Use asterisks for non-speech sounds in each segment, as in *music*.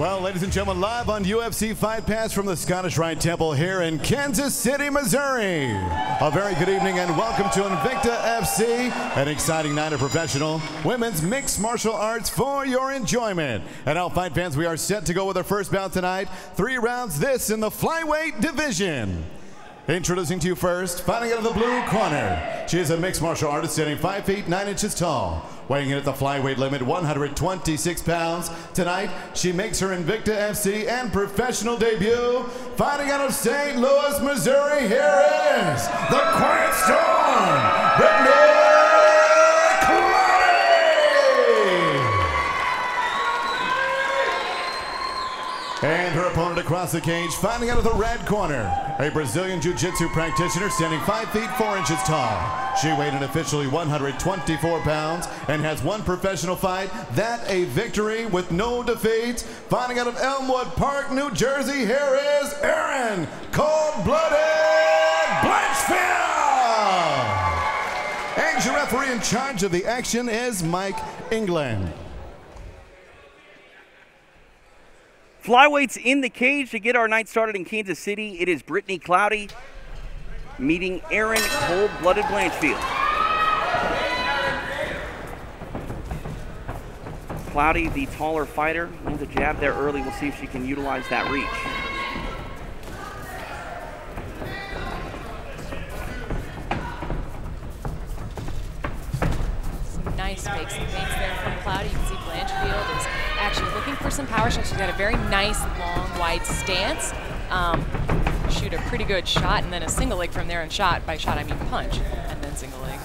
Well, ladies and gentlemen, live on UFC Fight Pass from the Scottish Rite Temple here in Kansas City, Missouri. A very good evening and welcome to Invicta FC, an exciting night of professional women's mixed martial arts for your enjoyment. And now, fight fans, we are set to go with our first bout tonight. Three rounds this in the flyweight division. Introducing to you first, fighting out of the blue corner. She is a mixed martial artist standing 5 feet 9 inches tall, weighing in at the flyweight limit 126 pounds. Tonight, she makes her Invicta FC and professional debut. Fighting out of St. Louis, Missouri, here is the Quiet Storm, Brittney And her opponent across the cage, fighting out of the red corner, a Brazilian Jiu-Jitsu practitioner standing 5 feet 4 inches tall. She weighed in officially 124 pounds and has one professional fight, that a victory with no defeats. Fighting out of Elmwood Park, New Jersey, here is Erin Cold-Blooded Blanchfield! And your referee in charge of the action is Mike England. Flyweights in the cage to get our night started in Kansas City. It is Brittney Cloudy meeting Erin Cold-Blooded Blanchfield. Cloudy, the taller fighter, lands a jab there early. We'll see if she can utilize that reach. Nice fakes and feints there from Cloudy. You can see Blanchfield is actually looking for some power shots. She's got a very nice, long, wide stance. Um, shoot a pretty good shot, and then a single leg from there, and shot, by shot I mean punch, and then single leg.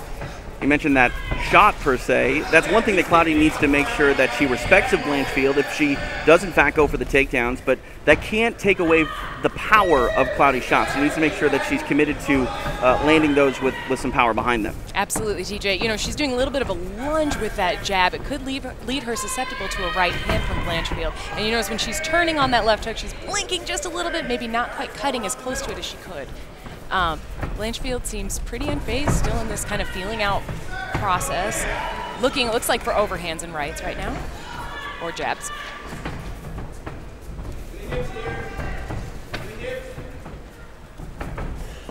You mentioned that shot per se. That's one thing that Cloudy needs to make sure that she respects of Blanchfield if she does in fact go for the takedowns, but that can't take away the power of Cloudy's shots. She needs to make sure that she's committed to uh, landing those with, with some power behind them. Absolutely, TJ. You know, she's doing a little bit of a lunge with that jab. It could leave, lead her susceptible to a right hand from Blanchfield. And you notice when she's turning on that left hook, she's blinking just a little bit, maybe not quite cutting as close to it as she could. Um, Blanchfield seems pretty unfazed, still in this kind of feeling out process. Looking, it looks like for overhands and rights right now, or jabs.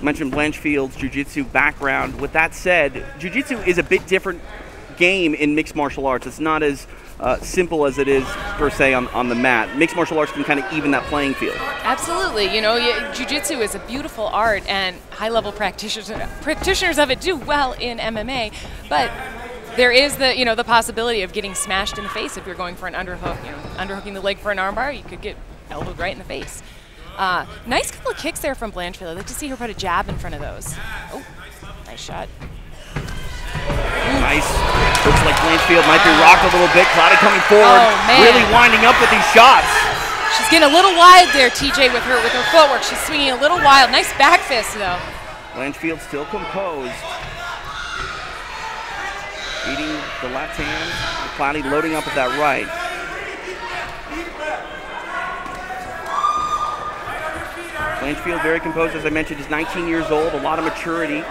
Mentioned Blanchfield's jiu-jitsu background. With that said, jiu-jitsu is a bit different game in mixed martial arts. It's not as uh, simple as it is per se on, on the mat. Mixed martial arts can kind of even that playing field. Absolutely. You know, jiu-jitsu is a beautiful art, and high-level practitioners practitioners of it do well in MMA, but there is the you know the possibility of getting smashed in the face if you're going for an underhook. You know, underhooking the leg for an armbar, you could get elbowed right in the face. Uh, nice couple of kicks there from Blanchfield. I'd like to see her put a jab in front of those. Oh, nice shot. Nice. Looks like Blanchfield might be rocked a little bit. Cloudy coming forward, oh, really winding up with these shots. She's getting a little wild there, TJ, with her with her footwork. She's swinging a little wild. Nice back fist, though. Blanchfield still composed. Beating the left hand. Cloudy loading up with that right. Blanchfield very composed, as I mentioned, is 19 years old, a lot of maturity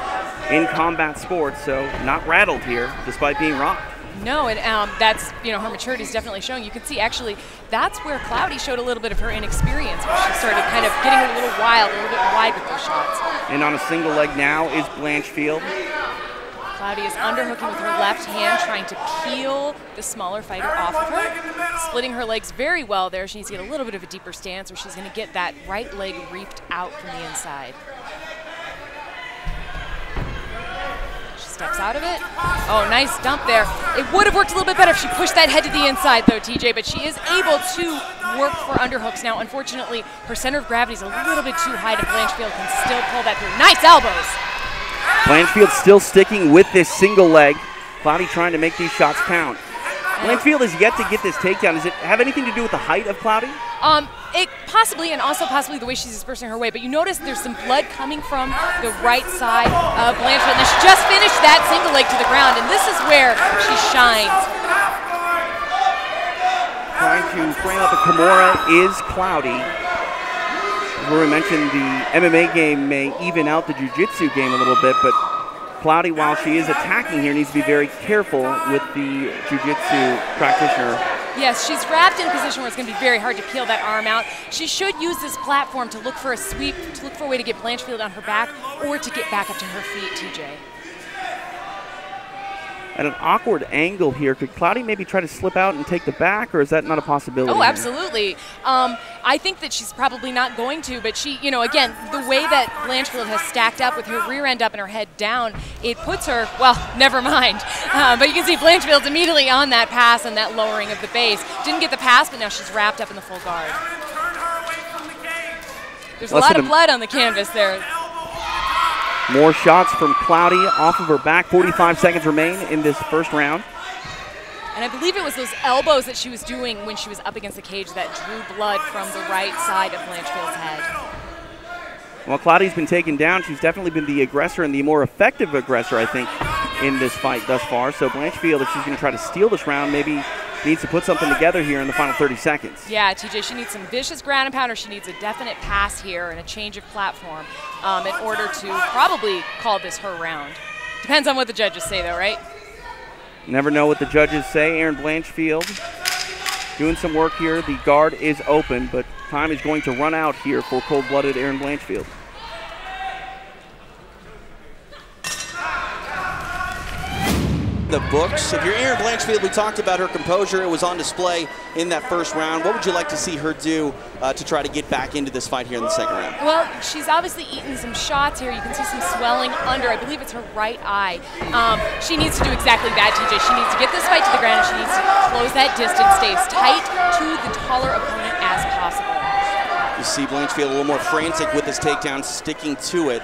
in combat sports, so not rattled here despite being rocked. No, and um, that's, you know, her maturity is definitely showing. You can see actually that's where Cloudy showed a little bit of her inexperience, where she started kind of getting a little wild, a little bit wide with those shots. And on a single leg now is Blanchfield. Cloudy is underhooking with her left hand, trying to peel the smaller fighter off of her. Splitting her legs very well there. She needs to get a little bit of a deeper stance or she's going to get that right leg reaped out from the inside. Steps out of it. Oh, nice dump there. It would have worked a little bit better if she pushed that head to the inside though, TJ, but she is able to work for underhooks now. Unfortunately, her center of gravity is a little bit too high to Blanchfield can still pull that through. Nice elbows. Blanchfield still sticking with this single leg. Cloudy trying to make these shots count. Blanchfield is yet to get this takedown. Does it have anything to do with the height of Cloudy? Um, it possibly, and also possibly the way she's dispersing her weight. But you notice there's some blood coming from the right side of Blanchfield. Now she just finished that single leg to the ground, and this is where she shines. Trying to frame up a Kimura is Cloudy. Rory mentioned the MMA game may even out the jiu-jitsu game a little bit, but Cloudy, while she is attacking here, needs to be very careful with the jiu-jitsu practitioner Yes, she's wrapped in a position where it's going to be very hard to peel that arm out. She should use this platform to look for a sweep, to look for a way to get Blanchfield on her back or to get back up to her feet, TJ at an awkward angle here. Could Cloudy maybe try to slip out and take the back, or is that not a possibility? Oh, absolutely. Um, I think that she's probably not going to, but she, you know, again, the way that Blanchfield has stacked up with her rear end up and her head down, it puts her, well, *laughs* never mind. Uh, but you can see Blanchfield's immediately on that pass and that lowering of the base. Didn't get the pass, but now she's wrapped up in the full guard. There's a lot of blood on the canvas there. More shots from Cloudy off of her back. 45 seconds remain in this first round. And I believe it was those elbows that she was doing when she was up against the cage that drew blood from the right side of Blanchfield's head. Well, Cloudy's been taken down. She's definitely been the aggressor and the more effective aggressor, I think, in this fight thus far. So Blanchfield, if she's going to try to steal this round, maybe needs to put something together here in the final 30 seconds. Yeah, TJ, she needs some vicious ground and pounder. She needs a definite pass here and a change of platform um, in order to probably call this her round. Depends on what the judges say, though, right? Never know what the judges say. Erin Blanchfield doing some work here. The guard is open, but time is going to run out here for cold-blooded Erin Blanchfield. The books. If you're Erin Blanchfield, we talked about her composure. It was on display in that first round. What would you like to see her do uh, to try to get back into this fight here in the second round? Well, she's obviously eaten some shots here. You can see some swelling under, I believe it's her right eye. Um, she needs to do exactly that, TJ. She needs to get this fight to the ground and she needs to close that distance, stay as tight to the taller opponent as possible. You see Blanchfield a little more frantic with his takedown, sticking to it.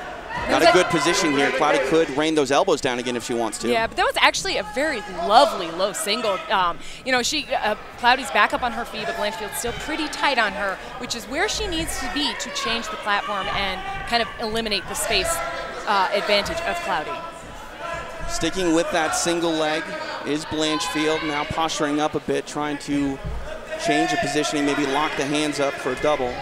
Not a good position here. Cloudy could rain those elbows down again if she wants to. Yeah, but that was actually a very lovely low single. Um, you know, she uh, Cloudy's back up on her feet, but Blanchfield's still pretty tight on her, which is where she needs to be to change the platform and kind of eliminate the space uh, advantage of Cloudy. Sticking with that single leg is Blanchfield, now posturing up a bit, trying to change the positioning, maybe lock the hands up for a double.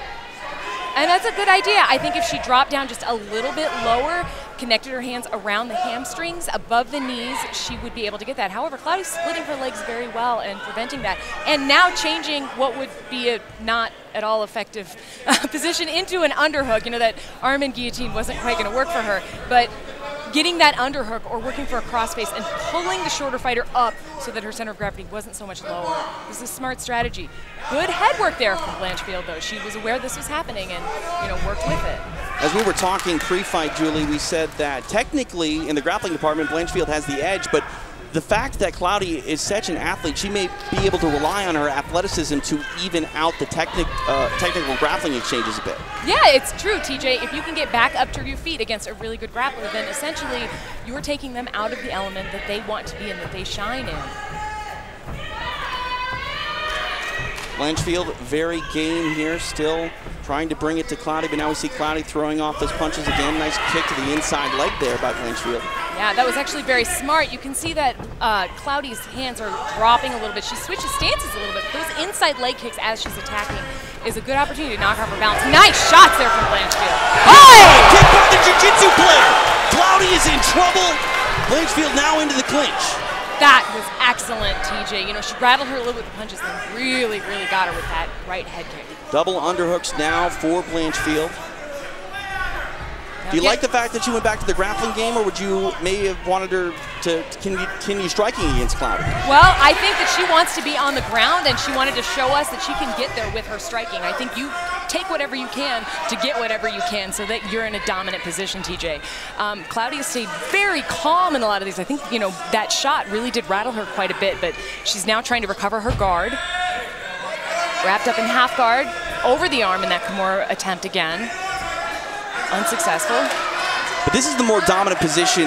And that's a good idea. I think if she dropped down just a little bit lower, connected her hands around the hamstrings, above the knees, she would be able to get that. However, Cloudy's splitting her legs very well and preventing that. And now changing what would be a not at all effective uh, *laughs* position into an underhook. You know, that arm and guillotine wasn't quite going to work for her. But getting that underhook or working for a crossface and pulling the shorter fighter up so that her center of gravity wasn't so much lower. This is a smart strategy. Good head work there from Blanchfield, though. She was aware this was happening and, you know, worked with it. As we were talking pre-fight, Julie, we said that technically in the grappling department, Blanchfield has the edge, but the fact that Cloudy is such an athlete, she may be able to rely on her athleticism to even out the technic, uh, technical grappling exchanges a bit. Yeah, it's true, TJ. If you can get back up to your feet against a really good grappler, then essentially you're taking them out of the element that they want to be in, that they shine in. Blanchfield, very game here, still trying to bring it to Cloudy, but now we see Cloudy throwing off those punches again. Nice kick to the inside leg there by Blanchfield. Yeah, that was actually very smart. You can see that uh, Cloudy's hands are dropping a little bit. She switches stances a little bit. Those inside leg kicks as she's attacking is a good opportunity to knock her off her balance. Nice shots there from Blanchfield. Oh! Kick by the jiu-jitsu player. Cloudy is in trouble. Blanchfield now into the clinch. That was excellent, TJ. You know, she rattled her a little with the punches and really, really got her with that right head kick. Double underhooks now for Blanchfield. Do you like the fact that she went back to the grappling game, or would you maybe have wanted her to continue striking against Cloudy? Well, I think that she wants to be on the ground, and she wanted to show us that she can get there with her striking. I think you take whatever you can to get whatever you can so that you're in a dominant position, TJ. Um, Cloudy has stayed very calm in a lot of these. I think, you know, that shot really did rattle her quite a bit, but she's now trying to recover her guard. Wrapped up in half guard, over the arm in that Kimura attempt again unsuccessful. But this is the more dominant position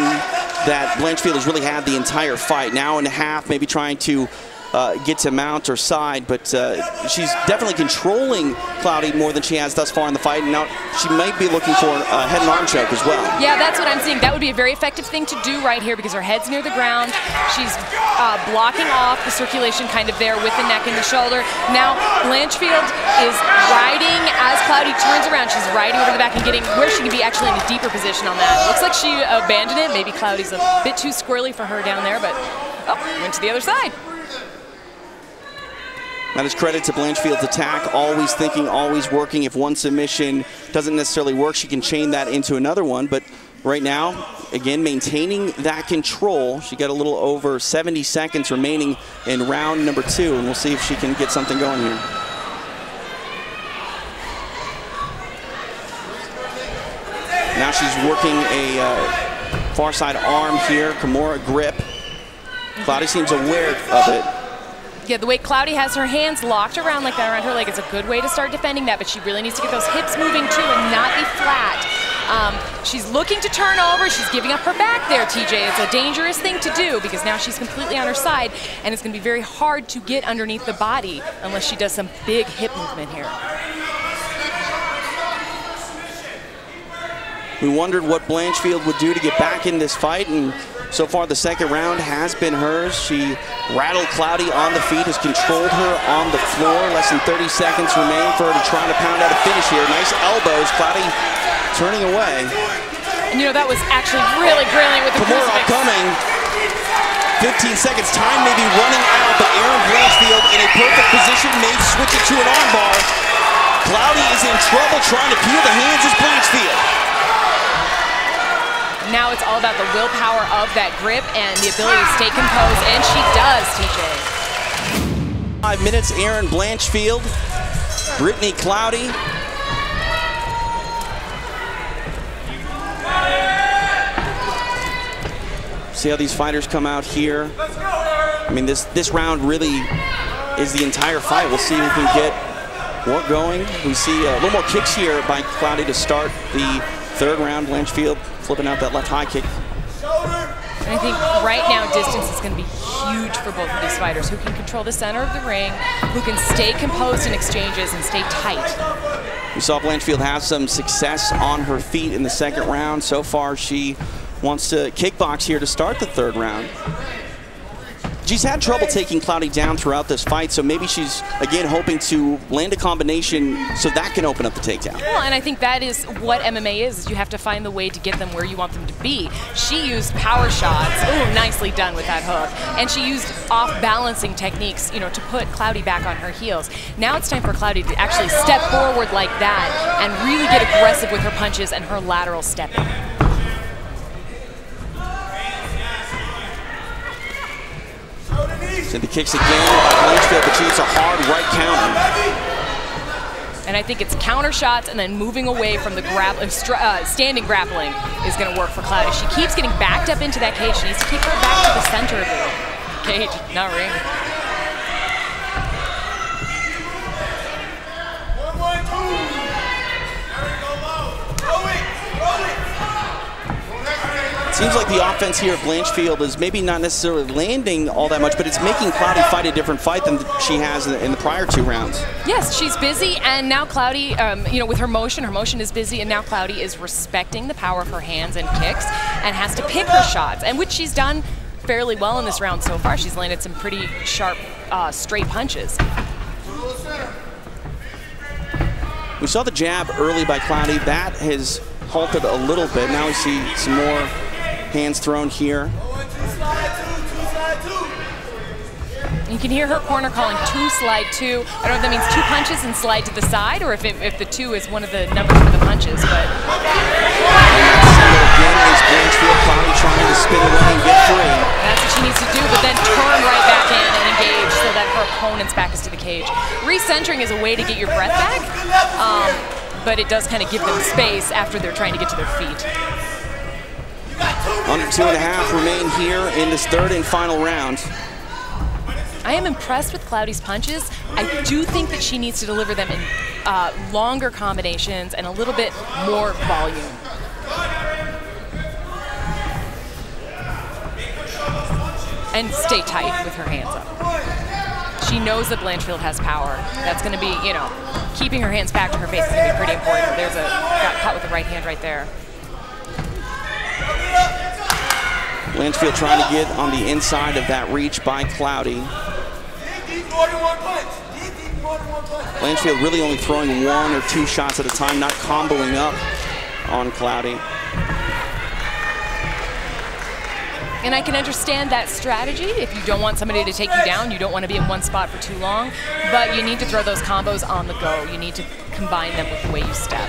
that Blanchfield has really had the entire fight. Now and a half, maybe trying to uh, get to mount or side, but uh, she's definitely controlling Cloudy more than she has thus far in the fight. And now she might be looking for a head and arm choke as well. Yeah, that's what I'm seeing. That would be a very effective thing to do right here because her head's near the ground. She's uh, blocking off the circulation kind of there with the neck and the shoulder. Now Blanchfield is riding as Cloudy turns around. She's riding over the back and getting where she can be actually in a deeper position on that. Looks like she abandoned it. Maybe Cloudy's a bit too squirrely for her down there, but oh, went to the other side. That is credit to Blanchfield's attack, always thinking, always working. If one submission doesn't necessarily work, she can chain that into another one. But right now, again, maintaining that control. She got a little over 70 seconds remaining in round number two, and we'll see if she can get something going here. Now she's working a uh, far side arm here, Kimura grip. Cloudy seems aware of it. Yeah, the way Cloudy has her hands locked around like that around her leg is a good way to start defending that, but she really needs to get those hips moving too and not be flat. Um, she's looking to turn over. She's giving up her back there, TJ. It's a dangerous thing to do because now she's completely on her side, and it's going to be very hard to get underneath the body unless she does some big hip movement here. We wondered what Blanchfield would do to get back in this fight, and so far the second round has been hers. She rattled Cloudy on the feet, has controlled her on the floor. Less than 30 seconds remain for her to try to pound out a finish here. Nice elbows, Cloudy turning away. And you know, that was actually really brilliant with the Kimura coming. 15 seconds, time may be running out, but Erin Blanchfield in a perfect position may switch it to an armbar. Cloudy is in trouble trying to peel the hands as Blanchfield. Now it's all about the willpower of that grip and the ability to stay composed, and she does, TJ. Five minutes, Erin Blanchfield, Brittney Cloudy. See how these fighters come out here. I mean, this, this round really is the entire fight. We'll see who can get more going. We see uh, a little more kicks here by Cloudy to start the third round. Blanchfield flipping out that left high kick. And I think right now distance is going to be huge for both of these fighters. Who can control the center of the ring, who can stay composed in exchanges and stay tight. We saw Blanchfield have some success on her feet in the second round. So far, she wants to kickbox here to start the third round. She's had trouble taking Cloudy down throughout this fight, so maybe she's, again, hoping to land a combination so that can open up the takedown. Well, and I think that is what MMA is, is you have to find the way to get them where you want them to be. She used power shots, ooh, nicely done with that hook, and she used off-balancing techniques, you know, to put Cloudy back on her heels. Now it's time for Cloudy to actually step forward like that and really get aggressive with her punches and her lateral stepping. The kicks again by Blanchfield, but she gets a hard right counter. And I think it's counter shots and then moving away from the grap- uh, standing grappling is going to work for Cloudy. She keeps getting backed up into that cage. She needs to keep her back to the center of the cage, not ring. Seems like the offense here at Blanchfield is maybe not necessarily landing all that much, but it's making Cloudy fight a different fight than she has in the, in the prior two rounds. Yes, she's busy, and now Cloudy, um, you know, with her motion, her motion is busy, and now Cloudy is respecting the power of her hands and kicks and has to pick her shots, and which she's done fairly well in this round so far. She's landed some pretty sharp, uh, straight punches. We saw the jab early by Cloudy. That has halted a little bit. Now we see some more hands thrown here. You can hear her corner calling two, slide two. I don't know if that means two punches and slide to the side, or if, it, if the two is one of the numbers for the punches, but... Trying to spin. That's what she needs to do, but then turn right back in and engage so that her opponent's back is to the cage. Recentering is a way to get your breath back, um, but it does kind of give them space after they're trying to get to their feet. Under two and a half remain here in this third and final round. I am impressed with Cloudy's punches. I do think that she needs to deliver them in uh, longer combinations and a little bit more volume. And stay tight with her hands up. She knows that Blanchfield has power. That's going to be, you know, keeping her hands back to her face is going to be pretty important. There's a, got caught with the right hand right there. Blanchfield trying to get on the inside of that reach by Cloudy. Blanchfield really only throwing one or two shots at a time, not comboing up on Cloudy. And I can understand that strategy. If you don't want somebody to take you down, you don't want to be in one spot for too long, but you need to throw those combos on the go. You need to combine them with the way you step.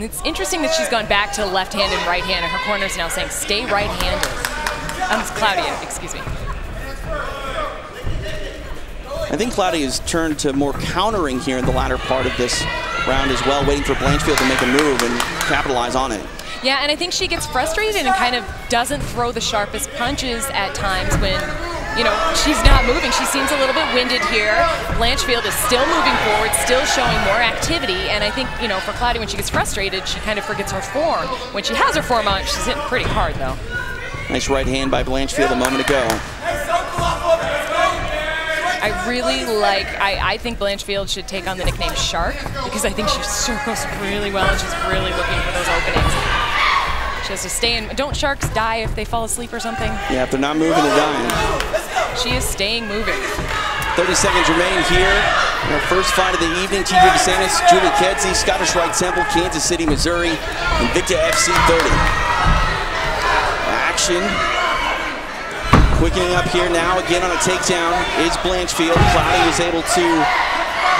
And it's interesting that she's gone back to left hand and right hand, and her corner is now saying, stay right-handed. Um, Claudia, excuse me. I think Claudia has turned to more countering here in the latter part of this round as well, waiting for Blanchfield to make a move and capitalize on it. Yeah, and I think she gets frustrated and kind of doesn't throw the sharpest punches at times when, you know, she's not moving. She seems a little bit winded here. Blanchfield is still moving forward, still showing more activity, and I think, you know, for Claudia, when she gets frustrated, she kind of forgets her form. When she has her form on, she's hitting pretty hard, though. Nice right hand by Blanchfield a moment ago. I really like, I, I think Blanchfield should take on the nickname Shark because I think she circles really well and she's really looking for those openings. She has to stay in. Don't sharks die if they fall asleep or something? Yeah, if they're not moving, they're dying. She is staying moving. 30 seconds remain here. In our first fight of the evening, TJ DeSantis, Julie Kedzie, Scottish Rite Temple, Kansas City, Missouri, Invicta FC 30. Action Quickening up here now, again on a takedown, is Blanchfield. Cloudy was able to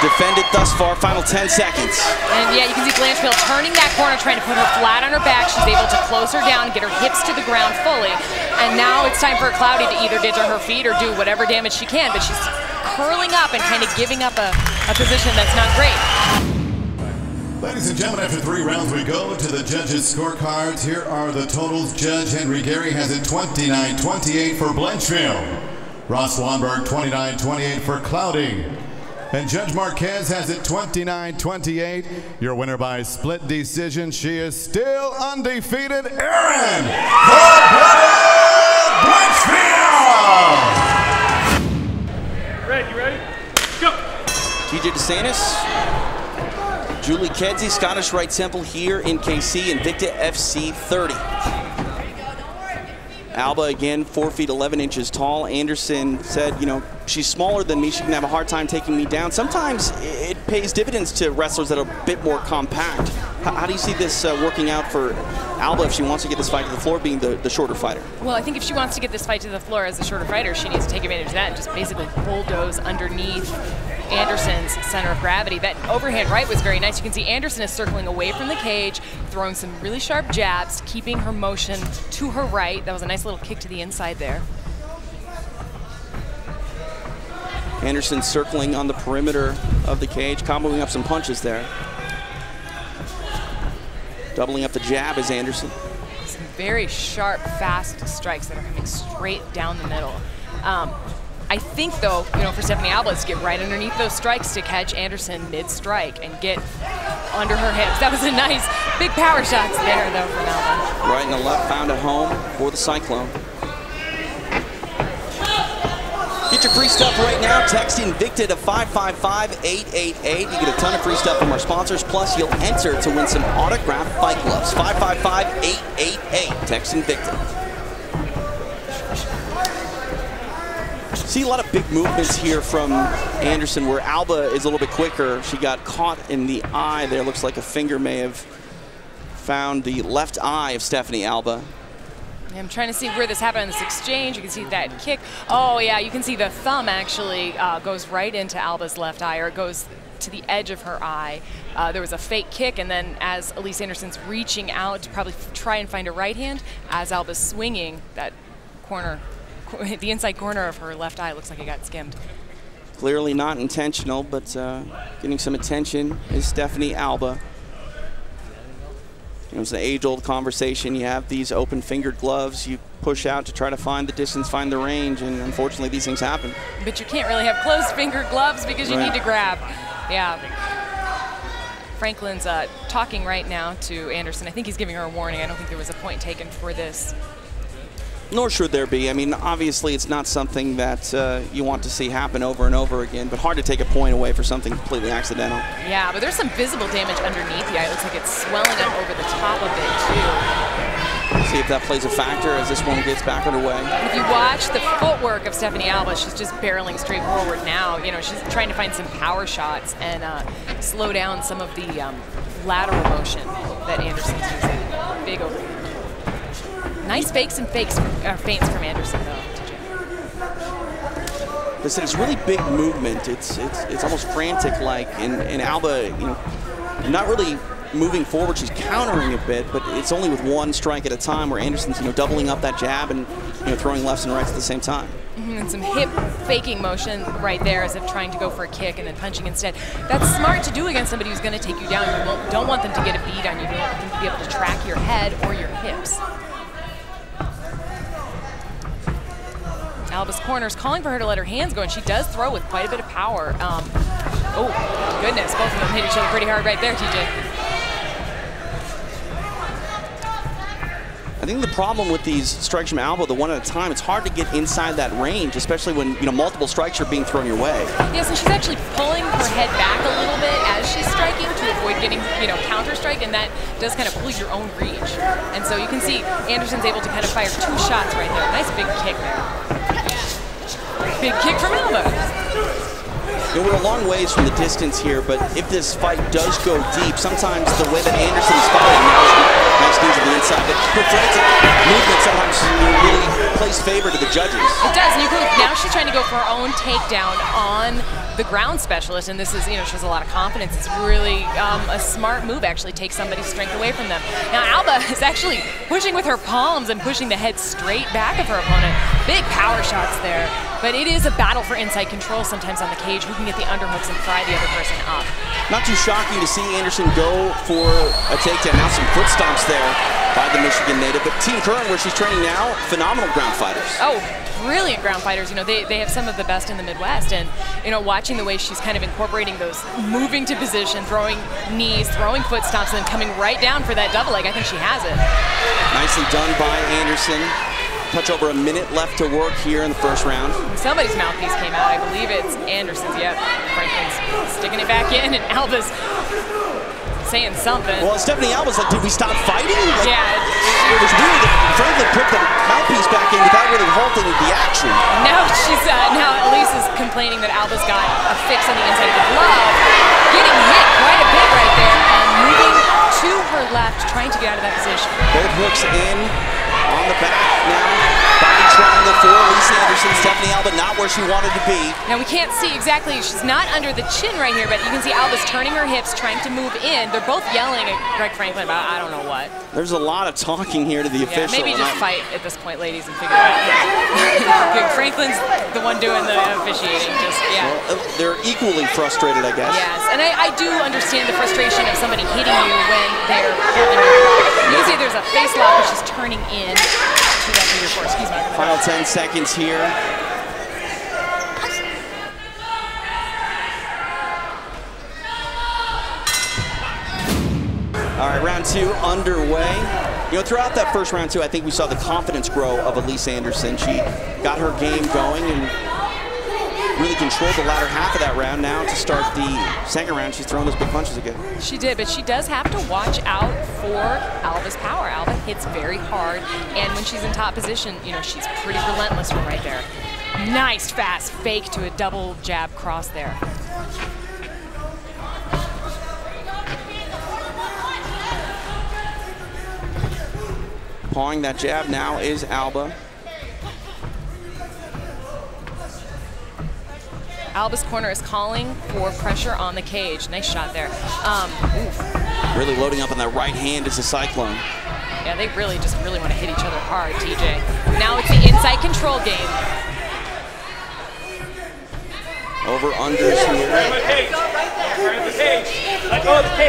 defend it thus far, final 10 seconds. And yeah, you can see Blanchfield turning that corner, trying to put her flat on her back. She's able to close her down, get her hips to the ground fully. And now it's time for Cloudy to either get to her feet or do whatever damage she can, but she's curling up and kind of giving up a, a position that's not great. Ladies and gentlemen, after three rounds, we go to the judges' scorecards. Here are the totals. Judge Henry Gary has it 29-28 for Blanchfield. Ross Swanberg 29-28 for Cloudy. And Judge Marquez has it 29-28. Your winner by split decision. She is still undefeated. Erin Blanchfield! Ready, you ready? Go! TJ DeSantis Julie Kedzie, Scottish Rite Temple here in KC, Invicta FC 30. Alba again, 4 feet 11 inches tall. Anderson said, you know, she's smaller than me. She can have a hard time taking me down. Sometimes it pays dividends to wrestlers that are a bit more compact. How, do you see this uh, working out for Alba if she wants to get this fight to the floor, being the, the shorter fighter? Well, I think if she wants to get this fight to the floor as a shorter fighter, she needs to take advantage of that and just basically bulldoze underneath Anderson's center of gravity. That overhand right was very nice. You can see Anderson is circling away from the cage, throwing some really sharp jabs, keeping her motion to her right. That was a nice little kick to the inside there. Anderson circling on the perimeter of the cage, comboing up some punches there. Doubling up the jab is Anderson. Some very sharp, fast strikes that are coming straight down the middle. Um, I think, though, you know, for Stephanie Alba, to get right underneath those strikes to catch Anderson mid-strike and get under her hips. That was a nice big power shots there, though. Right in the left, found a home for the Cyclone. Get your free stuff right now. Text Invicta to 555-888. You get a ton of free stuff from our sponsors. Plus, you'll enter to win some autographed fight gloves. 555-888. Text Invicta. See a lot of big movements here from Anderson where Alba is a little bit quicker. She got caught in the eye there. Looks like a finger may have found the left eye of Stephanie Alba. I'm trying to see where this happened in this exchange. You can see that kick. Oh, yeah, you can see the thumb actually uh, goes right into Alba's left eye, or it goes to the edge of her eye. Uh, there was a fake kick, and then as Alyse Anderson's reaching out to probably try and find a right hand, as Alba's swinging, that corner, *laughs* the inside corner of her left eye looks like it got skimmed. Clearly not intentional, but uh, getting some attention is Stephanie Alba. You know, it's an age-old conversation. You have these open-fingered gloves. You push out to try to find the distance, find the range, and unfortunately these things happen. But you can't really have closed-fingered gloves because you right. need to grab. Yeah. Franklin's uh, talking right now to Anderson. I think he's giving her a warning. I don't think there was a point taken for this nor should there be. I mean, obviously, it's not something that uh, you want to see happen over and over again, but hard to take a point away for something completely accidental. Yeah, but there's some visible damage underneath the eye. It looks like it's swelling up over the top of it, too. See if that plays a factor as this one gets back underway. If you watch the footwork of Stephanie Alba, she's just barreling straight forward now. You know, she's trying to find some power shots and uh, slow down some of the um, lateral motion that Anderson's using. big overhand. Nice fakes and fakes, uh, feints from Anderson, though. Listen, it's really big movement. It's it's it's almost frantic-like, and, and Alba, you know, not really moving forward. She's countering a bit, but it's only with one strike at a time. Where Anderson's, you know, doubling up that jab and you know throwing lefts and rights at the same time. Mm -hmm, and some hip faking motion right there as if trying to go for a kick and then punching instead. That's smart to do against somebody who's going to take you down. You don't want them to get a beat on you. You want them to be able to track your head or your hips. Alba's corners calling for her to let her hands go, and she does throw with quite a bit of power. Um, oh, goodness, both of them hit each other pretty hard right there, TJ. I think the problem with these strikes from Alba, the one at a time, it's hard to get inside that range, especially when you know multiple strikes are being thrown your way. Yes, and she's actually pulling her head back a little bit as she's striking to avoid getting you know counter strike, and that does kind of pull your own reach. And so you can see Anderson's able to kind of fire two shots right there. Nice big kick there. Big kick from Alba. You know, we're a long ways from the distance here, but if this fight does go deep, sometimes the way that Anderson is fighting now, nice news on the inside, but frantic movement sometimes really plays favor to the judges. It does, and you now she's trying to go for her own takedown on the ground specialist, and this is, you know, she has a lot of confidence. It's really um, a smart move, actually, take somebody's strength away from them. Now, Alba *laughs* is actually pushing with her palms and pushing the head straight back of her opponent. Big power shots there. But it is a battle for inside control sometimes on the cage. Who can get the underhooks and fry the other person up? Not too shocking to see Anderson go for a takedown. Now some foot stomps there by the Michigan native. But Team Curran, where she's training now, phenomenal ground fighters. Oh, brilliant ground fighters. You know, they, they have some of the best in the Midwest. And, you know, watching the way she's kind of incorporating those moving to position, throwing knees, throwing foot stomps, and then coming right down for that double leg, I think she has it. Nicely done by Anderson touch over a minute left to work here in the first round. Somebody's mouthpiece came out. I believe it's Anderson's. Yep. Franklin's sticking it back in, and Alba's saying something. Well, Stephanie Alba's like, did we stop fighting? Like, yeah. It, it, was weird that Franklin put the mouthpiece back in without really halting the action. Now she's, uh, now Alyse is complaining that Alba's got a fix on the inside of the glove, getting hit quite a bit right there, and moving to her left, trying to get out of that position. Both hooks in on the back now. Body triangle for Alyse Anderson. Stephanie Alba not where she wanted to be. Now we can't see exactly. She's not under the chin right here, but you can see Alba's turning her hips, trying to move in. They're both yelling at Greg Franklin about I don't know what. There's a lot of talking here to the yeah, official. Maybe just fight at this point, ladies, and figure it out. *laughs* Franklin's the one doing the officiating. Just yeah. Well, uh, they're equally frustrated, I guess. Yes, and I, I do understand the frustration of somebody hitting you when they're holding you. You see, there's a face lock, but she's turning in to that figure four. Excuse me. Final 10 seconds here. All right, round two underway. You know, throughout that first round two, I think we saw the confidence grow of Alyse Anderson. She got her game going and really controlled the latter half of that round. Now to start the second round, she's throwing those big punches again. She did, but she does have to watch out for Alba's power. Alba hits very hard, and when she's in top position, you know, she's pretty relentless from right there. Nice fast fake to a double jab cross there. Pawing that jab now is Alba. Alba's corner is calling for pressure on the cage. Nice shot there. Um, really loading up on that right hand is a Cyclone. Yeah, they really just really want to hit each other hard, TJ. Now it's the inside control game. Over unders here.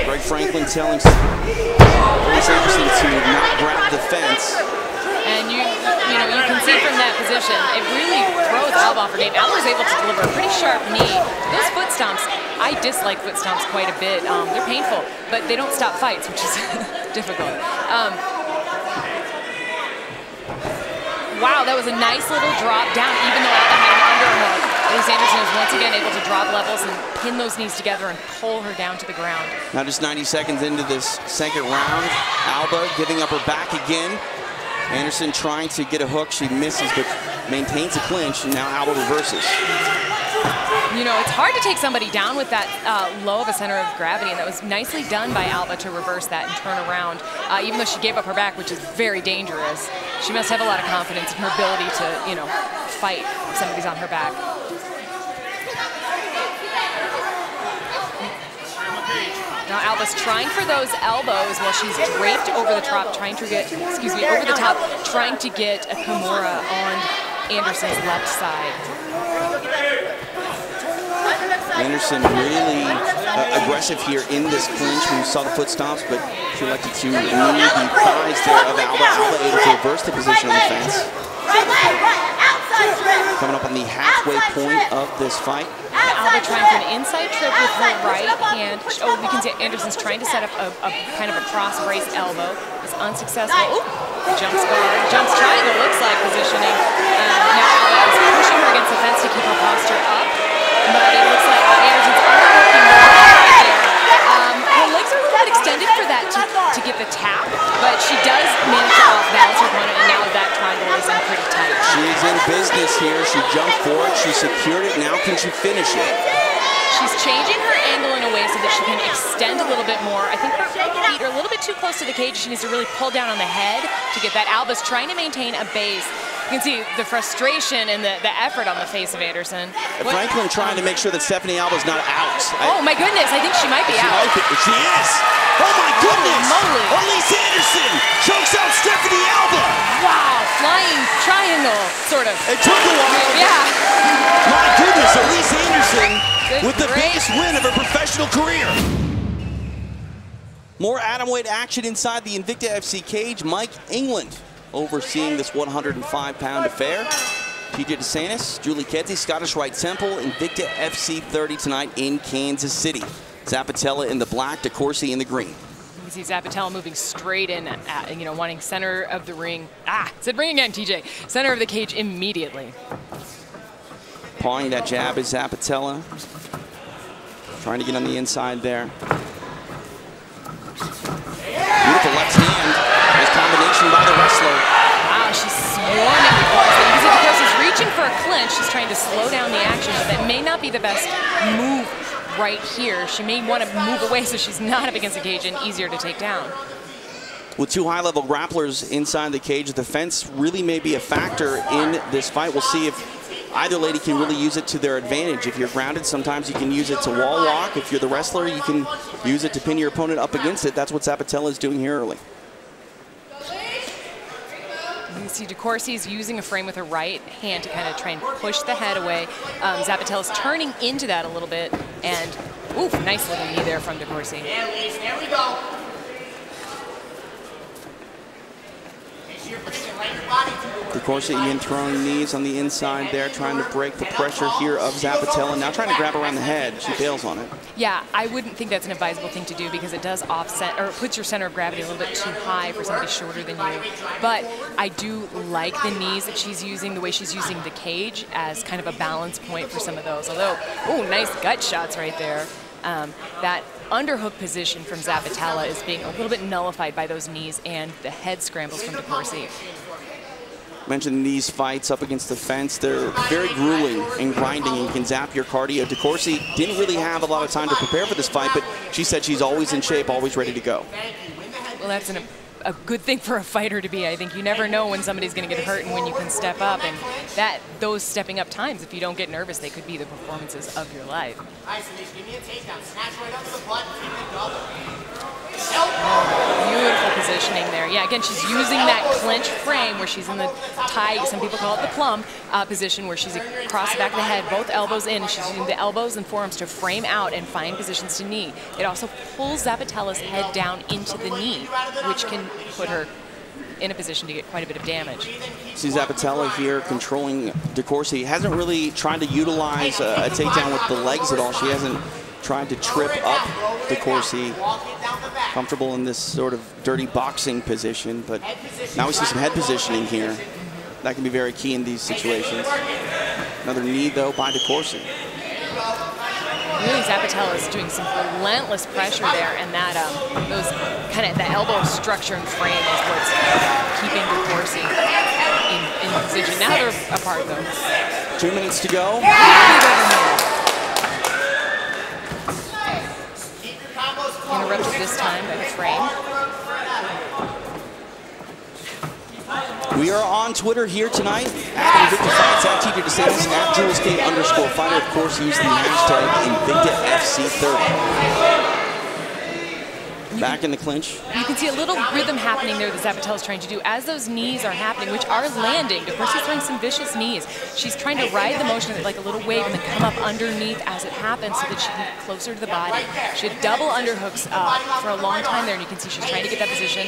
Greg Franklin telling Alyse Anderson to not grab the fence. And you, you know, you can see from that position, it really throws Alba off her game. Alba was able to deliver a pretty sharp knee. Those foot stomps, I dislike foot stomps quite a bit. Um, they're painful, but they don't stop fights, which is *laughs* difficult. Um, wow, that was a nice little drop down, even though Alba had an underhook. Alyse Anderson is once again able to drop levels and pin those knees together and pull her down to the ground. Now just 90 seconds into this second round, Alba giving up her back again. Anderson trying to get a hook. She misses, but maintains a clinch, and now Alba reverses. you know, it's hard to take somebody down with that uh, low of a center of gravity, and that was nicely done by Alba to reverse that and turn around. Uh, even though she gave up her back, which is very dangerous, she must have a lot of confidence in her ability to, you know, fight if somebody's on her back. Now Alba's trying for those elbows while she's draped over the top, trying to get, excuse me, over the top, trying to get a Kimura on Anderson's left side. Anderson really uh, aggressive here in this clinch We saw the foot stops, but she elected to knee the thighs there of Alba. Alba able to reverse the position on the fence. Coming up on the halfway point of this fight. Alba trying for an inside trip with her right hand. Oh, we can see Anderson's trying to set up a, a kind of a cross brace elbow. It's unsuccessful. Ooh, jumps guard, jumps triangle, looks like positioning. Um, now Alba is pushing her against the fence to keep her posture up. But it looks like Anderson's arm working really hard there. Um, her legs are a little bit extended for that to, to get the tap, but she does manage to off-balance her opponent, and now that triangle is in pretty tight. She's in business here. She jumped for it. She secured it. Now can she finish it? She's changing her angle in a way so that she can extend a little bit more. I think her feet are a little bit too close to the cage. She needs to really pull down on the head to get that. Alba's trying to maintain a base. You can see the frustration and the, the effort on the face of Anderson. What? Franklin trying to make sure that Stephanie Alba's not out. Oh my goodness, I think she might be she out. Might be, she is. Oh my goodness. moly. Alyse Anderson chokes out Stephanie Alba. Wow, flying triangle, sort of. It took a while. Yeah. My goodness, Alyse Anderson Good with the break. biggest win of her professional career. More atomweight action inside the Invicta FC cage. Mike England overseeing this 105-pound affair. TJ DeSantis, Julie Kedzie, Scottish Rite Temple, Invicta FC 30 tonight in Kansas City. Zappitella in the black, DeCoursey in the green. See Zappitella moving straight in, at, you know, wanting center of the ring. Ah, said ring again, TJ. Center of the cage immediately. Pawing that jab is Zappitella. Trying to get on the inside there. Beautiful left hand. Nice combination by the wrestler. Wow, she's swarming the can see the reaching for a clinch. She's trying to slow down the action, but that may not be the best move right here. She may want to move away so she's not up against the cage and easier to take down. With two high-level grapplers inside the cage, the fence really may be a factor in this fight. We'll see if either lady can really use it to their advantage. If you're grounded, sometimes you can use it to wall walk. If you're the wrestler, you can use it to pin your opponent up against it. That's what Zappitella is doing here early. See DeCoursey's using a frame with her right hand to kind of try and push the head away. Um, Zappitella's turning into that a little bit, and oof, nice little knee there from DeCoursey. There we go. Again throwing knees on the inside there, trying to break the pressure here of Zappitella. Now trying to grab around the head. She bails on it. Yeah, I wouldn't think that's an advisable thing to do because it does offset or puts your center of gravity a little bit too high for somebody shorter than you. But I do like the knees that she's using, the way she's using the cage as kind of a balance point for some of those. Although, oh, nice gut shots right there. Um, that underhook position from Zappitella is being a little bit nullified by those knees and the head scrambles from DeCoursey. Mentioned these fights up against the fence, they're very grueling and grinding and can zap your cardio. DeCoursey didn't really have a lot of time to prepare for this fight, but she said she's always in shape, always ready to go. Well, that's an, a good thing for a fighter to be. I think you never know when somebody's going to get hurt and when you can step up. And that those stepping up times, if you don't get nervous, they could be the performances of your life. Nice, Elise. Give me a takedown. Snatch right under the butt. Beautiful positioning there. Yeah, again, she's using that clinch frame where she's in the tie, some people call it the plum uh, position, where she's across the back of the head, both elbows in. She's using the elbows and forearms to frame out and find positions to knee. It also pulls Zappitella's head down into the knee, which can put her in a position to get quite a bit of damage. See Zappitella here controlling DeCoursey. Hasn't really tried to utilize a, a takedown with the legs at all. She hasn't tried to trip up DeCoursey. Comfortable in this sort of dirty boxing position, but now we see some head positioning here. That can be very key in these situations. Another knee, though, by DeCoursey. Really, Zappitella is doing some relentless pressure there, and that um, those kind of the elbow structure and frame is what's keeping DeCoursey in, in position. Now they're apart, though. Two minutes to go. up this time at frame. We are on Twitter here tonight, at Invicta Fights, at TJ DeSantis, at Jules K underscore fighter. Of course, use the hashtag Invicta FC30. Back in the clinch. You can see a little rhythm happening there that Zappitella is trying to do as those knees are happening, which are landing. She's throwing some vicious knees. She's trying to ride the motion like a little wave and then come up underneath as it happens so that she can get closer to the body. She had double underhooks uh, for a long time there, and you can see she's trying to get that position.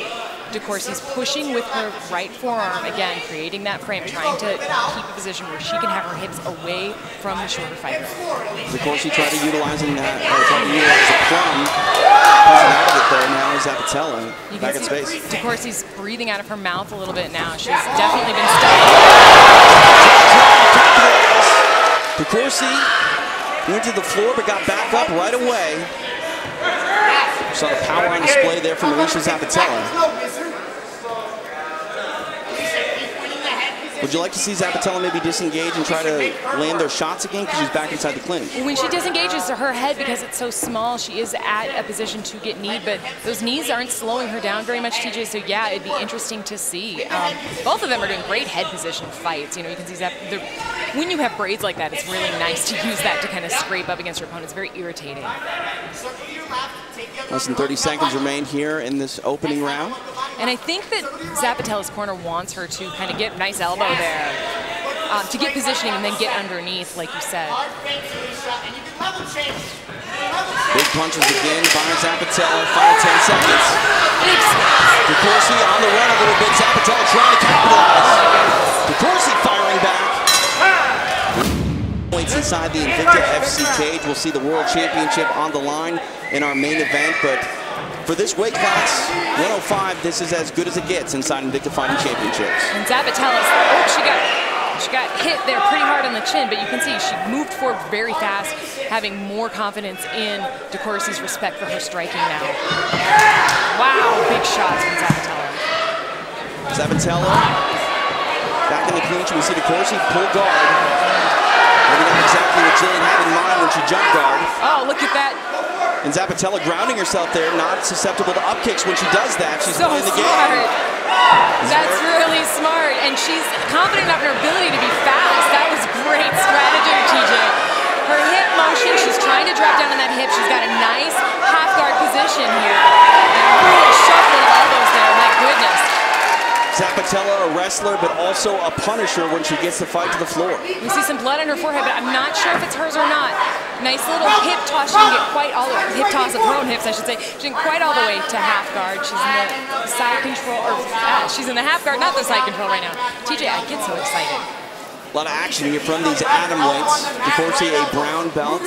DeCoursey's pushing with her right forearm, again, creating that frame, trying to keep a position where she can have her hips away from the shorter fighter. DeCoursey tried to utilizing that, uh, tried to utilize the plum, out of it there. Now Zappitella You back in space. DeCoursey's breathing out of her mouth a little bit now. She's definitely been stuck. DeCoursey went to the floor but got back up right away. Saw the power on display there from Alesha Zappitella. Would you like to see Zappitella maybe disengage and try to land their shots again because she's back inside the clinch? When she disengages her head because it's so small, she is at a position to get kneed, but those knees aren't slowing her down very much, TJ. So yeah, it'd be interesting to see. Um, both of them are doing great head position fights. You know, you can see that when you have braids like that, it's really nice to use that to kind of scrape up against your opponent. It's very irritating. Less than 30 seconds remain here in this opening round. And I think that Zappitella's corner wants her to kind of get nice elbow there, um, to get positioning and then get underneath, like you said. Big punches again by Zappitella, final 10 seconds. DeCoursey on the run a little bit. Zappitella trying to capitalize. DeCoursey firing back. Points inside the Invicta FC cage. We'll see the World Championship on the line in our main event, but for this weight class, 105, this is as good as it gets inside Invicta Fighting Championships. And Zappitella's, oh, she got, she got hit there pretty hard on the chin, but you can see she moved forward very fast, having more confidence in DeCoursey's respect for her striking now. Wow, big shots from Zappitella. Zappitella back in the clinch. We see DeCoursey pull guard. Maybe not exactly what Jillian had in mind when she jumped guard. Oh, look at that. And Zappitella grounding herself there, not susceptible to up kicks when she does that. She's so playing the smart. game. That's really smart. And she's confident enough in her ability to be fast. That was great strategy, TJ. Her hip motion, she's trying to drop down on that hip. She's got a nice half guard position here. And really shuffling elbows there, my goodness. Zappitella, a wrestler, but also a punisher when she gets the fight to the floor. We see some blood on her forehead, but I'm not sure if it's hers or not. Nice little hip toss. She didn't get quite all the hip toss of her own hips, I should say. She didn't quite all the way to half guard. She's in the side control, or uh, she's in the half guard, not the side control right now. TJ, I get so excited. A lot of action here from these atom weights. DeCoursey, a brown belt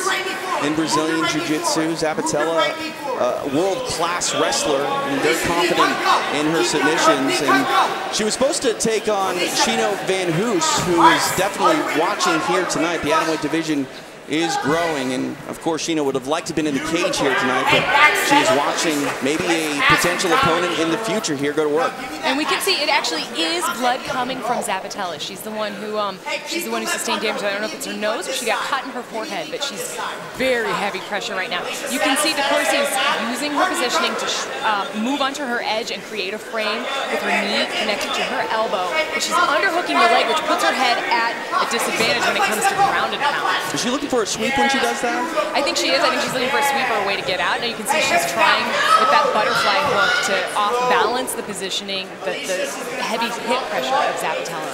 in Brazilian Jiu-Jitsu. Zappitella, a world-class wrestler and very confident in her submissions. And she was supposed to take on Shino VanHoose, who is definitely watching here tonight. The atom weight division is growing, and of course Sheena would have liked to have been in the cage here tonight, but she is watching maybe a potential opponent in the future here go to work. And we can see it actually is blood coming from Zappitella. She's the one who um, she's the one who sustained damage. I don't know if it's her nose or she got cut in her forehead, but she's very heavy pressure right now. You can see DeCoursey is using her positioning to uh, move onto her edge and create a frame with her knee connected to her elbow, but she's underhooking the leg, which puts her head at a disadvantage when it comes to ground and pound. Is she looking for a sweep when she does that? I think she is. I think she's looking for a sweep or a way to get out. Now you can see she's trying with that butterfly hook to off-balance the positioning, the, the heavy hip pressure of Zappitella.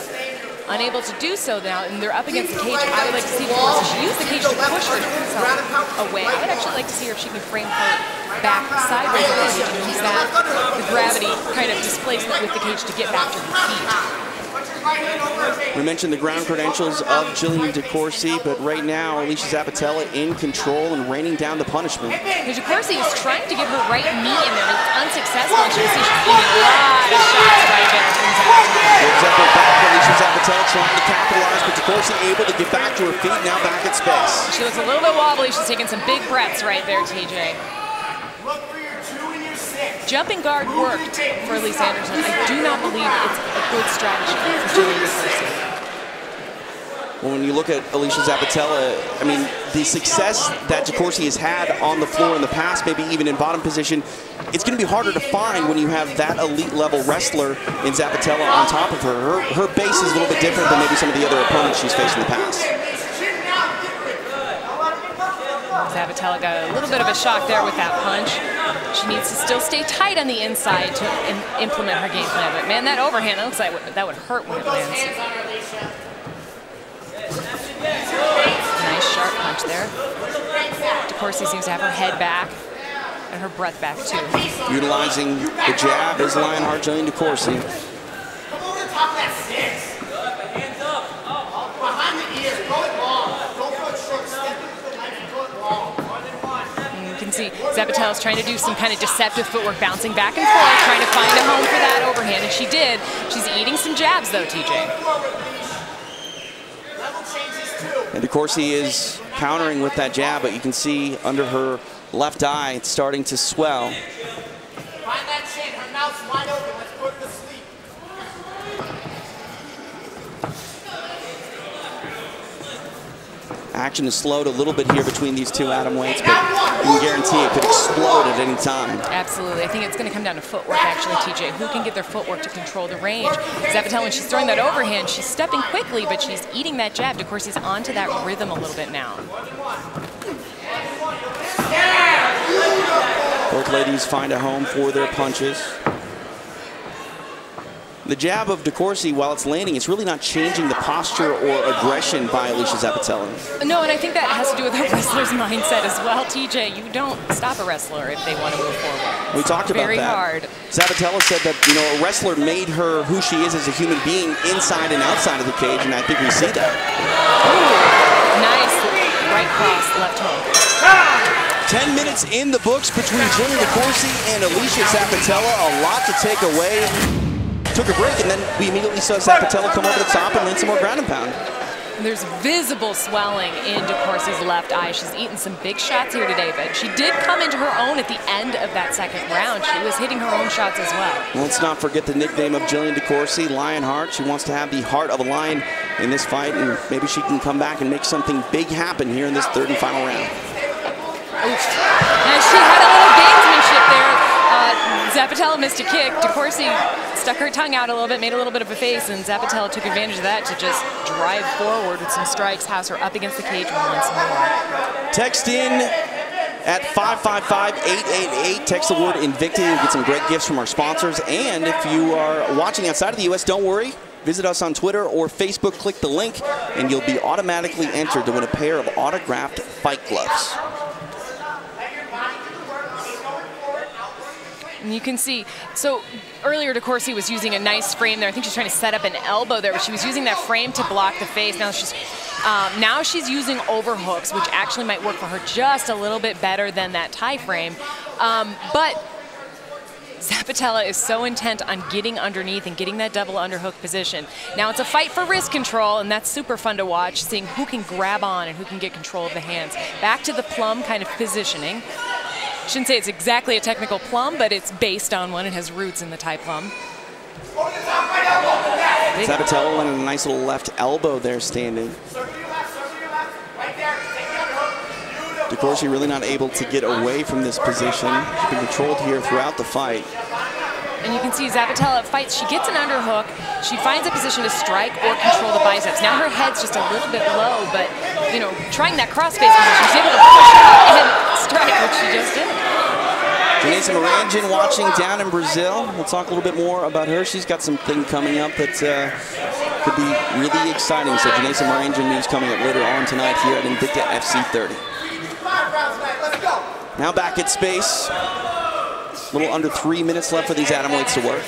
Unable to do so now, and they're up against the cage. I would like to see DeCoursey. She used the cage to push herself away. I would actually like to see her if she can frame her back sideways and use that, the gravity kind of displacement with the cage to get back to her feet. We mentioned the ground credentials of Jillian DeCoursey, but right now Alesha Zappitella in control and raining down the punishment. Because DeCoursey is trying to give her right knee in there, it's unsuccessful. And she's getting a lot of shots right there from Zappitella. Gives up her back, Alesha Zappitella trying to capitalize, but DeCoursey able to get back to her feet, now back at space. She looks a little bit wobbly. She's taking some big breaths right there, TJ. Look for your two and your six. Jumping guard worked for Alyse Anderson. I do not believe it's a good strategy for Jillian DeCoursey. when you look at Alesha Zappitella, I mean, the success that DeCoursey has had on the floor in the past, maybe even in bottom position, it's going to be harder to find when you have that elite level wrestler in Zappitella on top of her. Her, her base is a little bit different than maybe some of the other opponents she's faced in the past. Zappitella got a little bit of a shock there with that punch. She needs to still stay tight on the inside to implement her game plan. But man, that overhand, looks like that would hurt when it lands. Nice sharp punch there. DeCoursey seems to have her head back and her breath back too. Utilizing the jab is Lionheart Jillian DeCoursey. You can is trying to do some kind of deceptive footwork, bouncing back and forth, trying to find a home for that overhand, and she did. She's eating some jabs though, TJ. And of course, he is countering with that jab, but you can see under her left eye, it's starting to swell. Find that chin, her mouth's wide open, let's put her to sleep. Action is slowed a little bit here between these two atom weights, but you can guarantee it could explode at any time. Absolutely. I think it's going to come down to footwork, actually, TJ. Who can get their footwork to control the range? Zappitella, when she's throwing that overhand, she's stepping quickly, but she's eating that jab. Of course, he's onto that rhythm a little bit now. Both ladies find a home for their punches. The jab of DeCoursey, while it's landing, it's really not changing the posture or aggression by Alesha Zappitella. No, and I think that has to do with a *laughs* wrestler's mindset as well, TJ. You don't stop a wrestler if they want to move forward. We talked about Very that. hard. Zappitella said that, you know, a wrestler made her who she is as a human being inside and outside of the cage, and I think we see that. Ooh, nice right cross, left hook. 10 minutes in the books between Jillian DeCoursey and Alesha Zappitella. A lot to take away took a break, and then we immediately saw Zappitella come over the top and land some more ground and pound. There's visible swelling in DeCoursey's left eye. She's eaten some big shots here today, but she did come into her own at the end of that second round. She was hitting her own shots as well. Let's not forget the nickname of Jillian DeCoursey, Lionheart. She wants to have the heart of a lion in this fight, and maybe she can come back and make something big happen here in this third and final round. Oof. Now she had a little gamesmanship there. Uh, Zappitella missed a kick. DeCoursey stuck her tongue out a little bit, made a little bit of a face, and Zappitella took advantage of that to just drive forward with some strikes, house her up against the cage once more. Text in at 555-888. Text the word Invicta. You get some great gifts from our sponsors. And if you are watching outside of the U.S., don't worry. Visit us on Twitter or Facebook. Click the link, and you'll be automatically entered to win a pair of autographed fight gloves. And you can see, so earlier DeCoursey was using a nice frame there. I think she's trying to set up an elbow there, but she was using that frame to block the face. Now she's um, now she's using overhooks, which actually might work for her just a little bit better than that tie frame. Um, but Zappitella is so intent on getting underneath and getting that double underhook position. Now it's a fight for wrist control, and that's super fun to watch, seeing who can grab on and who can get control of the hands. Back to the plum kind of positioning shouldn't say it's exactly a technical plum, but it's based on one. It has roots in the Thai plum. Zappitella landing a nice little left elbow there standing. DeCoursey really not able to get away from this position. She's been controlled here throughout the fight. And you can see Zappitella fights. She gets an underhook. She finds a position to strike or control the biceps. Now her head's just a little bit low, but, you know, trying that crossface position, she's able to push and strike, which she just did. Janaisa Morandin watching down in Brazil. We'll talk a little bit more about her. She's got something coming up that uh, could be really exciting. So Janaisa Morandin news coming up later on tonight here at Invicta FC 30. Now back at space. A little under three minutes left for these atom weights to work.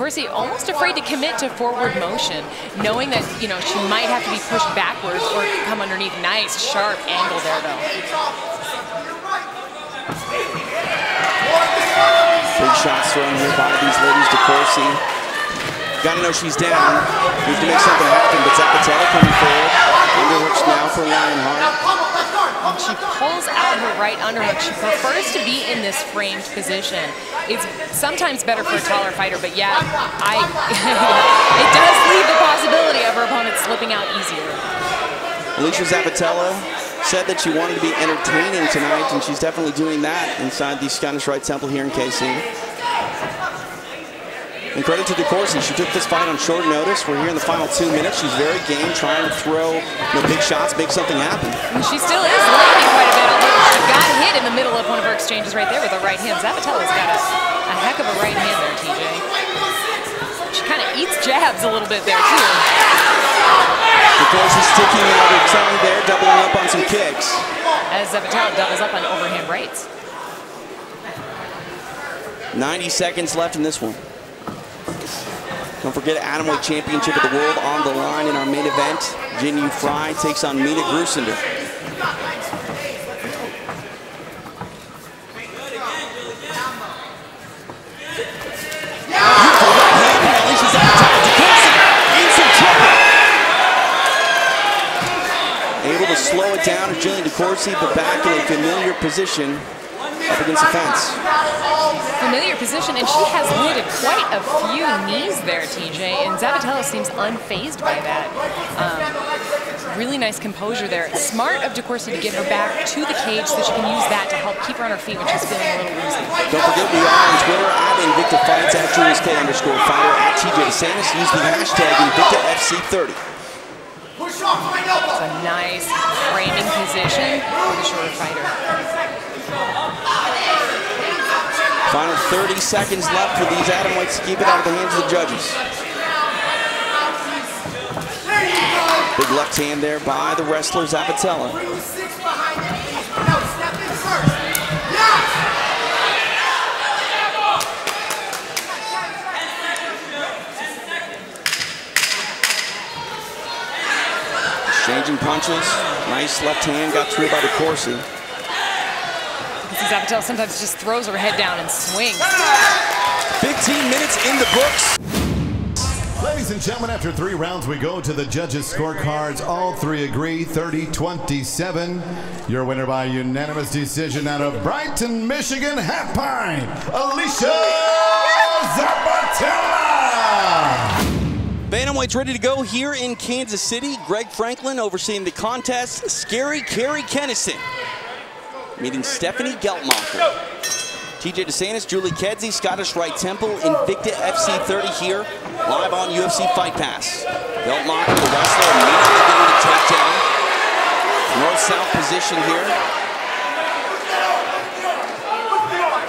DeCoursey almost afraid to commit to forward motion, knowing that, you know, she might have to be pushed backwards or come underneath. Nice, sharp angle there, though. Big shots thrown here by these ladies. DeCoursey got to know she's down. Needs to make something happen, but Zappitella coming forward. Underhooks now for Lionheart. She pulls out her right underhook, she prefers to be in this framed position. It's sometimes better for a taller fighter, but yeah, I *laughs* it does leave the possibility of her opponent slipping out easier. Alesha Zappitella said that she wanted to be entertaining tonight, and she's definitely doing that inside the Scottish Rite Temple here in KC. And credit to DeCoursey, she took this fight on short notice. We're here in the final two minutes. She's very game, trying to throw you know, big shots, make something happen. And she still is landing quite a bit, although she got hit in the middle of one of her exchanges right there with a right hand. Zappitella's got a, a heck of a right hand there, TJ. She kind of eats jabs a little bit there, too. DeCoursey sticking out her tongue there, doubling up on some kicks. As Zappitella doubles up on overhand rights. 90 seconds left in this one. Don't forget Atomweight Championship of the World on the line in our main event. Jinh Yu Frey takes on Minna trouble. Able to slow it down as Jillian DeCoursey, but back in a familiar position up against the fence. Familiar position, and she has landed quite a few knees there, TJ, and Zappitella seems unfazed by that. Um, really nice composure there. Smart of DeCoursey to get her back to the cage so she can use that to help keep her on her feet when she's feeling a little woozy. Don't forget we are on Twitter at Invicta Fights, at Julius K underscore fighter, at TJ DeSantis. Use the hashtag InvictaFC30. Push off my elbow. It's a nice framing position for the shorter fighter. Final 30 seconds left for these atomweights to keep it out of the hands of the judges. Big left hand there by the wrestler. Yes! Exchanging punches. Nice left hand got through by DeCoursey. You see Zappitella sometimes just throws her head down and swings. 15 minutes in the books. Ladies and gentlemen, after three rounds, we go to the judges' scorecards. All three agree 30 27. Your winner by unanimous decision out of Brighton, Michigan, Half Pint, Alesha Zappitella. Bantamweight's ready to go here in Kansas City. Greg Franklin overseeing the contest. Scary Kerri Kenneson meeting Stephanie Geltmacher. TJ DeSantis, Julie Kedzie, Scottish Rite Temple, Invicta FC 30 here, live on UFC Fight Pass. Geltmacher, the wrestler, immediately getting the takedown. North-south position here.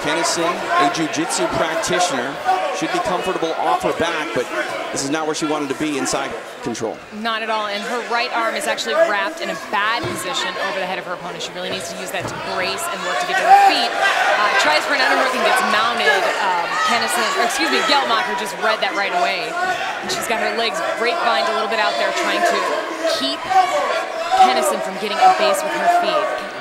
Kenneson, a jiu-jitsu practitioner, should be comfortable off her back, but this is not where she wanted to be inside control. Not at all, and her right arm is actually wrapped in a bad position over the head of her opponent. She really needs to use that to brace and work to get to her feet. Uh, tries for an underhook and gets mounted. Um, Kenneson, or excuse me, Geltmacher just read that right away. And she's got her legs grapevined a little bit out there trying to keep Kenneson from getting a base with her feet.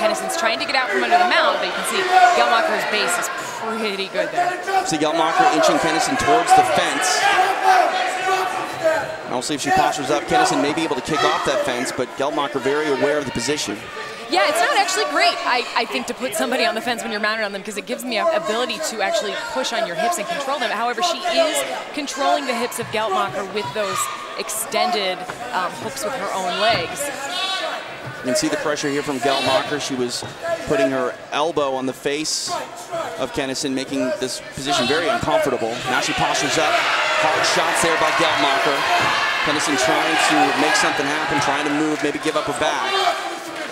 Kenneson's trying to get out from under the mount, but you can see Geltmacher's base is pretty good there. See Geltmacher inching Kenneson towards the fence. And we'll see if she postures up. Kenneson may be able to kick off that fence, but Geltmacher very aware of the position. Yeah, it's not actually great, I, I think, to put somebody on the fence when you're mounted on them because it gives me an ability to actually push on your hips and control them. However, she is controlling the hips of Geltmacher with those extended um, hooks with her own legs. You can see the pressure here from Geltmacher. She was putting her elbow on the face of Kenneson, making this position very uncomfortable. Now she postures up. Hard shots there by Geltmacher. Kenneson trying to make something happen, trying to move, maybe give up her back.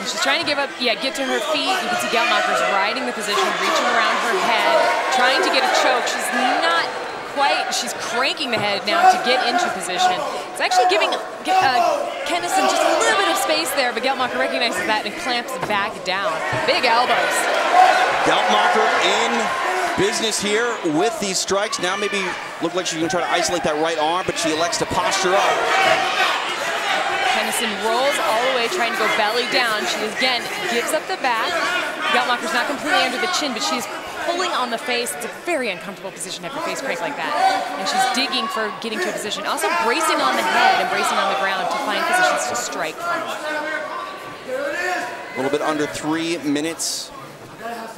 She's trying to give up, yeah, get to her feet. You can see Geltmacher's riding the position, reaching around her head, trying to get a choke. She's not quite, she's cranking the head now to get into position. It's actually giving uh, Kenneson just a little bit of space there, but Geltmacher recognizes that and clamps back down. Big elbows. Geltmacher in business here with these strikes. Now maybe look like she's gonna try to isolate that right arm, but she elects to posture up. Kenneson rolls all the way, trying to go belly down. She again gives up the back. Geltmacher's not completely under the chin, but she's pulling on the face. It's a very uncomfortable position to have your face crank like that. And she's digging for getting to a position. Also bracing on the head and bracing on the ground to find positions to strike. A little bit under three minutes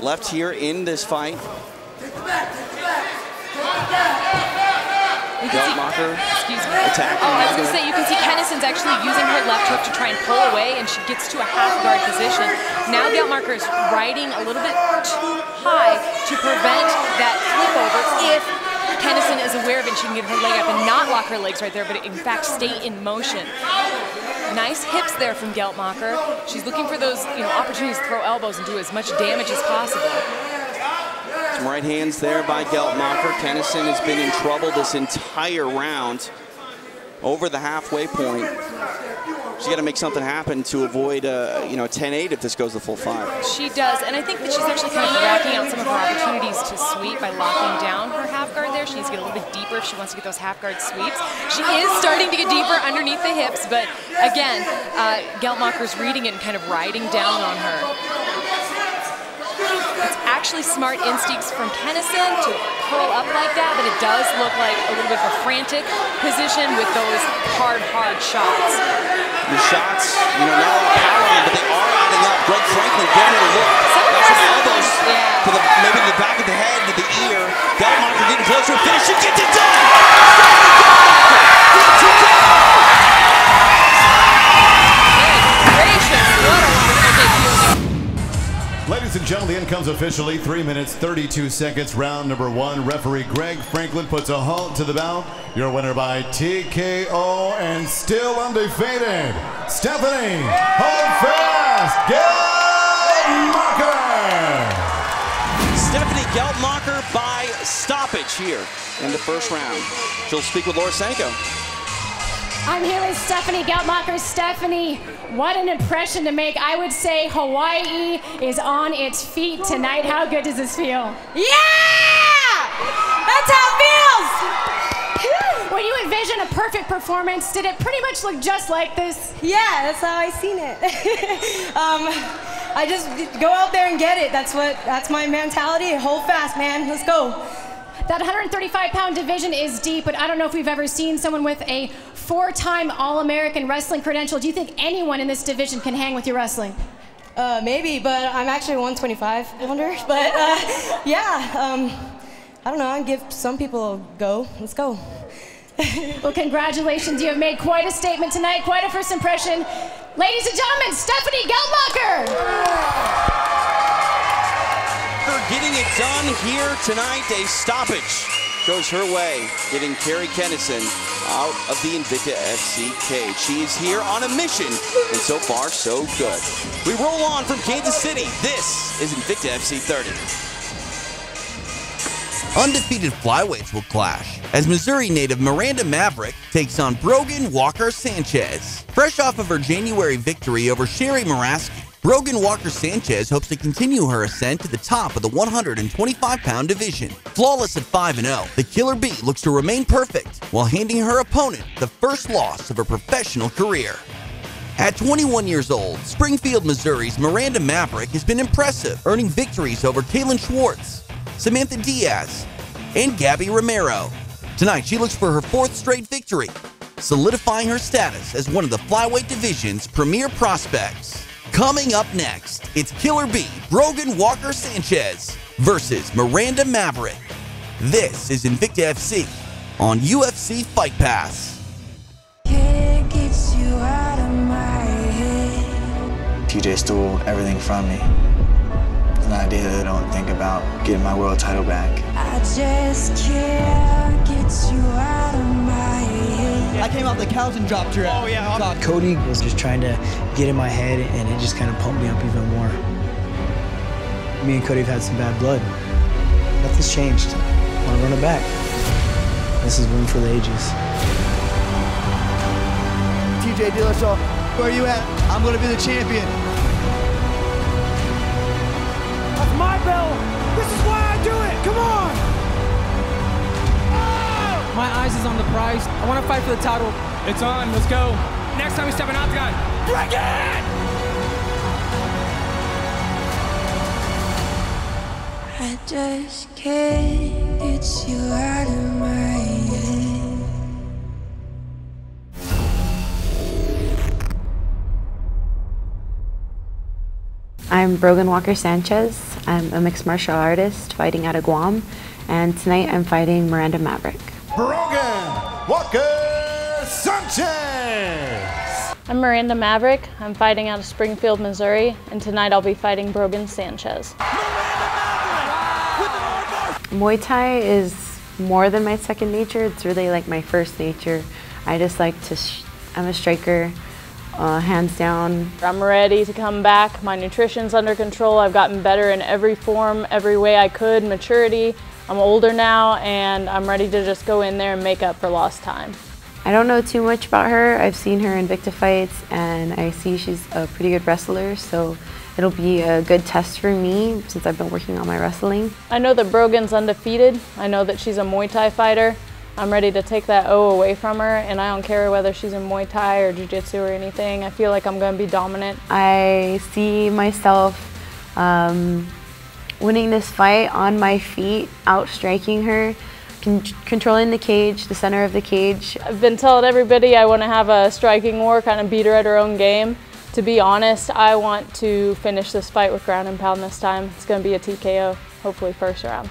left here in this fight. You can see- Geltmacher Excuse attacking. Oh, I was going to say, you can see Kenneson's actually using her left hook to try and pull away, and she gets to a half guard position. Now Geltmacher is riding a little bit too high to prevent that flip over if Kenneson is aware of it, she can get her leg up and not lock her legs right there, but in fact stay in motion. Nice hips there from Geltmacher. She's looking for those you know, opportunities to throw elbows and do as much damage as possible. Some right hands there by Geltmacher. Kenneson has been in trouble this entire round. Over the halfway point. She's got to make something happen to avoid uh, you know 10-8 if this goes the full five. She does, and I think that she's actually kind of blocking out some of her opportunities to sweep by locking down her half guard there. She needs to get a little bit deeper if she wants to get those half guard sweeps. She is starting to get deeper underneath the hips, but again, uh, Geltmacher's reading it and kind of riding down on her. It's actually smart instincts from Kenneson to curl up like that, but it does look like a little bit of a frantic position with those hard, hard shots. The shots, you know, not a lot of power on but they are adding up. Greg Franklin it a look. Got some elbows Yeah. to the maybe the back of the head, to the ear. Geltmacher getting closer, to a finish. She gets it done. And gentlemen, the end comes officially. Three minutes, 32 seconds, round number one. Referee Greg Franklin puts a halt to the bout. Your winner by TKO and still undefeated, Stephanie Holdfast Geltmacher. Stephanie Geltmacher by stoppage here in the first round. She'll speak with Laura Sanko. I'm here with Stephanie Geltmacher. Stephanie, what an impression to make. I would say Hawaii is on its feet tonight. How good does this feel? Yeah! That's how it feels! When you envision a perfect performance, did it pretty much look just like this? Yeah, that's how I seen it. *laughs* um, I just go out there and get it. That's what that's my mentality. Hold fast, man. Let's go. That 135 pound division is deep, but I don't know if we've ever seen someone with a four time All American wrestling credential. Do you think anyone in this division can hang with your wrestling? Uh, maybe, but I'm actually 125. I wonder, *laughs* but uh, yeah. Um, I don't know. I give some people a go. Let's go. *laughs* Well, congratulations. You have made quite a statement tonight, quite a first impression. Ladies and gentlemen, Stephanie Geltmacher! Getting it done here tonight, a stoppage goes her way, getting Kerri Kenneson out of the Invicta FC cage. She is here on a mission, and so far, so good. We roll on from Kansas City. This is Invicta FC 30. Undefeated flyweights will clash as Missouri native Miranda Maverick takes on Brogan Walker Sanchez. Fresh off of her January victory over Cheri Muraski, Brogan Walker Sanchez hopes to continue her ascent to the top of the 125 pound division. Flawless at 5 0, the Killer Bee looks to remain perfect while handing her opponent the first loss of her professional career. At 21 years old, Springfield, Missouri's Miranda Maverick has been impressive, earning victories over Kaylin Schwartz, Samantha Diaz, and Gabby Romero. Tonight, she looks for her fourth straight victory, solidifying her status as one of the flyweight division's premier prospects. Coming up next, it's Killer B, Brogan Walker Sanchez versus Miranda Maverick. This is Invicta FC on UFC Fight Pass. TJ stole everything from me. An idea that I don't think about getting my world title back. I just can't get you out of my head. I came off the couch and dropped your ass. Oh yeah. Cody was just trying to get in my head, and it just kind of pumped me up even more. Me and Cody have had some bad blood. Nothing's changed. I want to run it back. This is room for the ages. TJ Dillashaw, where are you at? I'm gonna be the champion. My eyes is on the prize. I want to fight for the title. It's on. Let's go. Next time we step in octagon. Break it. I just can't get you out of my head. I'm Brogan Walker Sanchez. I'm a mixed martial artist fighting out of Guam, and tonight I'm fighting Miranda Maverick. Brogan Walker Sanchez. I'm Miranda Maverick. I'm fighting out of Springfield, Missouri, and tonight I'll be fighting Brogan Sanchez. Muay Thai is more than my second nature. It's really like my first nature. I just like to, I'm a striker, uh, hands down. I'm ready to come back. My nutrition's under control. I've gotten better in every form, every way I could, maturity. I'm older now, and I'm ready to just go in there and make up for lost time. I don't know too much about her. I've seen her in Invicta fights, and I see she's a pretty good wrestler, so it'll be a good test for me since I've been working on my wrestling. I know that Brogan's undefeated. I know that she's a Muay Thai fighter. I'm ready to take that O away from her, and I don't care whether she's in Muay Thai or Jiu Jitsu or anything. I feel like I'm going to be dominant. I see myself um, winning this fight on my feet, outstriking her, con controlling the cage, the center of the cage. I've been telling everybody I want to have a striking war, kind of beat her at her own game. To be honest, I want to finish this fight with ground and pound this time. It's going to be a TKO, hopefully first round.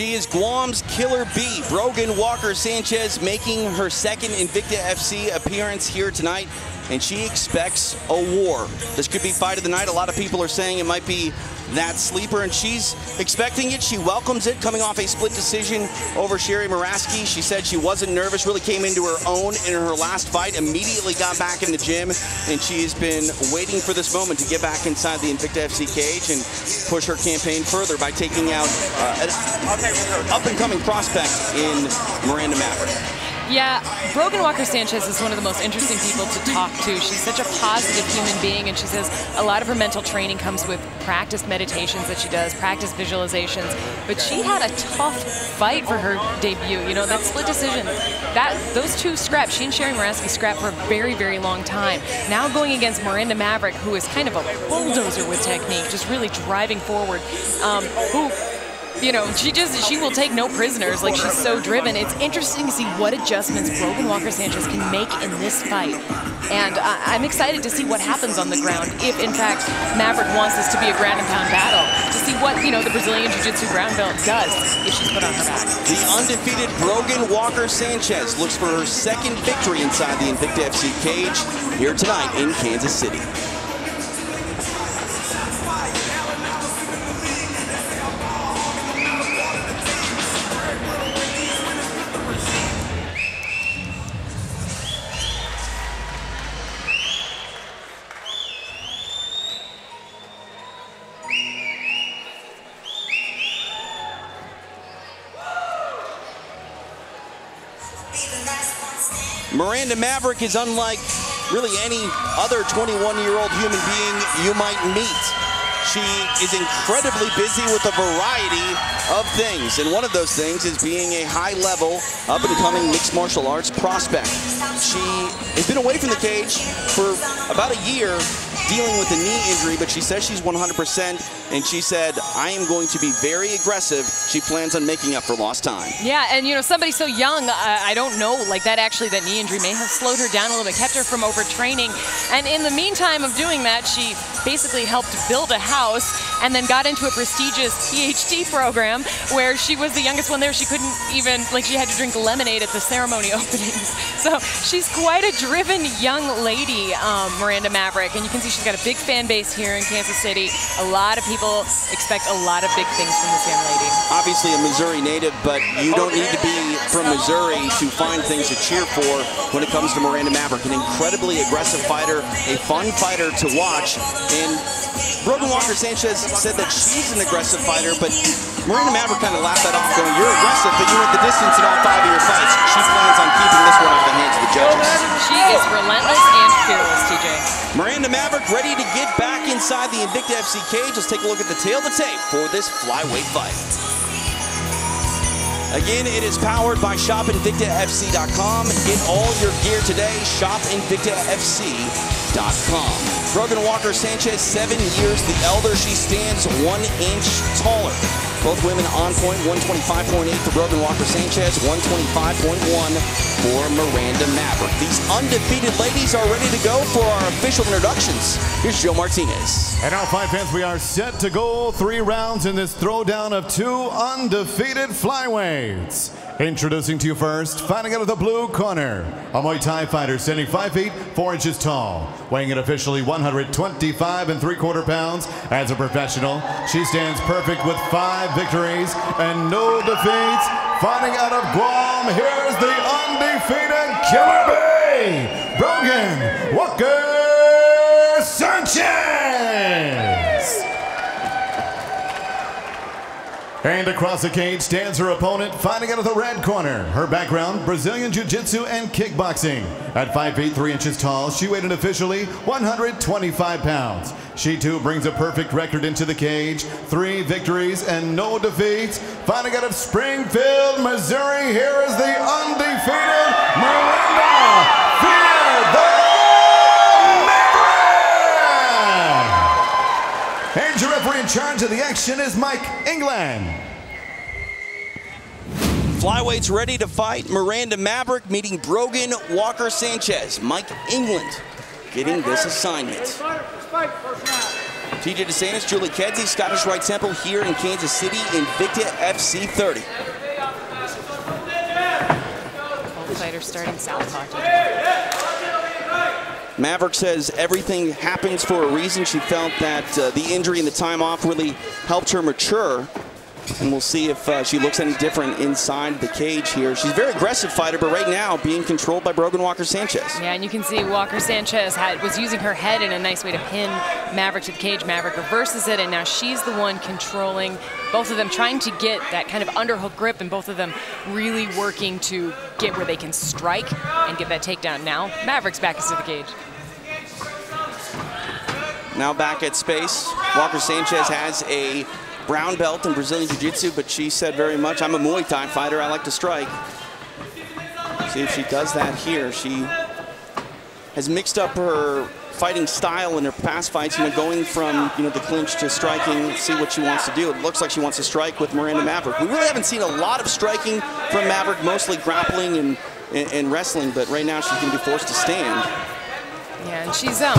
She is Guam's Killer Bee. Brogan Walker Sanchez making her second Invicta FC appearance here tonight, and she expects a war. This could be fight of the night. A lot of people are saying it might be that sleeper, and she's expecting it. She welcomes it, coming off a split decision over Cheri Muraski. She said she wasn't nervous, really came into her own in her last fight, immediately got back in the gym, and she has been waiting for this moment to get back inside the Invicta FC cage and push her campaign further by taking out uh, an up-and-coming prospect in Miranda Maverick. Yeah, Brogan Walker Sanchez is one of the most interesting people to talk to. She's such a positive human being, and she says a lot of her mental training comes with practice meditations that she does, practice visualizations. But she had a tough fight for her debut. You know, that split decision, that those two scraps, she and Cheri Muraski scrapped for a very, very long time. Now going against Miranda Maverick, who is kind of a bulldozer with technique, just really driving forward, um, who you know, she just she will take no prisoners. Like she's so driven. It's interesting to see what adjustments Brogan Walker Sanchez can make in this fight, and uh, I'm excited to see what happens on the ground. If in fact Maverick wants this to be a ground and pound battle, to see what you know the Brazilian Jiu-Jitsu ground belt does if she's put on her back. The undefeated Brogan Walker Sanchez looks for her second victory inside the Invicta FC cage here tonight in Kansas City. Miranda Maverick is unlike really any other 21-year-old human being you might meet. She is incredibly busy with a variety of things, and one of those things is being a high-level, up-and-coming mixed martial arts prospect. She has been away from the cage for about a year, dealing with a knee injury, but she says she's 100%, and she said, I am going to be very aggressive. She plans on making up for lost time. Yeah, and you know, somebody so young, I, I don't know, like that actually, that knee injury may have slowed her down a little bit, kept her from overtraining. And in the meantime of doing that, she basically helped build a house and then got into a prestigious PhD program where she was the youngest one there. She couldn't even, like, she had to drink lemonade at the ceremony *laughs* openings. So she's quite a driven young lady, um, Miranda Maverick. And you can see she's got a big fan base here in Kansas City. A lot of people expect a lot of big things from this young lady. Obviously a Missouri native, but you don't need to be from Missouri to find things to cheer for when it comes to Miranda Maverick. An incredibly aggressive fighter, a fun fighter to watch. And Brogan Walker Sanchez said that she's an aggressive fighter, but Miranda Maverick kind of laughed that off, going, you're aggressive, but you went the distance in all five of your fights. She plans on keeping this one out of the hands of the judges. She is relentless and fearless, TJ. Miranda Maverick ready to get back inside the Invicta FC cage. Let's take a look at the tale of the tape for this flyweight fight. Again, it is powered by ShopInvictaFC.com. Get all your gear today. ShopInvictaFC.com. Brogan Walker Sanchez, seven years the elder. She stands one inch taller. Both women on point, 125.8 for Brogan Walker Sanchez, 125.1 for Miranda Maverick. These undefeated ladies are ready to go for our official introductions. Here's Joe Martinez. And now, five fans, we are set to go three rounds in this throwdown of two undefeated flyweights. Introducing to you first, fighting out of the blue corner, a Muay Thai fighter standing 5 feet 4 inches tall, weighing in officially 125 and 3 quarter pounds. As a professional, she stands perfect with five victories and no defeats. Fighting out of Guam, here's the undefeated Killer Bee, Brogan Walker Sanchez. And across the cage stands her opponent, fighting out of the red corner. Her background, Brazilian Jiu-Jitsu and kickboxing. At 5 feet 3 inches tall, she weighed in officially 125 pounds. She too brings a perfect record into the cage. Three victories and no defeats. Fighting out of Springfield, Missouri, here is the undefeated Miranda Maverick! And your referee in charge of the action is Mike England. Flyweights ready to fight. Miranda Maverick meeting Brogan Walker Sanchez. Mike England getting this assignment. TJ DeSantis, Julie Kedzie, Scottish Rite Temple here in Kansas City, Invicta FC 30. Both fighters starting southpaw today. Maverick says everything happens for a reason. She felt that uh, the injury and the time off really helped her mature. And we'll see if uh, she looks any different inside the cage here. She's a very aggressive fighter, but right now being controlled by Brogan Walker Sanchez. Yeah, and you can see Walker Sanchez had, was using her head in a nice way to pin Maverick to the cage. Maverick reverses it, and now she's the one controlling both of them, trying to get that kind of underhook grip, and both of them really working to get where they can strike and get that takedown. Now, Maverick's back into the cage. Now back at space. Walker Sanchez has a brown belt in Brazilian Jiu-Jitsu, but she said very much, I'm a Muay Thai fighter, I like to strike. See if she does that here. She has mixed up her fighting style in her past fights, you know, going from, you know, the clinch to striking, see what she wants to do. It looks like she wants to strike with Miranda Maverick. We really haven't seen a lot of striking from Maverick, mostly grappling and, and, and wrestling, but right now she's going to be forced to stand. Yeah, and she's um,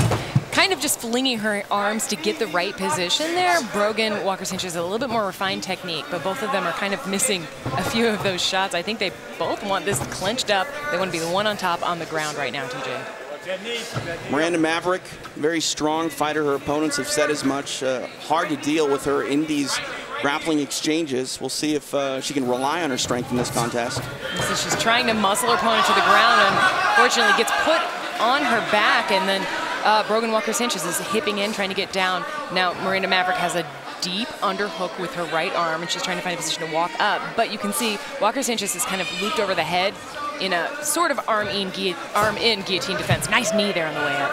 kind of just flinging her arms to get the right position there. Brogan, Walker Sanchez, is a little bit more refined technique, but both of them are kind of missing a few of those shots. I think they both want this clinched up. They want to be the one on top on the ground right now, TJ. Miranda Maverick, very strong fighter. Her opponents have said as much. Uh, hard to deal with her in these grappling exchanges. We'll see if uh, she can rely on her strength in this contest. So she's trying to muscle her opponent to the ground and fortunately gets put on her back and then uh, Brogan Walker Sanchez is hipping in, trying to get down. Now Miranda Maverick has a deep underhook with her right arm and she's trying to find a position to walk up. But you can see Walker Sanchez is kind of looped over the head in a sort of arm in, arm in guillotine defense. Nice knee there on the way up.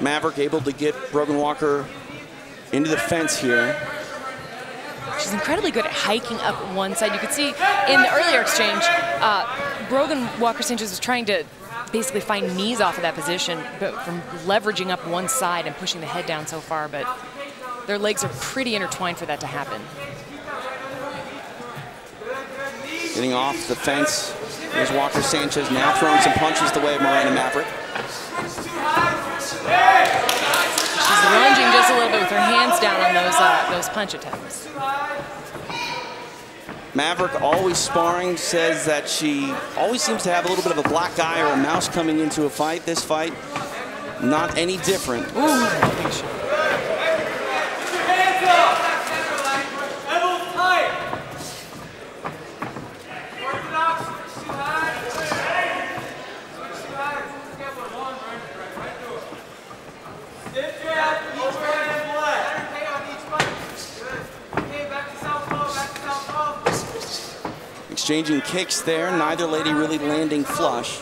Maverick able to get Brogan Walker into the fence here. She's incredibly good at hiking up one side. You could see in the earlier exchange, uh, Brogan Walker Sanchez was trying to basically find knees off of that position, but from leveraging up one side and pushing the head down so far, but their legs are pretty intertwined for that to happen. Getting off the fence. There's Walker Sanchez now throwing some punches the way of Miranda Maverick. She's lunging just a little bit with her hands down on those uh, those punch attempts. Maverick always sparring says that she always seems to have a little bit of a black eye or a mouse coming into a fight. This fight, not any different. Ooh, Exchanging kicks there, neither lady really landing flush.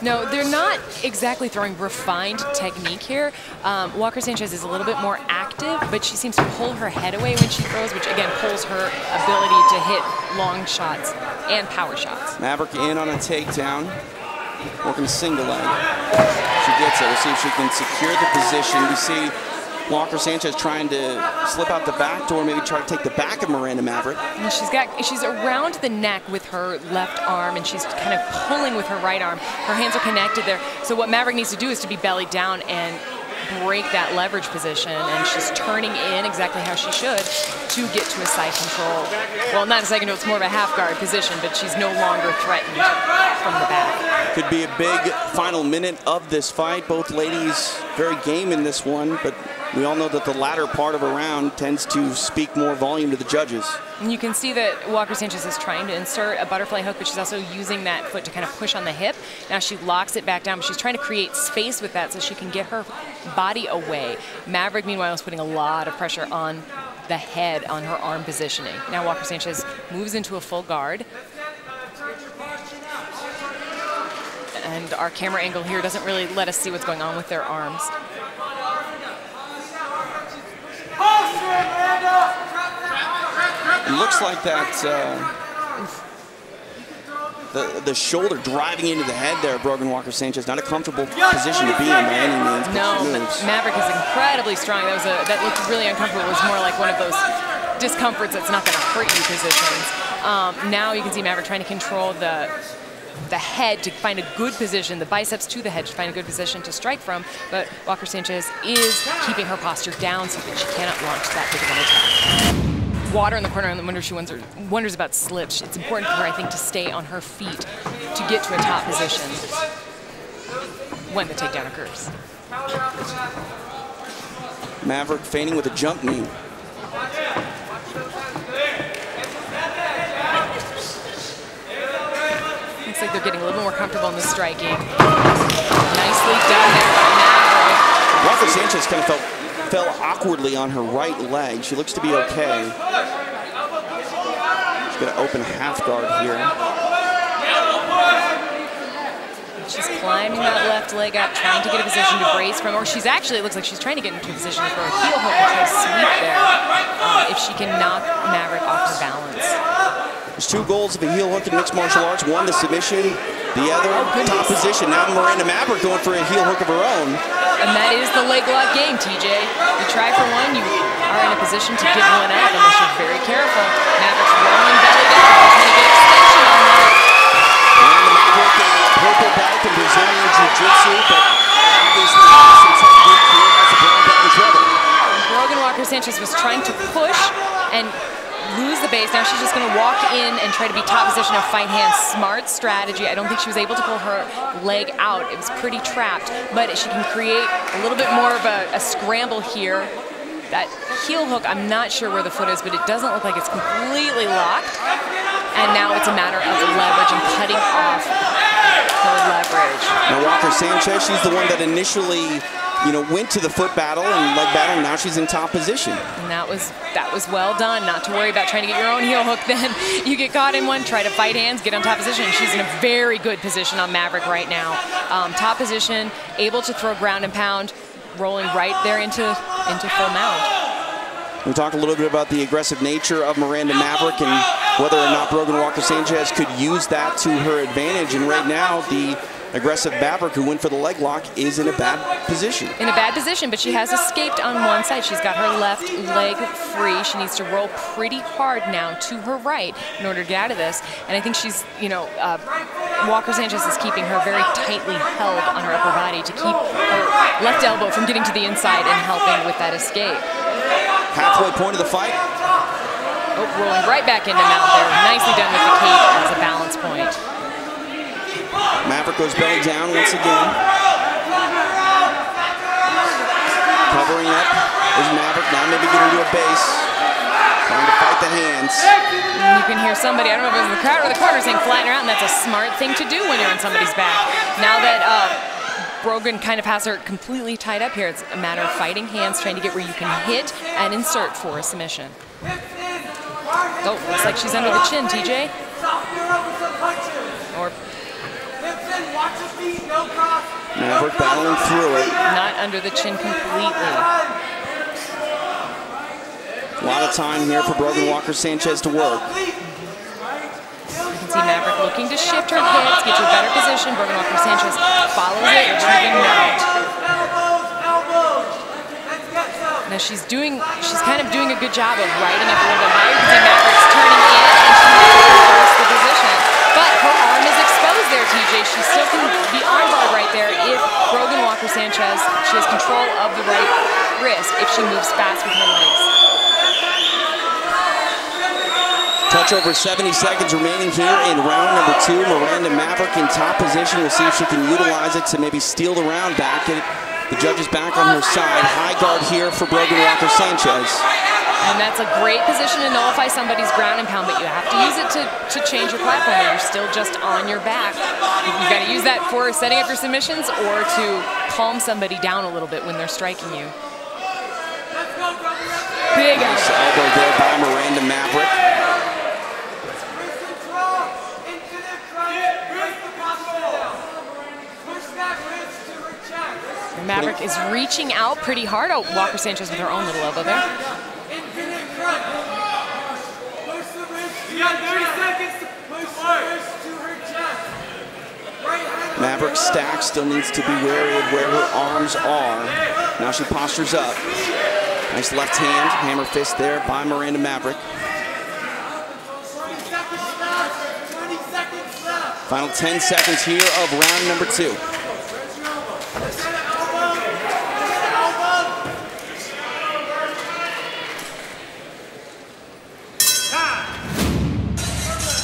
No, they're not exactly throwing refined technique here. Um, Walker Sanchez is a little bit more active, but she seems to pull her head away when she throws, which again pulls her ability to hit long shots and power shots. Maverick in on a takedown, working a single leg. She gets it. We'll see if she can secure the position. We see Walker Sanchez trying to slip out the back door, maybe try to take the back of Miranda Maverick. And she's got she's around the neck with her left arm, and she's kind of pulling with her right arm. Her hands are connected there. So what Maverick needs to do is to be belly down and break that leverage position, and she's turning in exactly how she should to get to a side control. Well, not a side control, it's more of a half guard position, but she's no longer threatened from the back. Could be a big final minute of this fight. Both ladies very game in this one, but we all know that the latter part of a round tends to speak more volume to the judges. And you can see that Walker Sanchez is trying to insert a butterfly hook, but she's also using that foot to kind of push on the hip. Now she locks it back down, but she's trying to create space with that so she can get her body away. Maverick, meanwhile, is putting a lot of pressure on the head on her arm positioning. Now Walker Sanchez moves into a full guard. And our camera angle here doesn't really let us see what's going on with their arms. It looks like that uh, the the shoulder driving into the head there, Brogan Walker Sanchez. Not a comfortable position to be in by any means. No. Maverick is incredibly strong. That was a that looked really uncomfortable. It was more like one of those discomforts that's not going to hurt you positions. Um, now you can see Maverick trying to control the the head to find a good position, the biceps to the head to find a good position to strike from. But Walker Sanchez is keeping her posture down so that she cannot launch that big of an attack. Water in the corner, and the wonder she wonders, wonders about slips. It's important for her, I think, to stay on her feet to get to a top position when the takedown occurs. Maverick feigning with a jump knee. Looks like they're getting a little more comfortable in the striking. Nicely done there by Maverick. Walker Sanchez kind of felt, fell awkwardly on her right leg. She looks to be okay. She's going to open half guard here. She's climbing that left leg up, trying to get a position to brace from, or she's actually, it looks like she's trying to get into a position for a heel hook and try to sweep there uh, if she can knock Maverick off her balance. There's two goals of a heel hook in mixed martial arts. One, the submission. The other, top position. Now Miranda Maverick going for a heel hook of her own. And that is the leg lock game, TJ. You try for one, you are in a position to give one out unless you're very careful. Maverick's rolling belly down, trying to get extension on that. Miranda Maverick, a purple belt in Brazilian Jiu-Jitsu, but obviously some technique here as a brown belt in trouble. Brogan Walker Sanchez was trying to push and base. Now she's just going to walk in and try to be top position of fight hand. Smart strategy. I don't think she was able to pull her leg out. It was pretty trapped, but she can create a little bit more of a, a scramble here. That heel hook, I'm not sure where the foot is, but it doesn't look like it's completely locked. And now it's a matter of leverage and cutting off her leverage. Now Walker Sanchez, she's the one that initially, you know, went to the foot battle and leg battle, and now she's in top position. And that was that was well done. Not to worry about trying to get your own heel hook. Then *laughs* you get caught in one, try to fight hands, get on top position. She's in a very good position on Maverick right now. Um, top position, able to throw ground and pound, rolling right there into into full mount. We talked a little bit about the aggressive nature of Miranda Maverick and whether or not Brogan Walker Sanchez could use that to her advantage. And right now, the aggressive Maverick who went for the leg lock is in a bad position. In a bad position, but she has escaped on one side. She's got her left leg free. She needs to roll pretty hard now to her right in order to get out of this. And I think she's, you know, uh, Walker Sanchez is keeping her very tightly held on her upper body to keep her left elbow from getting to the inside and helping with that escape. Halfway point of the fight. Oh, rolling right back into mount there. Nicely done with the cape as a balance point. Maverick goes belly down once again. Covering up is Maverick. Now maybe getting to a base. Trying to fight the hands. You can hear somebody, I don't know if it was the crowd or the corner, saying flying around. And that's a smart thing to do when you're on somebody's back. Now that uh, Brogan kind of has her completely tied up here, it's a matter of fighting hands, trying to get where you can hit and insert for a submission. Oh, looks like she's under the chin, TJ. Or Maverick battling through it. not under the chin completely. A lot of time here for Brogan Walker Sanchez to work. You can see Maverick looking to shift her hips, get to a better position. Brogan Walker Sanchez follows it, moving mount. Now she's doing, she's kind of doing a good job of riding up a little bit higher. You can see Maverick's turning in and she reverses the position. But her arm is exposed there, TJ. She still can be armbarred right there if Brogan Walker Sanchez, she has control of the right wrist if she moves fast with her legs. Touch over 70 seconds remaining here in round number two. Miranda Maverick in top position. We'll see if she can utilize it to maybe steal the round back. And the judge is back on her side. High guard here for Brogan Walker Sanchez. And that's a great position to nullify somebody's ground and pound, but you have to use it to, to change your platform. You're still just on your back. You've got to use that for setting up your submissions or to calm somebody down a little bit when they're striking you. Big Nice elbow there by Miranda Maverick. Maverick is reaching out pretty hard. Oh, Walker Sanchez with her own little elbow there. Maverick stack still needs to be wary of where her arms are. Now she postures up. Nice left hand, hammer fist there by Miranda Maverick. Final 10 seconds here of round number two.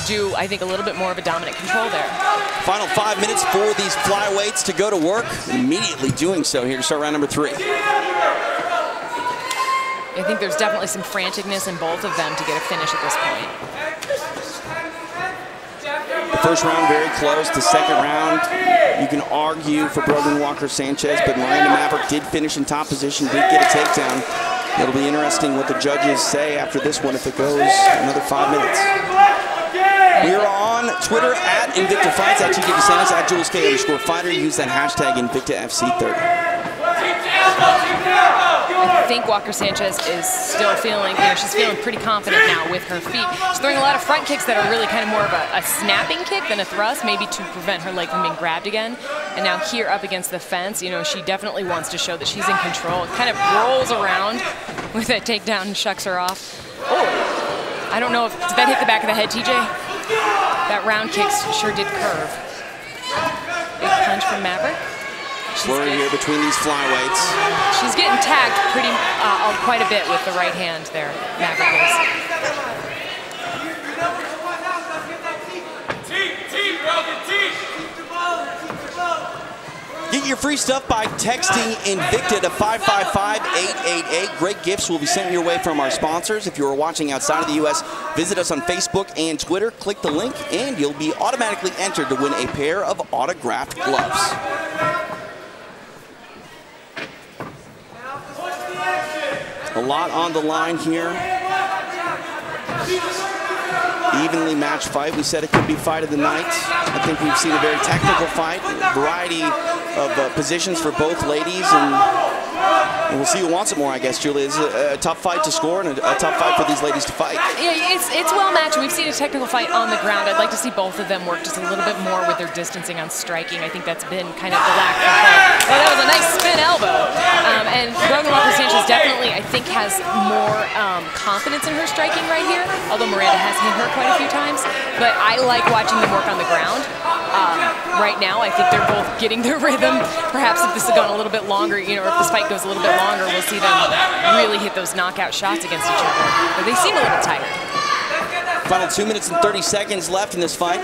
Do, I think, a little bit more of a dominant control there. Final five minutes for these flyweights to go to work. Immediately doing so here to start round number three. I think there's definitely some franticness in both of them to get a finish at this point. The first round very close. The second round, you can argue for Brogan Walker Sanchez, but Miranda Maverick did finish in top position, did get a takedown. It'll be interesting what the judges say after this one if it goes another five minutes. We are on Twitter at Invicta Fights, at TJ DeSantis, at Jules K underscore fighter. Use that hashtag InvictaFC30. I think Walker Sanchez is still feeling, you know, she's feeling pretty confident now with her feet. She's throwing a lot of front kicks that are really kind of more of a, a snapping kick than a thrust, maybe to prevent her leg from being grabbed again. And now here up against the fence, you know, she definitely wants to show that she's in control. It kind of rolls around with that takedown and shucks her off. Oh, I don't know if, did that hit the back of the head, TJ? That round kick sure did curve. Big punch from Maverick. Flurry here between these flyweights. She's getting tagged pretty, uh, quite a bit with the right hand there, Maverick is. Get your free stuff by texting Invicta to 555-888. Great gifts will be sent your way from our sponsors. If you are watching outside of the U.S., visit us on Facebook and Twitter. Click the link, and you'll be automatically entered to win a pair of autographed gloves. A lot on the line here. Evenly matched fight. We said it could be fight of the night. I think we've seen a very technical fight, variety of uh, positions for both ladies, and, and we'll see who wants it more. I guess Julie, it's a, a tough fight to score and a, a, tough fight for these ladies to fight. Yeah, it's it's well matched. We've seen a technical fight on the ground. I'd like to see both of them work just a little bit more with their distancing on striking. I think that's been kind of the lack of both. Oh, that was a nice spin elbow. Um, and Brogan Walker Sanchez definitely, I think, has more um, confidence in her striking right here. Although Miranda has hit her quite a few times, but I like watching them work on the ground. Um, right now, I think they're both getting their rhythm. Perhaps if this had gone a little bit longer, you know, if this fight goes a little bit longer, we'll see them really hit those knockout shots against each other. But they seem a little tired. Final two minutes and 30 seconds left in this fight.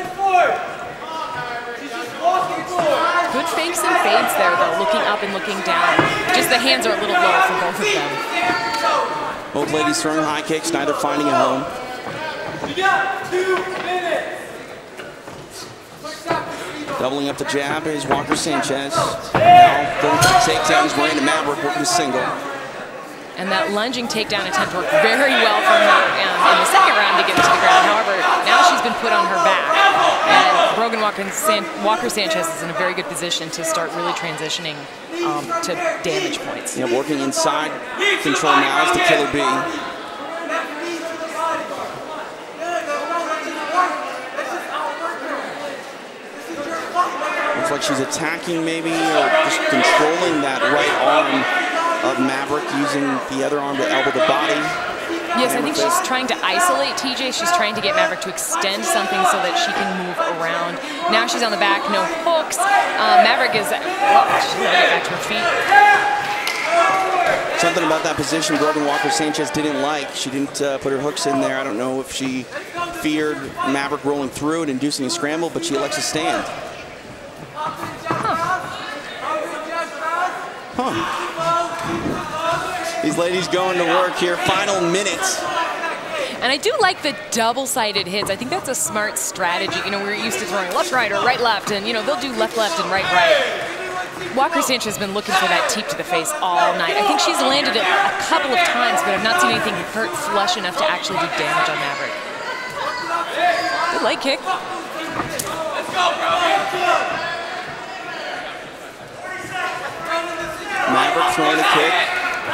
Good fakes and fades there, though, looking up and looking down. Just the hands are a little low for both of them. Both ladies throwing high kicks, neither finding a home. You got two minutes. Doubling up the jab is Walker Sanchez. Now going for the takedowns, Miranda Maverick working single. And that lunging takedown attempt worked very well for her um, in the second round to get to the ground. However, now she's been put on her back. And Brogan Walker, San Walker Sanchez is in a very good position to start really transitioning um, to damage points. Yeah, working inside control now is the killer bee. She's attacking maybe or just controlling that right arm of Maverick using the other arm to elbow the body. Yes, I think she's trying to isolate TJ. She's trying to get Maverick to extend something so that she can move around. Now she's on the back, no hooks. Uh, Maverick is, oh, she's gonna get back to her feet. Something about that position Brogan Walker Sanchez didn't like. She didn't uh, put her hooks in there. I don't know if she feared Maverick rolling through and inducing a scramble, but she elects to stand. Huh. These ladies going to work here. Final minutes. And I do like the double-sided hits. I think that's a smart strategy. You know, we're used to throwing left, right, or right, left, and, you know, they'll do left, left, and right, right. Walker Sanchez has been looking for that teep to the face all night. I think she's landed it a couple of times, but I've not seen anything hurt flush enough to actually do damage on Maverick. Good leg kick. Maverick throwing a kick.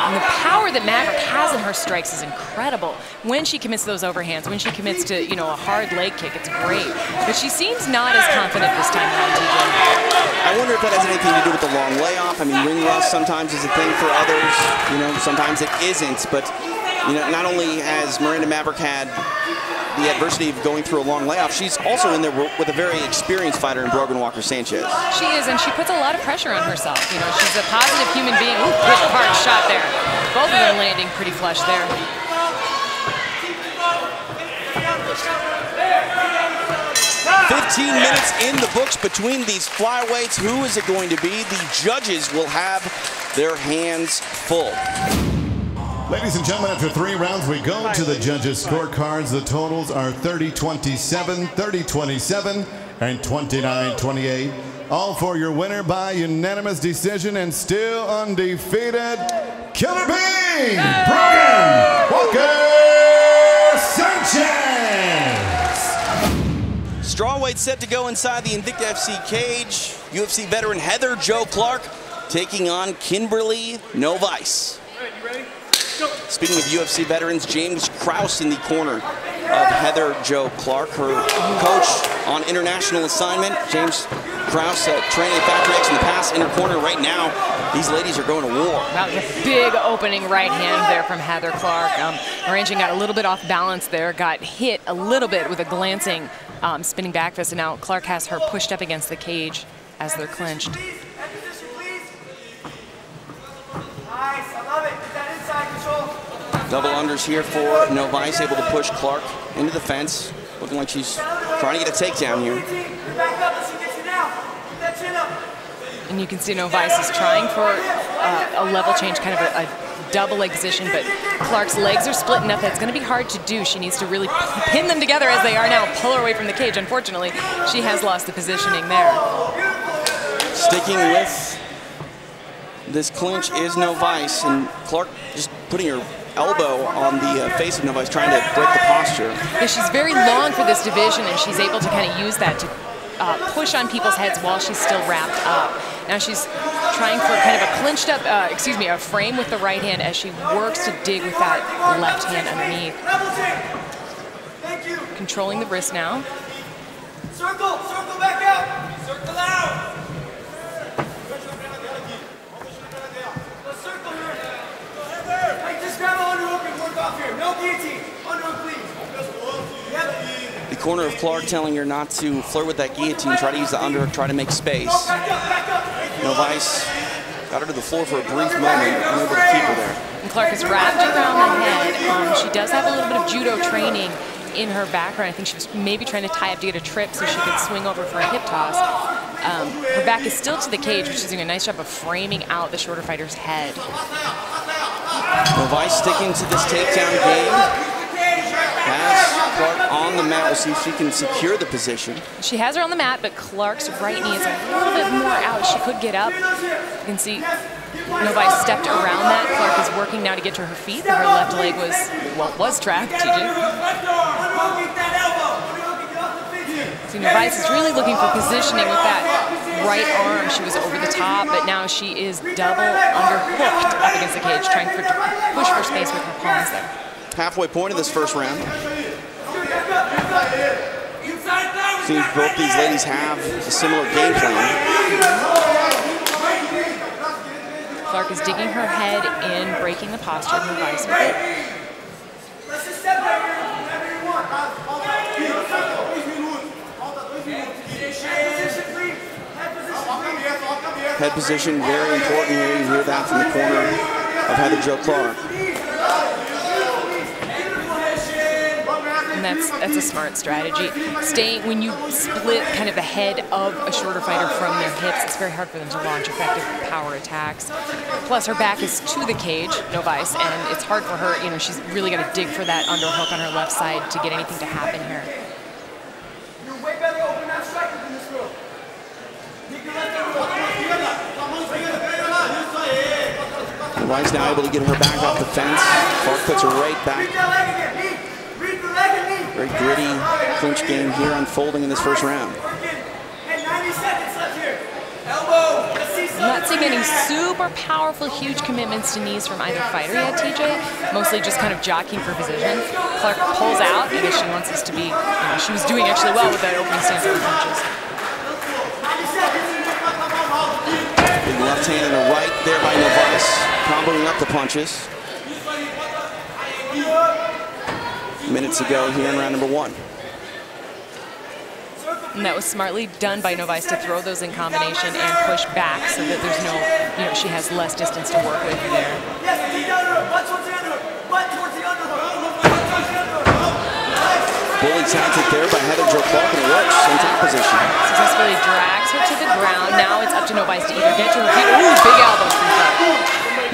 And the power that Maverick has in her strikes is incredible. When she commits those overhands, when she commits to, you know, a hard leg kick, it's great. But she seems not as confident this time around, TJ. I wonder if that has anything to do with the long layoff. I mean, ring rust sometimes is a thing for others. You know, sometimes it isn't. But, you know, not only has Miranda Maverick had the adversity of going through a long layoff, she's also in there with a very experienced fighter in Brogan Walker Sanchez. She is, and she puts a lot of pressure on herself. You know, she's a positive human being. Ooh, good hard shot there. Both of them landing pretty flush there. Fifteen minutes in the books between these flyweights. Who is it going to be? The judges will have their hands full. Ladies and gentlemen, after three rounds, we go to the judges' scorecards. The totals are 30-27, 30-27, and 29-28. All for your winner by unanimous decision and still undefeated, Killer Bee, Brogan Walker Sanchez. Strawweight set to go inside the Invicta FC cage. UFC veteran Heather Jo Clark taking on Kimberly Novaes. Speaking of UFC veterans, James Krause in the corner of Heather Jo Clark, her coach on international assignment. James Krause uh, training at Factory X in the past in her corner right now. These ladies are going to war. That was a big opening right hand there from Heather Clark. Um, Morandin got a little bit off balance there, got hit a little bit with a glancing um, spinning back fist, and now Clark has her pushed up against the cage as they're clinched. Double unders here for Novaes, able to push Clark into the fence. Looking like she's trying to get a takedown here. And you can see Novaes is trying for uh, a level change, kind of a, a double leg position, but Clark's legs are split enough that it's going to be hard to do. She needs to really pin them together as they are now, pull her away from the cage. Unfortunately, she has lost the positioning there. Sticking with this clinch is Novaes, and Clark just putting her elbow on the uh, face of Novaes, trying to break the posture. Yeah, she's very long for this division, and she's able to kind of use that to uh, push on people's heads while she's still wrapped up. Now she's trying for kind of a clinched up, uh, excuse me, a frame with the right hand as she works to dig with that left hand underneath. Controlling the wrist now. Circle, circle back out. Circle out. Let's circle here. Hey, just grab an underhook and work off here. No guillotine. Underhook, please. Yep. The corner of Clark telling her not to flirt with that guillotine, try to use the underhook, try to make space. Novaes got her to the floor for a brief moment, unable to keep her there. And Clark is wrapped around the head. Um, she does have a little bit of judo training in her background. I think she was maybe trying to tie up to get a trip so she could swing over for a hip toss. Um, her back is still to the cage, which is doing a nice job of framing out the shorter fighter's head. Novaes sticking to this takedown game. Has Clark on the mat. We'll see if she can secure the position. She has her on the mat, but Clark's right knee is a little bit more out. She could get up. You can see Novaes stepped around that. Clark is working now to get to her feet. Her left leg was, well, was trapped, TJ. See, Novaes is really looking for positioning with that right arm. She was over the top, but now she is double underhooked up against the cage, trying to push for space with her palms there. Halfway point of this first round. Seems both these ladies have a similar game plan. Clark is digging her head in, breaking the posture of Novaes with it. Head position, very important here. You hear that from the corner of Heather Jo Clark. That's that's a smart strategy. Staying when you split kind of the head of a shorter fighter from their hips, it's very hard for them to launch effective power attacks. Plus, her back is to the cage, Novaes, and it's hard for her. You know, she's really got to dig for that underhook on her left side to get anything to happen here. Rice now able to get her back off the fence. Clark puts her right back. Very gritty clinch game here unfolding in this first round. Not seeing any super powerful, huge commitments to knees from either fighter yet, TJ. Mostly just kind of jockeying for position. Clark pulls out. I guess she wants us to be, you know, she was doing actually well with that opening stance the punches. Big left hand and a right there by Novaes, comboing up the punches. Minutes ago here in round number one. And that was smartly done by Novaes to throw those in combination and push back so that there's no, you know, she has less distance to work with there. Bully tactic there by Heather Jo Clark and it works in top position. Successfully drags her to the ground. Now it's up to Novaes to either get to her feet. Ooh, big elbows from Clark.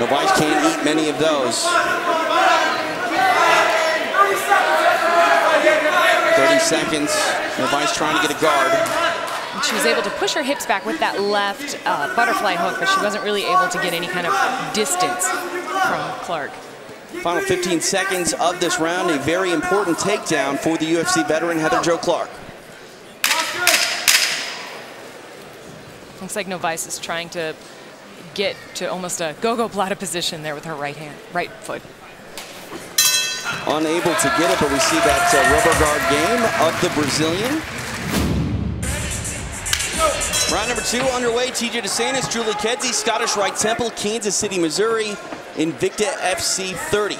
Novaes can't eat many of those. 30 seconds. Novaes trying to get a guard. And She was able to push her hips back with that left uh, butterfly hook, but she wasn't really able to get any kind of distance from Clark. Final 15 seconds of this round, a very important takedown for the UFC veteran Heather Jo Clark. Looks like Novaes is trying to get to almost a gogoplata position there with her right hand, right foot. Unable to get it, but we see that uh, rubber guard game of the Brazilian. Round number two underway. TJ DeSantis, Julie Kedzie, Scottish Rite Temple, Kansas City, Missouri, Invicta FC 30.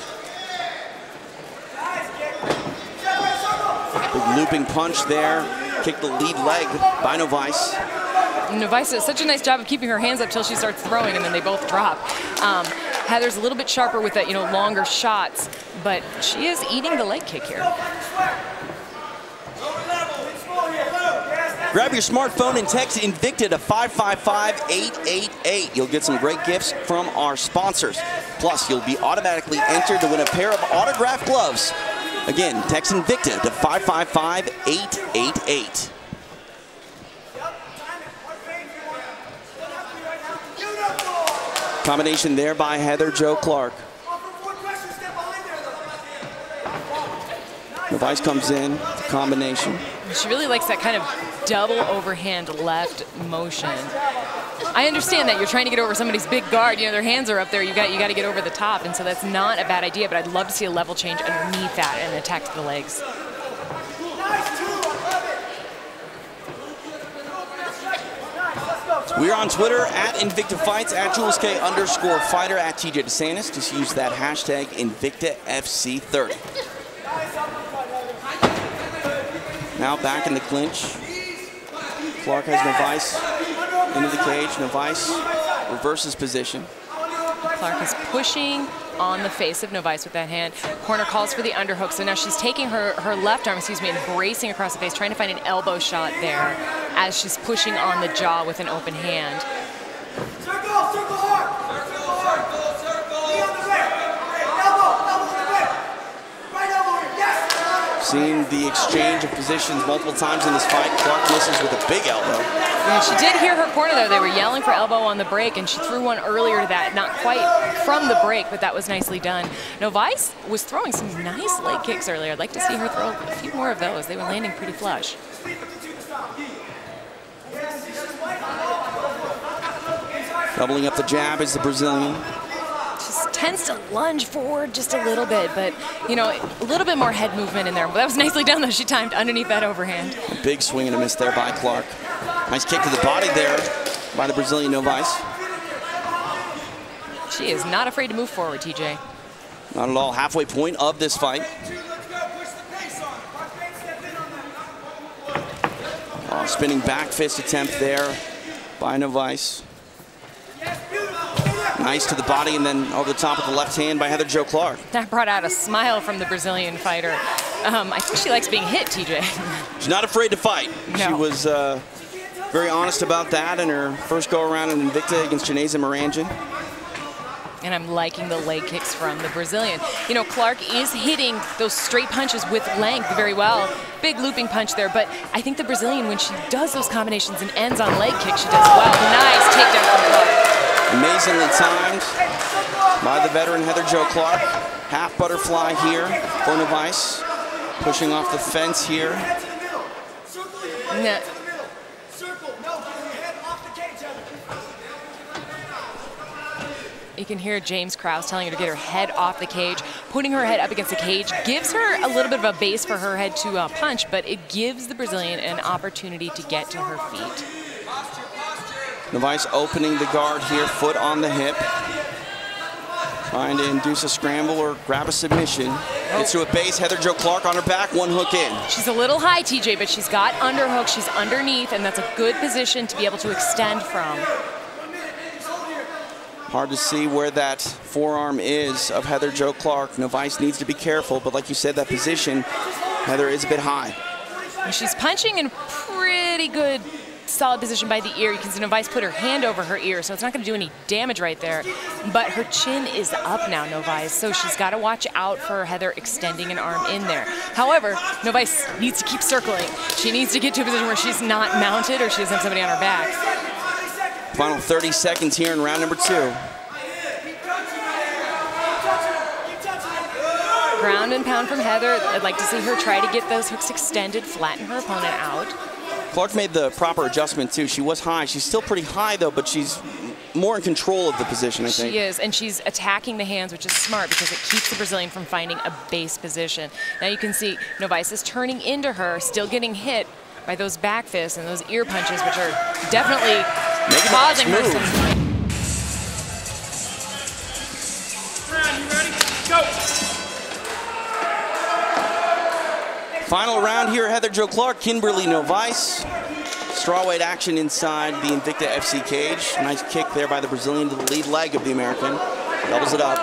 Big looping punch there. Kick the lead leg by Novaes. Novaes does such a nice job of keeping her hands up till she starts throwing, and then they both drop. Um, Heather's a little bit sharper with that, you know, longer shots, but she is eating the leg kick here. Grab your smartphone and text Invicta to 555-888. You'll get some great gifts from our sponsors. Plus, you'll be automatically entered to win a pair of autographed gloves. Again, text Invicta to 555-888. Combination there by Heather Jo Clark. The vice comes in, combination. She really likes that kind of double overhand left motion. I understand that you're trying to get over somebody's big guard. You know, their hands are up there. You got you got to get over the top, and so that's not a bad idea. But I'd love to see a level change underneath that and attack to the legs. We're on Twitter at Invicta Fights, at Jules K underscore fighter, at TJ DeSantis. Just use that hashtag InvictaFC30. Now back in the clinch. Clark has Novaes into the cage. Novaes reverses position. Clark is pushing on the face of Novaes with that hand. Corner calls for the underhook. So now she's taking her, her left arm, excuse me, and bracing across the face, trying to find an elbow shot there as she's pushing on the jaw with an open hand. Circle, circle hard. Circle hard. Circle. Knee on the right. Elbow, elbow on the right. Right elbow here. Yes. Seen the exchange of positions multiple times in this fight. Clark misses with a big elbow. Yeah, she did hear her corner though. They were yelling for elbow on the break, and she threw one earlier to that. Not quite from the break, but that was nicely done. Novaes was throwing some nice leg kicks earlier. I'd like to see her throw a few more of those. They were landing pretty flush. Doubling up the jab is the Brazilian. She's tends to lunge forward just a little bit, but, you know, a little bit more head movement in there. But that was *laughs* nicely done, though. She timed underneath that overhand. Big swing and a miss there by Clark. Nice kick to the body there by the Brazilian Novaes. She is not afraid to move forward, TJ. Not at all. Halfway point of this fight. Oh, spinning back fist attempt there by Novaes. Nice to the body and then over the top of the left hand by Heather Jo Clark. That brought out a smile from the Brazilian fighter. Um, I think she likes being hit, TJ. She's not afraid to fight. No. She was uh, very honest about that in her first go around in Invicta against Janaisa Morandin. And I'm liking the leg kicks from the Brazilian. You know, Clark is hitting those straight punches with length very well. Big looping punch there, but I think the Brazilian, when she does those combinations and ends on leg kicks, she does well. Nice takedown from Clark. Amazingly timed by the veteran Heather Jo Clark. Half butterfly here for Novaes. Pushing off the fence here. You can hear James Krause telling her to get her head off the cage, putting her head up against the cage, gives her a little bit of a base for her head to uh, punch, but it gives the Brazilian an opportunity to get to her feet. Novaes opening the guard here, foot on the hip. Trying to induce a scramble or grab a submission. Oh. Gets to a base, Heather Jo Clark on her back, one hook in. She's a little high, TJ, but she's got underhook. She's underneath, and that's a good position to be able to extend from. Hard to see where that forearm is of Heather Jo Clark. Novaes needs to be careful, but like you said, that position, Heather is a bit high. And she's punching in pretty good solid position by the ear. You can see Novaes put her hand over her ear, so it's not going to do any damage right there. But her chin is up now, Novaes, so she's got to watch out for Heather extending an arm in there. However, Novaes needs to keep circling. She needs to get to a position where she's not mounted or she doesn't have somebody on her back. Final 30 seconds here in round number two. Ground and pound from Heather. I'd like to see her try to get those hooks extended, flatten her opponent out. Clark made the proper adjustment too. She was high. She's still pretty high though, but she's more in control of the position, I think. She is, and she's attacking the hands, which is smart because it keeps the Brazilian from finding a base position. Now you can see Novaes is turning into her, still getting hit by those back fists and those ear punches, which are definitely Making causing her some. Final round here, Heather Jo Clark, Kimberly Novaes. Strawweight action inside the Invicta FC cage. Nice kick there by the Brazilian to the lead leg of the American. Doubles it up.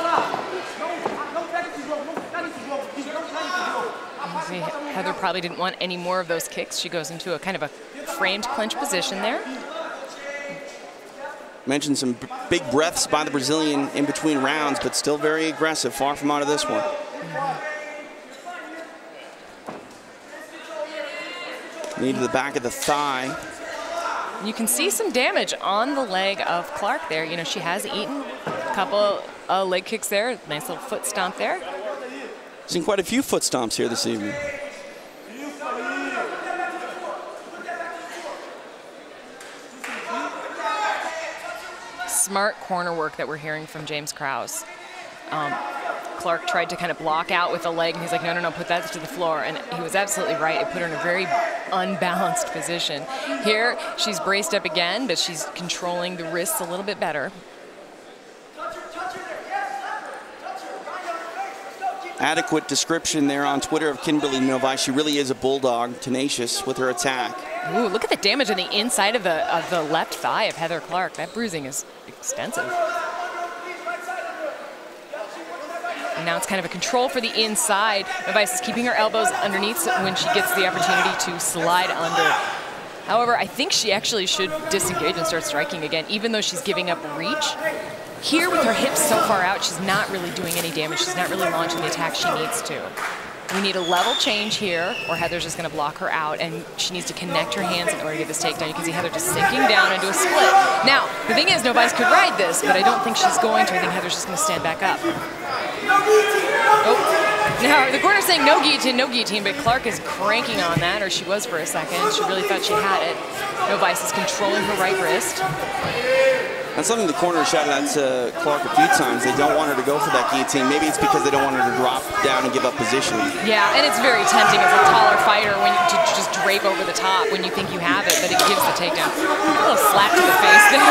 See, Heather probably didn't want any more of those kicks. She goes into a kind of a framed clinch position there. Mentioned some big breaths by the Brazilian in between rounds, but still very aggressive, far from out of this one. Mm-hmm. Knee to the back of the thigh. You can see some damage on the leg of Clark there. You know, she has eaten a couple uh, leg kicks there. Nice little foot stomp there. Seen quite a few foot stomps here this evening. Smart corner work that we're hearing from James Krause. Um, Clark tried to kind of block out with a leg, and he's like, no, no, no, put that to the floor. And he was absolutely right. It put her in a very unbalanced position. Here, she's braced up again, but she's controlling the wrists a little bit better. Adequate description there on Twitter of Kimberly Novaes. She really is a bulldog, tenacious with her attack. Ooh, look at the damage on the inside of the of the left thigh of Heather Clark. That bruising is extensive. And now it's kind of a control for the inside. Novaes is keeping her elbows underneath when she gets the opportunity to slide under. However, I think she actually should disengage and start striking again, even though she's giving up reach. Here, with her hips so far out, she's not really doing any damage. She's not really launching the attack she needs to. We need a level change here, or Heather's just going to block her out, and she needs to connect her hands in order to get this takedown. You can see Heather just sinking down into a split. Now, the thing is, Novaes could ride this, but I don't think she's going to. I think Heather's just going to stand back up. Oh. Now, the corner's saying no guillotine, no guillotine, but Clark is cranking on that, or she was for a second. She really thought she had it. Novaes is controlling her right wrist. That's something the corner shouted out to Clark a few times. They don't want her to go for that guillotine. Maybe it's because they don't want her to drop down and give up position. Yeah, and it's very tempting as a taller fighter when you, to just drape over the top when you think you have it, but it gives the takedown. A little slap to the face there.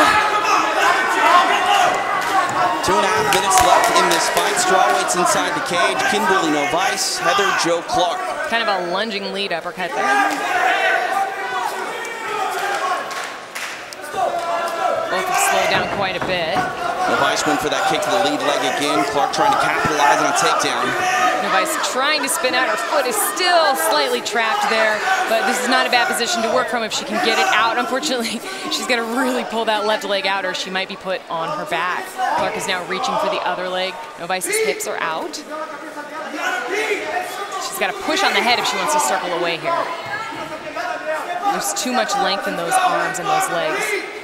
Two and a half minutes left in this fight. Strawweights inside the cage. Kimberly Novaes, Heather Jo Clark. Kind of a lunging lead uppercut there. Both have slowed down quite a bit. Novaes went for that kick to the lead leg again. Clark trying to capitalize on a takedown. Novaes trying to spin out. Her foot is still slightly trapped there, but this is not a bad position to work from if she can get it out. Unfortunately, *laughs* she's got to really pull that left leg out or she might be put on her back. Clark is now reaching for the other leg. Novaes's hips are out. She's got to push on the head if she wants to circle away here. There's too much length in those arms and those legs.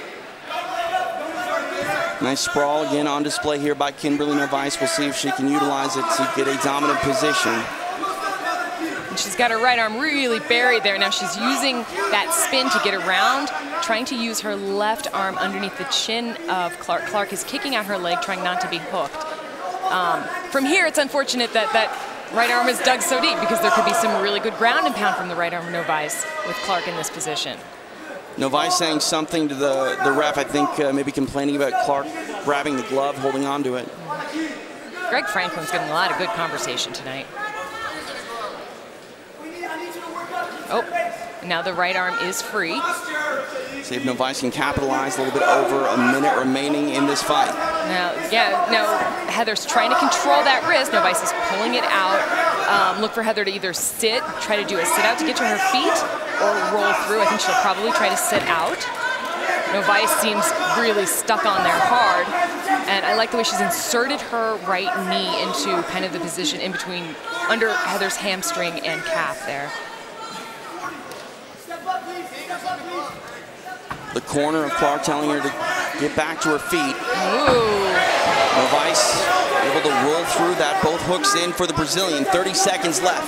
Nice sprawl again on display here by Kimberly Novaes. We'll see if she can utilize it to get a dominant position. And she's got her right arm really buried there. Now she's using that spin to get around, trying to use her left arm underneath the chin of Clark. Clark is kicking out her leg, trying not to be hooked. Um, from here, it's unfortunate that that right arm is dug so deep because there could be some really good ground and pound from the right arm of Novaes with Clark in this position. Novaes saying something to the, the ref, I think uh, maybe complaining about Clark grabbing the glove, holding on to it. Greg Franklin's getting a lot of good conversation tonight. Oh, now the right arm is free. See if Novaes can capitalize a little bit over a minute remaining in this fight. Now, yeah, no, Heather's trying to control that wrist. Novaes is pulling it out. Um, look for Heather to either sit, try to do a sit out to get to her feet, or roll through. I think she'll probably try to sit out. Novaes seems really stuck on there hard. And I like the way she's inserted her right knee into kind of the position in between, under Heather's hamstring and calf there. The corner of Clark telling her to get back to her feet. Ooh. Novaes able to roll through that, both hooks in for the Brazilian. 30 seconds left.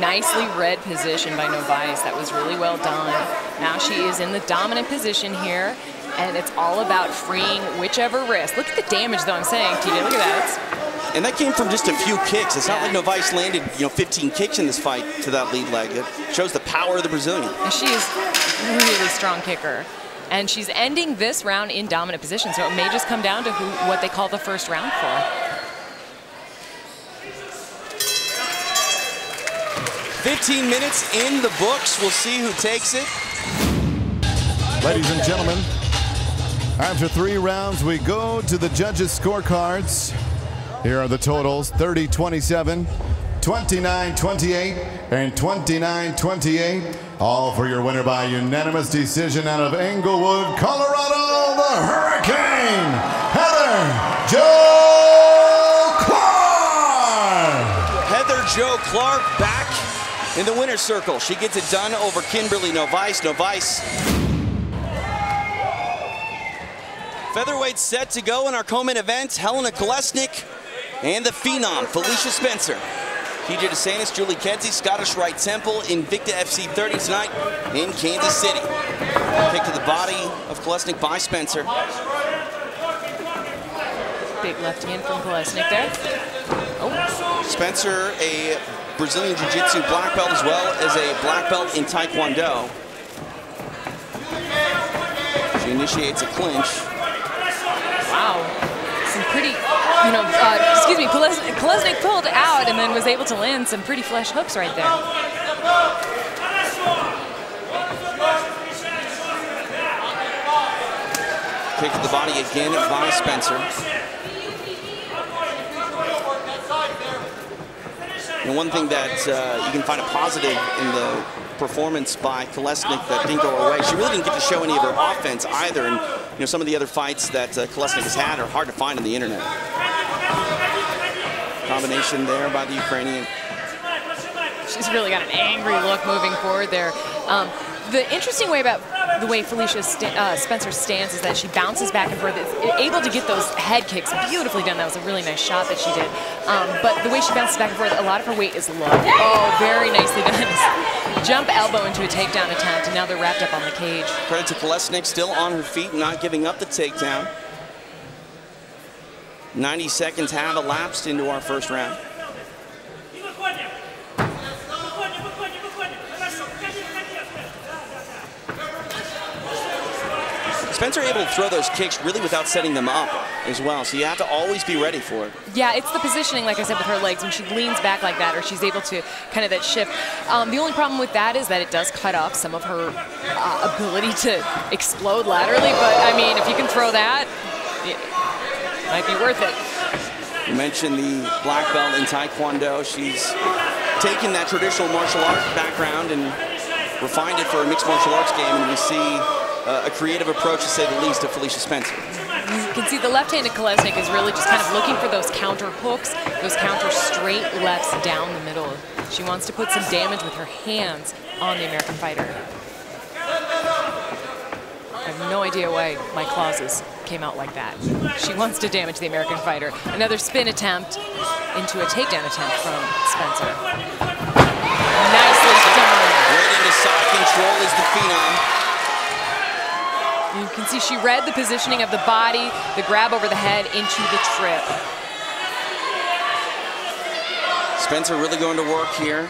Nicely read position by Novaes. That was really well done. Now she is in the dominant position here, and it's all about freeing whichever wrist. Look at the damage, though, I'm saying, TJ. Look at that. And that came from just a few kicks. It's not like Novaes landed, you know, 15 kicks in this fight to that lead leg. It shows the power of the Brazilian. And she is a really strong kicker. And she's ending this round in dominant position, so it may just come down to who, what they call the first round for. 15 minutes in the books. We'll see who takes it. Ladies and gentlemen, after three rounds, we go to the judges' scorecards. Here are the totals 30 27, 29 28, and 29 28. All for your winner by unanimous decision out of Englewood, Colorado, the Hurricane, Heather Jo Clark. Heather Jo Clark back in the winner's circle. She gets it done over Kimberly Novaes. Novaes. Featherweight set to go in our co-main event. Helena Kolesnyk and the Phenom, Felicia Spencer. TJ DeSantis, Julie Kedzie, Scottish Rite Temple, Invicta FC 30 tonight in Kansas City. Kick to the body of Kolesnyk by Spencer. Big left hand from Kolesnyk there. Oh. Spencer, a Brazilian Jiu-Jitsu black belt as well as a black belt in Taekwondo. She initiates a clinch. Wow. Some pretty, you know, uh, excuse me, Kolesnyk pulled out and then was able to land some pretty flush hooks right there. Kick to the body again by Spencer. And one thing that uh, you can find a positive in the performance by Kolesnyk that didn't go her way, she really didn't get to show any of her offense either. And you know, some of the other fights that uh, Kolesnyk has had are hard to find on the internet. Combination there by the Ukrainian. She's really got an angry look moving forward there. Um, the interesting way about the way Felicia St uh, Spencer stands is that she bounces back and forth, able to get those head kicks beautifully done. That was a really nice shot that she did. Um, but the way she bounces back and forth, a lot of her weight is low. Oh, very nicely done. *laughs* Jump elbow into a takedown attempt, and now they're wrapped up on the cage. Credit to Kolesnyk, still on her feet, not giving up the takedown. 90 seconds have elapsed into our first round. Spencer able to throw those kicks really without setting them up as well, so you have to always be ready for it. Yeah, it's the positioning, like I said, with her legs. When she leans back like that, or she's able to kind of that shift. Um, the only problem with that is that it does cut off some of her uh, ability to explode laterally. But I mean, if you can throw that, it might be worth it. You mentioned the black belt in Taekwondo. She's taken that traditional martial arts background and refined it for a mixed martial arts game, and we see uh, a creative approach, to say the least, of Felicia Spencer. You can see the left-handed Kolesnyk is really just kind of looking for those counter hooks, those counter straight lefts down the middle. She wants to put some damage with her hands on the American fighter. I have no idea why my clauses came out like that. She wants to damage the American fighter. Another spin attempt into a takedown attempt from Spencer. Nicely done. Right into side control is the Phenom. You can see she read the positioning of the body, the grab over the head into the trip. Spencer really going to work here.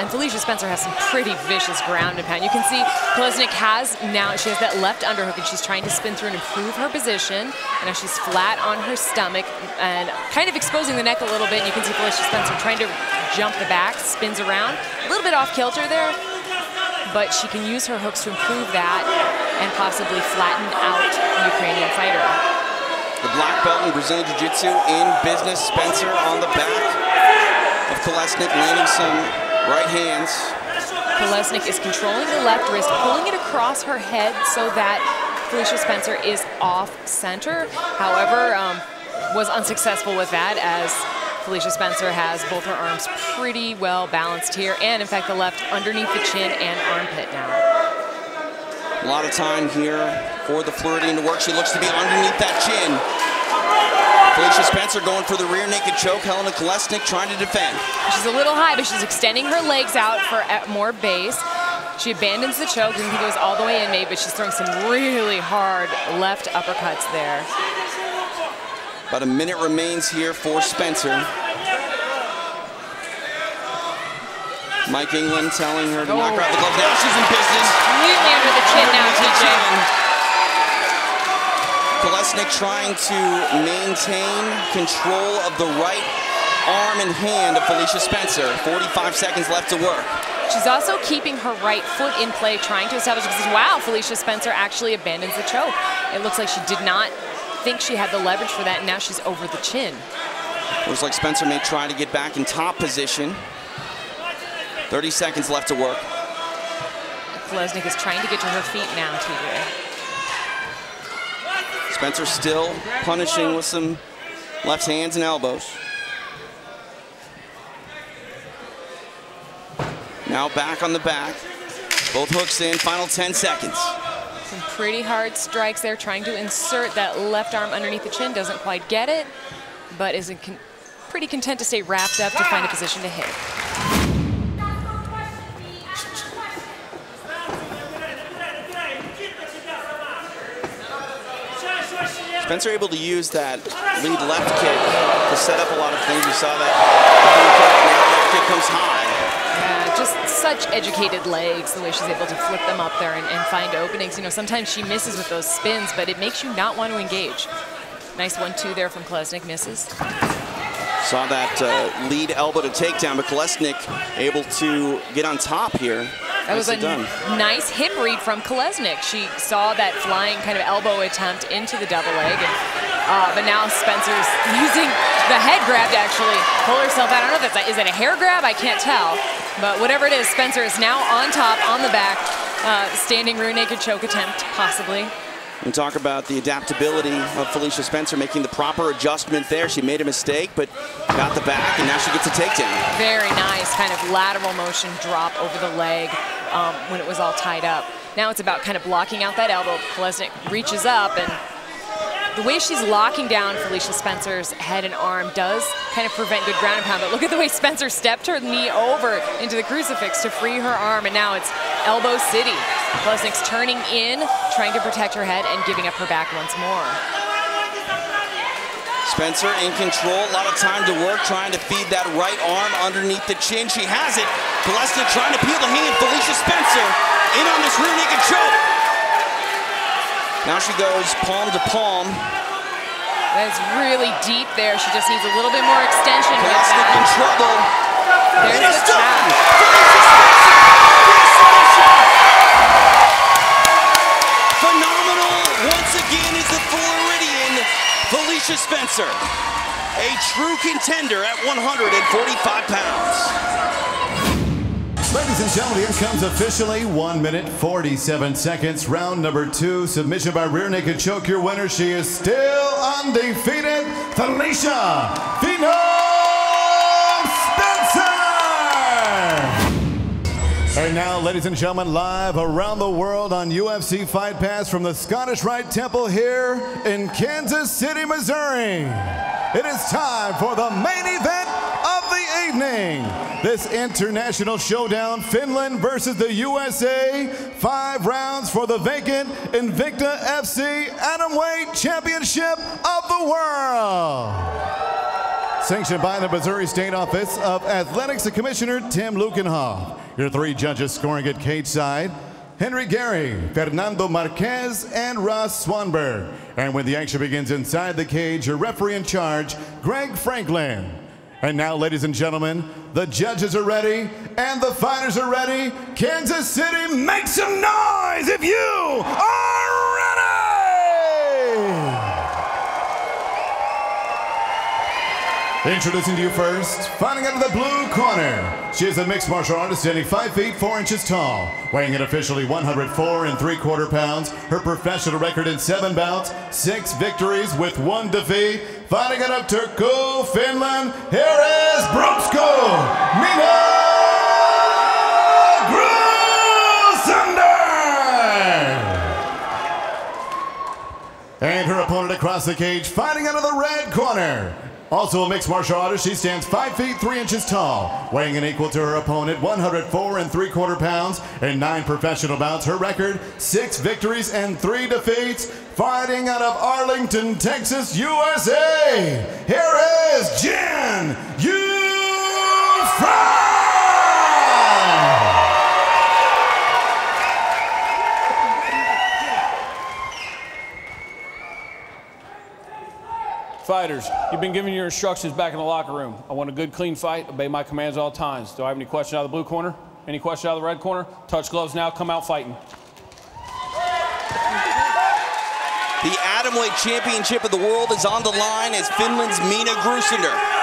And Felicia Spencer has some pretty vicious ground and pound. You can see Kolesnyk has now, she has that left underhook and she's trying to spin through and improve her position. And now she's flat on her stomach and kind of exposing the neck a little bit. And you can see Felicia Spencer trying to jump the back, spins around. A little bit off kilter there, but she can use her hooks to improve that and possibly flatten out the Ukrainian fighter. The black belt in Brazilian Jiu-Jitsu in business. Spencer on the back of Kolesnyk, landing some right hands. Kolesnyk is controlling the left wrist, pulling it across her head so that Felicia Spencer is off center. However, um, was unsuccessful with that as Felicia Spencer has both her arms pretty well balanced here, and in fact the left underneath the chin and armpit now. A lot of time here for the Floridian to work. She looks to be underneath that chin. Felicia Spencer going for the rear naked choke. Helena Kolesnyk trying to defend. She's a little high, but she's extending her legs out for more base. She abandons the choke. Think it was all the way in, maybe, but she's throwing some really hard left uppercuts there. About a minute remains here for Spencer. Mike England telling her to oh. knock her out the gloves. Now she's in business. Completely under the chin now, TJ. Kolesnyk trying to maintain control of the right arm and hand of Felicia Spencer. 45 seconds left to work. She's also keeping her right foot in play, trying to establish because, wow, Felicia Spencer actually abandons the choke. It looks like she did not think she had the leverage for that, and now she's over the chin. Looks like Spencer may try to get back in top position. 30 seconds left to work. Kolesnyk is trying to get to her feet now, TJ. Spencer still punishing with some left hands and elbows. Now back on the back. Both hooks in, final 10 seconds. Some pretty hard strikes there, trying to insert that left arm underneath the chin. Doesn't quite get it, but is con pretty content to stay wrapped up to find a position to hit. Spencer able to use that lead left kick to set up a lot of things. You saw that now left kick comes high. Yeah, just such educated legs, the way she's able to flip them up there and, and find openings. You know, sometimes she misses with those spins, but it makes you not want to engage. Nice one-two there from Kolesnyk, misses. Saw that uh, lead elbow to takedown, but Kolesnyk able to get on top here. That was a done. nice hip read from Kolesnyk. She saw that flying kind of elbow attempt into the double leg. And, uh, but now Spencer's *laughs* using the head grab to actually pull herself out. I don't know if that's a, is it a hair grab? I can't tell. But whatever it is, Spencer is now on top, on the back, uh, standing rear naked choke attempt, possibly. We talk about the adaptability of Felicia Spencer making the proper adjustment there. She made a mistake, but got the back, and now she gets a takedown. Very nice kind of lateral motion drop over the leg um, when it was all tied up. Now it's about kind of blocking out that elbow. Kolesnyk reaches up and the way she's locking down Felicia Spencer's head and arm does kind of prevent good ground and pound, but look at the way Spencer stepped her knee over into the crucifix to free her arm, and now it's elbow city. Kolesnyk's turning in, trying to protect her head and giving up her back once more. Spencer in control, a lot of time to work, trying to feed that right arm underneath the chin. She has it. Kolesnyk trying to peel the hand. Felicia Spencer in on this rear naked choke. Now she goes palm to palm. That's really deep there. She just needs a little bit more extension with Kolesnyk in trouble. There's the tap. Phenomenal once again is the Floridian Felicia Spencer. A true contender at 145 pounds. Ladies and gentlemen, here comes officially 1 minute 47 seconds. Round number two, submission by rear naked choke. Your winner, she is still undefeated, Felicia Phenom Spencer! And now, ladies and gentlemen, live around the world on UFC Fight Pass from the Scottish Rite Temple here in Kansas City, Missouri. It is time for the main event This international showdown, Finland versus the USA. Five rounds for the vacant Invicta FC Atomweight Championship of the World. Sanctioned by the Missouri State Office of Athletics and Commissioner Tim Leuckenhoff. Your three judges scoring at cage side. Henry Gary, Fernando Marquez, and Ross Swanberg. And when the action begins inside the cage, your referee in charge, Greg Franklin. And now, ladies and gentlemen, the judges are ready and the fighters are ready. Kansas City, make some noise if you are ready! Introducing to you first, fighting out of the blue corner. She is a mixed martial artist standing 5 feet 4 inches tall, weighing in officially 104 and 3 quarter pounds. Her professional record in 7 bouts, 6 victories with 1 defeat. Fighting out of Turku, Finland, here is Bromsko Minna! And her opponent across the cage, fighting out of the red corner. Also a mixed martial artist, she stands 5 feet 3 inches tall, weighing an equal to her opponent, 104 and 3 quarter pounds, in 9 professional bouts. Her record, 6 victories and 3 defeats, fighting out of Arlington, Texas, USA. Here is Jinh Yu Fighters, you've been given your instructions back in the locker room. I want a good, clean fight. Obey my commands at all times. Do I have any questions out of the blue corner? Any questions out of the red corner? Touch gloves now. Come out fighting. The Atomweight Championship of the World is on the line as Finland's Minna Grusander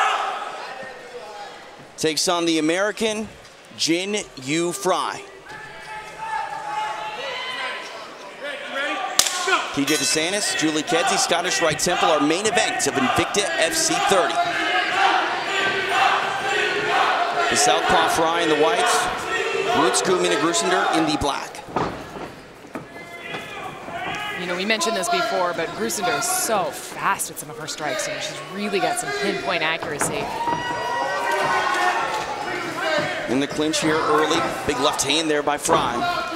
takes on the American Jinh Yu Frey. TJ DeSantis, Julie Kedzie, Scottish Rite Temple, our main event of Invicta FC 30. The Southpaw Frey in the whites, Rutsku Minna Grusander in the black. You know, we mentioned this before, but Grusander is so fast at some of her strikes, and she's really got some pinpoint accuracy. In the clinch here early, big left hand there by Frey.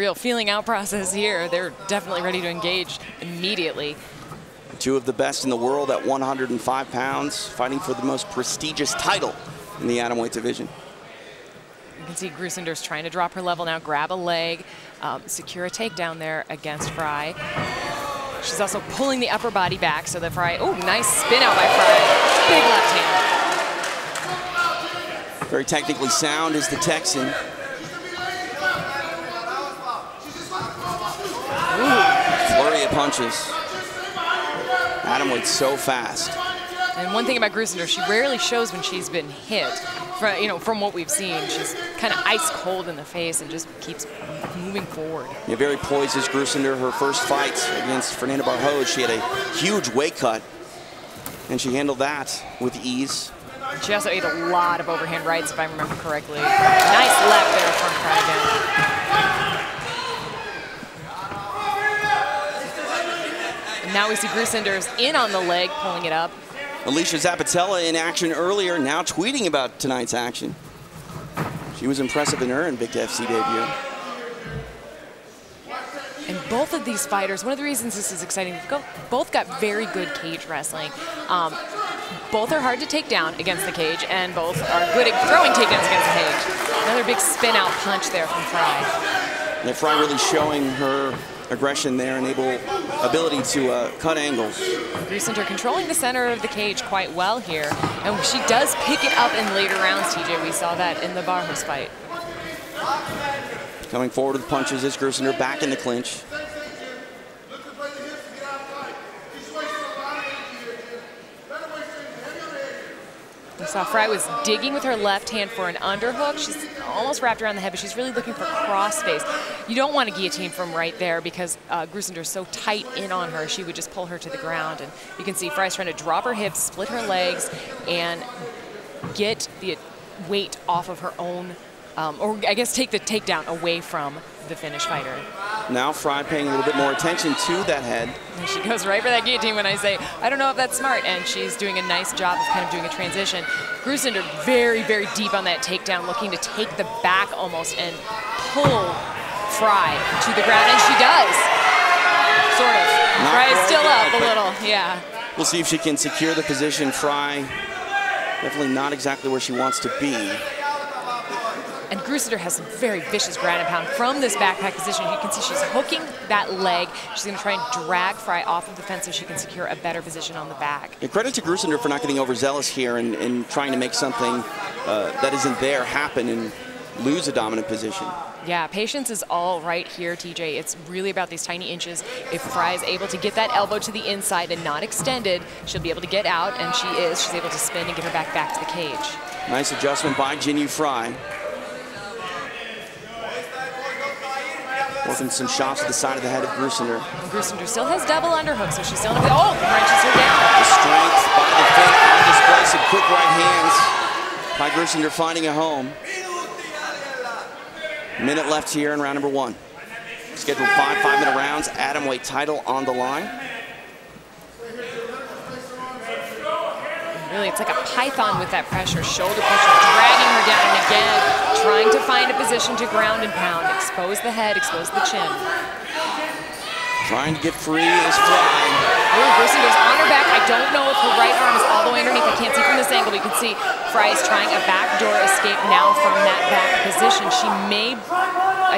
Real feeling out process here. They're definitely ready to engage immediately. Two of the best in the world at 105 pounds, fighting for the most prestigious title in the atomweight division. You can see Grusander's trying to drop her level now, grab a leg, um, secure a takedown there against Frey. She's also pulling the upper body back so that Frey, oh, nice spin out by Frey. Big left hand. Very technically sound is the Texan. Flurry of punches. Adam Atomweight's so fast. And one thing about Grusander, she rarely shows when she's been hit. From, you know, from what we've seen, she's kind of ice cold in the face and just keeps moving forward. Yeah, very poised as Grusander. Her first fight against Fernanda Barjos, she had a huge weight cut, and she handled that with ease. She also ate a lot of overhand rights, if I remember correctly. Nice left there from Pradagan. Now we see Grusander's in on the leg, pulling it up. Alesha Zappitella in action earlier, now tweeting about tonight's action. She was impressive in her Invicta FC debut. And both of these fighters, one of the reasons this is exciting, both got very good cage wrestling. Um, both are hard to take down against the cage, and both are good at throwing takedowns against the cage. Another big spin out punch there from Frey. And Frey really showing her aggression there and able ability to uh, cut angles. Grusander controlling the center of the cage quite well here, and she does pick it up in later rounds, TJ. We saw that in the Barros fight. Coming forward with punches is Grusander back in the clinch. We saw Frey was digging with her left hand for an underhook. She's almost wrapped around the head, but she's really looking for cross face. You don't want to guillotine from right there because uh, Grusander's so tight in on her, she would just pull her to the ground. And you can see Frey's trying to drop her hips, split her legs, and get the weight off of her own, um, or I guess take the takedown away from the Finnish fighter. Now Frey paying a little bit more attention to that head. And *laughs* she goes right for that guillotine when I say, I don't know if that's smart. And she's doing a nice job of kind of doing a transition. Grusander very, very deep on that takedown, looking to take the back almost and pull Frey to the ground. And she does. Sort of. Not Frey is still up a little. Yeah. We'll see if she can secure the position. Frey definitely not exactly where she wants to be. And Grusander has some very vicious ground and pound from this backpack position. You can see she's hooking that leg. She's going to try and drag Frey off of the fence so she can secure a better position on the back. Yeah, credit to Grusander for not getting overzealous here and, and trying to make something uh, that isn't there happen and lose a dominant position. Yeah, patience is all right here, TJ. It's really about these tiny inches. If Frey is able to get that elbow to the inside and not extended, she'll be able to get out, and she is. She's able to spin and get her back back to the cage. Nice adjustment by Jinyu Frey. Some shots to the side of the head of Grusander. And Grusander still has double underhooks, so she's still in a Oh, wrenches her down. The strength by the on display, some quick right hands by Grusander finding a home. Minute left here in round number one. Scheduled five five-minute rounds. Atom weight title on the line. Really, it's like a python with that pressure, shoulder pressure, dragging her down, and again, trying to find a position to ground and pound, expose the head, expose the chin. Trying to get free is Frey. Ooh, Grusander's on her back. I don't know if her right arm is all the way underneath. I can't see from this angle, but you can see Frey is trying a backdoor escape now from that back position. She may, I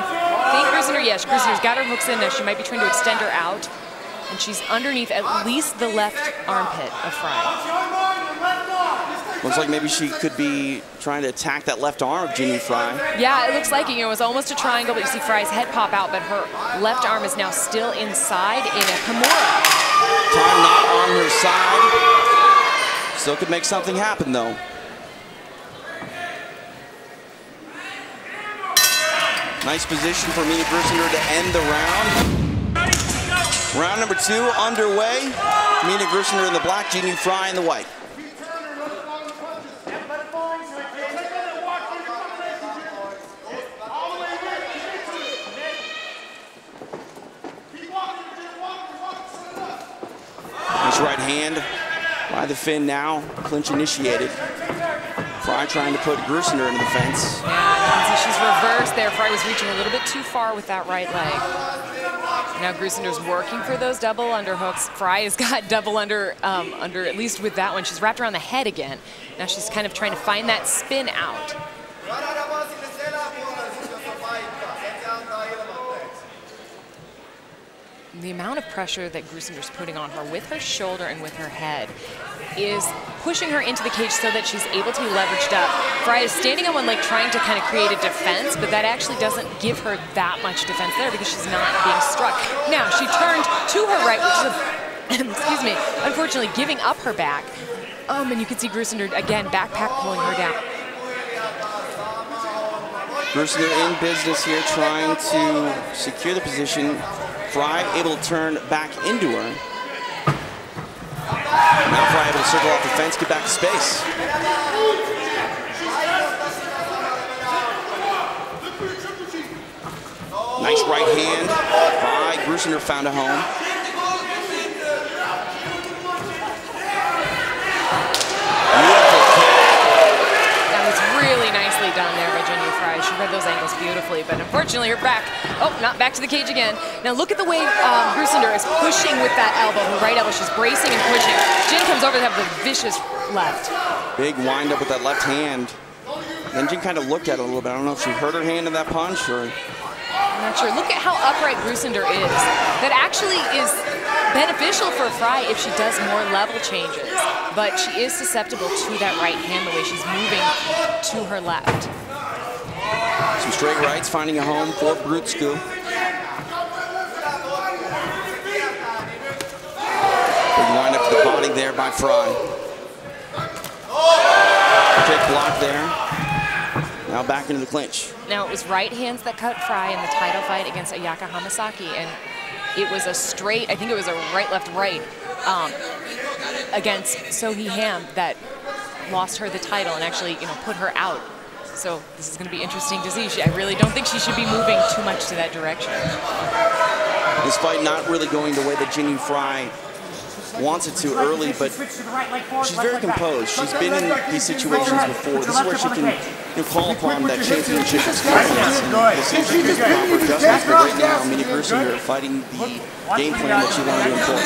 think Grusander, yes, Grusander's got her hooks in there. She might be trying to extend her out, and she's underneath at least the left armpit of Frey. Looks like maybe she could be trying to attack that left arm of Jinyu Frey. Yeah, it looks like it. You know, it was almost a triangle, but you see Frey's head pop out, but her left arm is now still inside in a Kimura. Time not on her side. Still could make something happen though. Nice position for Minna Grusander to end the round. Round number two underway. Minna Grusander in the black, Jinyu Frey in the white. Nice right hand by the Finn now, clinch initiated. Frey trying to put Grusander into the fence. Yeah, she's reversed there. Frey was reaching a little bit too far with that right leg. Now Grusander's working for those double underhooks. Frey has got *laughs* double under, um, under at least with that one. She's wrapped around the head again. Now she's kind of trying to find that spin out. The amount of pressure that Grusander's putting on her with her shoulder and with her head is pushing her into the cage so that she's able to be leveraged up. Frey is standing on one leg trying to kind of create a defense, but that actually doesn't give her that much defense there because she's not being struck. Now, she turned to her right, which is, *coughs* excuse me, unfortunately giving up her back. Um, and you can see Grusander, again, backpack pulling her down. Grusander in business here, trying to secure the position. Frey able to turn back into her. Now Frey able to circle off the fence, get back to space. Nice right hand by Grusander found a home. That was really nicely done there by Junior Frey. She read those angles beautifully, but unfortunately her back, oh, not back to the cage again. Now look at the way um, Grusander is pushing with that elbow, her right elbow. She's bracing and pushing. Jin comes over to have the vicious left. Big wind up with that left hand. Then Jin kind of looked at it a little bit. I don't know if she hurt her hand in that punch or I'm not sure. Look at how upright Grusander is. That actually is beneficial for Frey if she does more level changes. But she is susceptible to that right hand the way she's moving to her left. Some straight rights, finding a home for Brutsku. Big wind up to the body there by Frey. Kick block there. Now back into the clinch. Now, it was right hands that cut Frey in the title fight against Ayaka Hamasaki, and it was a straight, I think it was a right, left, right um, against Seo Hee Ham that lost her the title and actually, you know, put her out. So this is going to be interesting to see. She, I really don't think she should be moving too much to that direction. This fight not really going the way that Jinh Yu Frey wants it to early, but she's very composed. She's been in these situations before. This is where she can you know, call upon that championship experience. And we'll see if she makes proper adjustments. But right now, Minna Grusander fighting the game plan that she wanted to employ.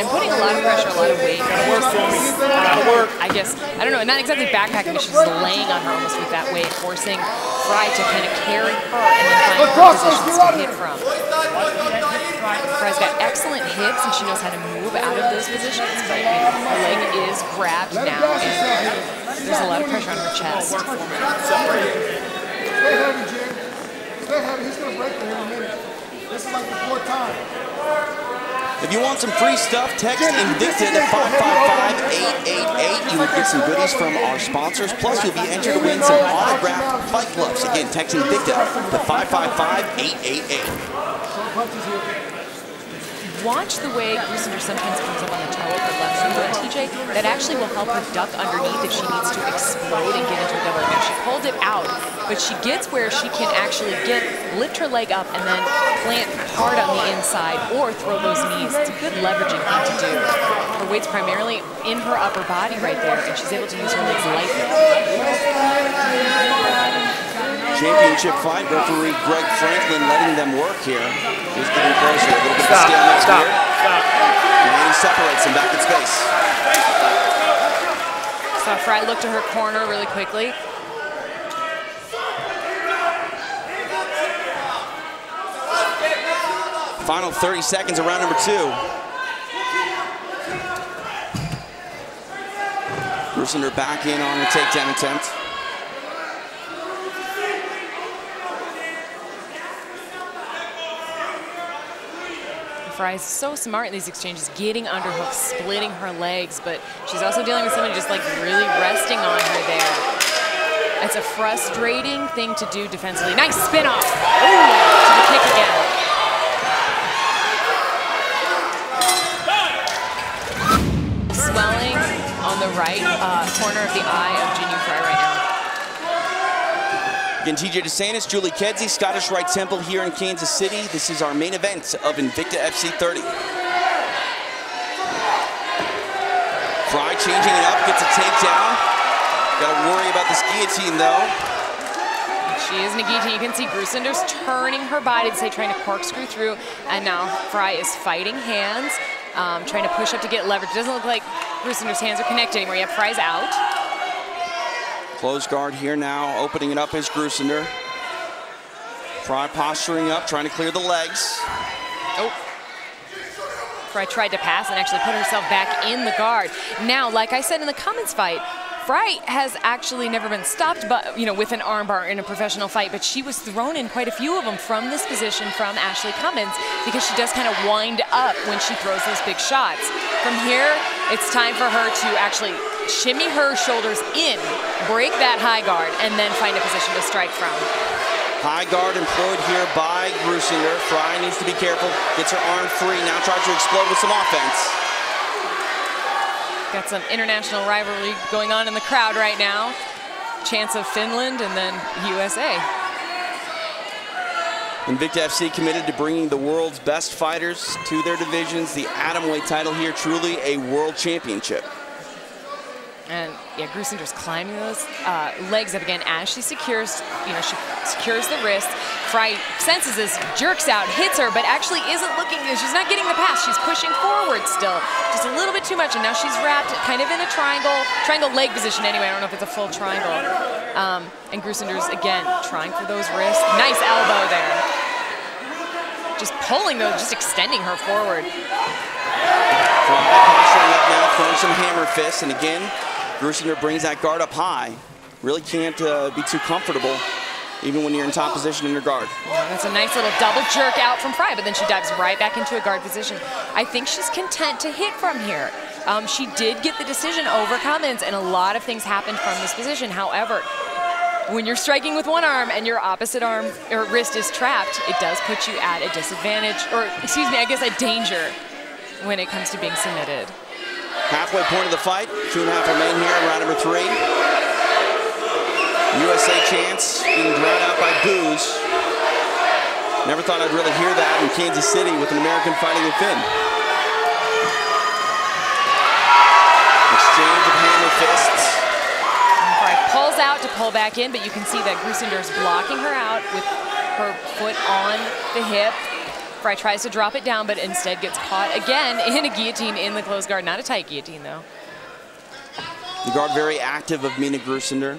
And putting a lot of pressure, a lot of weight. Uh, work. I guess, I don't know, not exactly backpacking, but she's laying on her almost with that weight, forcing Frey to kind of carry her and then find positions to hit from. Frey's got excellent hips and she knows how to move out of those positions, but you know, her leg is grabbed now and there's a lot of pressure on her chest. Stay heavy, Jin. Stay heavy. He's going to break in a minute. This is like the fourth time. If you want some free stuff, text Invicta to 555-888. You will get some goodies from our sponsors. Plus, you'll be entered to win some autographed fight gloves. Again, text Invicta to 555-888. Watch the way Grusander sometimes comes up on the toe of her left shoulder, TJ. That actually will help her duck underneath if she needs to explode and get into a double leg. She pulled it out, but she gets where she can actually get, lift her leg up and then plant hard on the inside or throw those knees. It's a good leveraging thing to do. Her weight's primarily in her upper body right there, and she's able to use her legs lightly. Championship fight, referee Greg Franklin letting them work here. He's getting closer, a little bit of a Stop, stop, here. stop. And he separates them back in space. So Frey looked to her corner really quickly. Final 30 seconds of round number two. Grusander back in on a takedown attempt. Frey's so smart in these exchanges, getting underhooks, splitting her legs, but she's also dealing with somebody just like really resting on her there. It's a frustrating thing to do defensively. Nice spin off. Ooh, to the kick again. Swelling on the right uh, corner of the eye of Jinh Yu Frey right now. Again, TJ DeSantis, Julie Kedzie, Scottish Rite Temple here in Kansas City. This is our main event of Invicta FC 30. Frey changing it up, gets a takedown. Got to worry about this guillotine though. She is a Nagita. You can see Grusander's turning her body to say trying to corkscrew through, and now Frey is fighting hands, um, trying to push up to get leverage. It doesn't look like Grusander's hands are connected anymore. Have Frey's out. Close guard here now, opening it up is Grusander. Frey posturing up, trying to clear the legs. Oh. Frey tried to pass and actually put herself back in the guard. Now, like I said in the Cummins fight, Frey has actually never been stopped, but you know, with an armbar in a professional fight. But she was thrown in quite a few of them from this position from Ashley Cummins because she does kind of wind up when she throws those big shots. From here, it's time for her to actually shimmy her shoulders in, break that high guard, and then find a position to strike from. High guard employed here by Grusander. Frey needs to be careful. Gets her arm free. Now tries to explode with some offense. Got some international rivalry going on in the crowd right now. Chance of Finland and then USA. Invicta FC committed to bringing the world's best fighters to their divisions. The atomweight title here, truly a world championship. And yeah, Grusander's climbing those uh, legs up again as she secures, you know, she secures the wrist. Frey senses this, jerks out, hits her, but actually isn't looking, she's not getting the pass. She's pushing forward still, just a little bit too much. And now she's wrapped kind of in a triangle, triangle leg position anyway. I don't know if it's a full triangle. Um, and Grusander's, again, trying for those wrists. Nice elbow there. Just pulling those, just extending her forward. Up now, throwing some hammer fists, and again, Grusander brings that guard up high. Really can't uh, be too comfortable, even when you're in top position in your guard. Yeah, that's a nice little double jerk out from Frey, but then she dives right back into a guard position. I think she's content to hit from here. Um, she did get the decision over Cummins, and a lot of things happened from this position. However, when you're striking with one arm and your opposite arm or wrist is trapped, it does put you at a disadvantage, or excuse me, I guess a danger when it comes to being submitted. Halfway point of the fight, two and a half remain here in round number three. USA chance being drowned out by boos. Never thought I'd really hear that in Kansas City with an American fighting a Finn. Exchange of hammer fists. Frey pulls out to pull back in, but you can see that Grusander's blocking her out with her foot on the hip. Frey tries to drop it down, but instead gets caught again in a guillotine in the closed guard. Not a tight guillotine, though. The guard very active of Minna Grusander.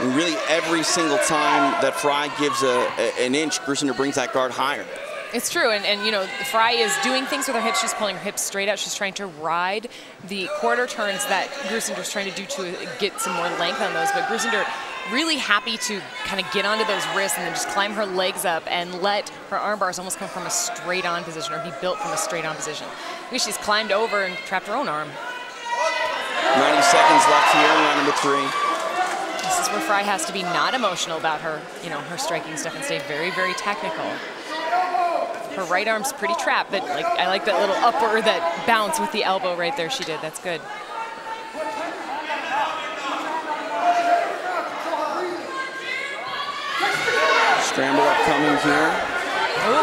And really every single time that Frey gives a, a, an inch, Grusander brings that guard higher. It's true, and, and you know, Frey is doing things with her hips. She's pulling her hips straight out. She's trying to ride the quarter turns that Grusander's trying to do to get some more length on those. But Grusander really happy to kind of get onto those wrists and then just climb her legs up and let her arm bars almost come from a straight on position or be built from a straight on position. Maybe she's climbed over and trapped her own arm. 90 seconds left here in round number three. This is where Frey has to be not emotional about her, you know, her striking stuff and stay very, very technical. Her right arm's pretty trapped, but like I like that little upper that bounce with the elbow right there she did. That's good. Scramble up coming here.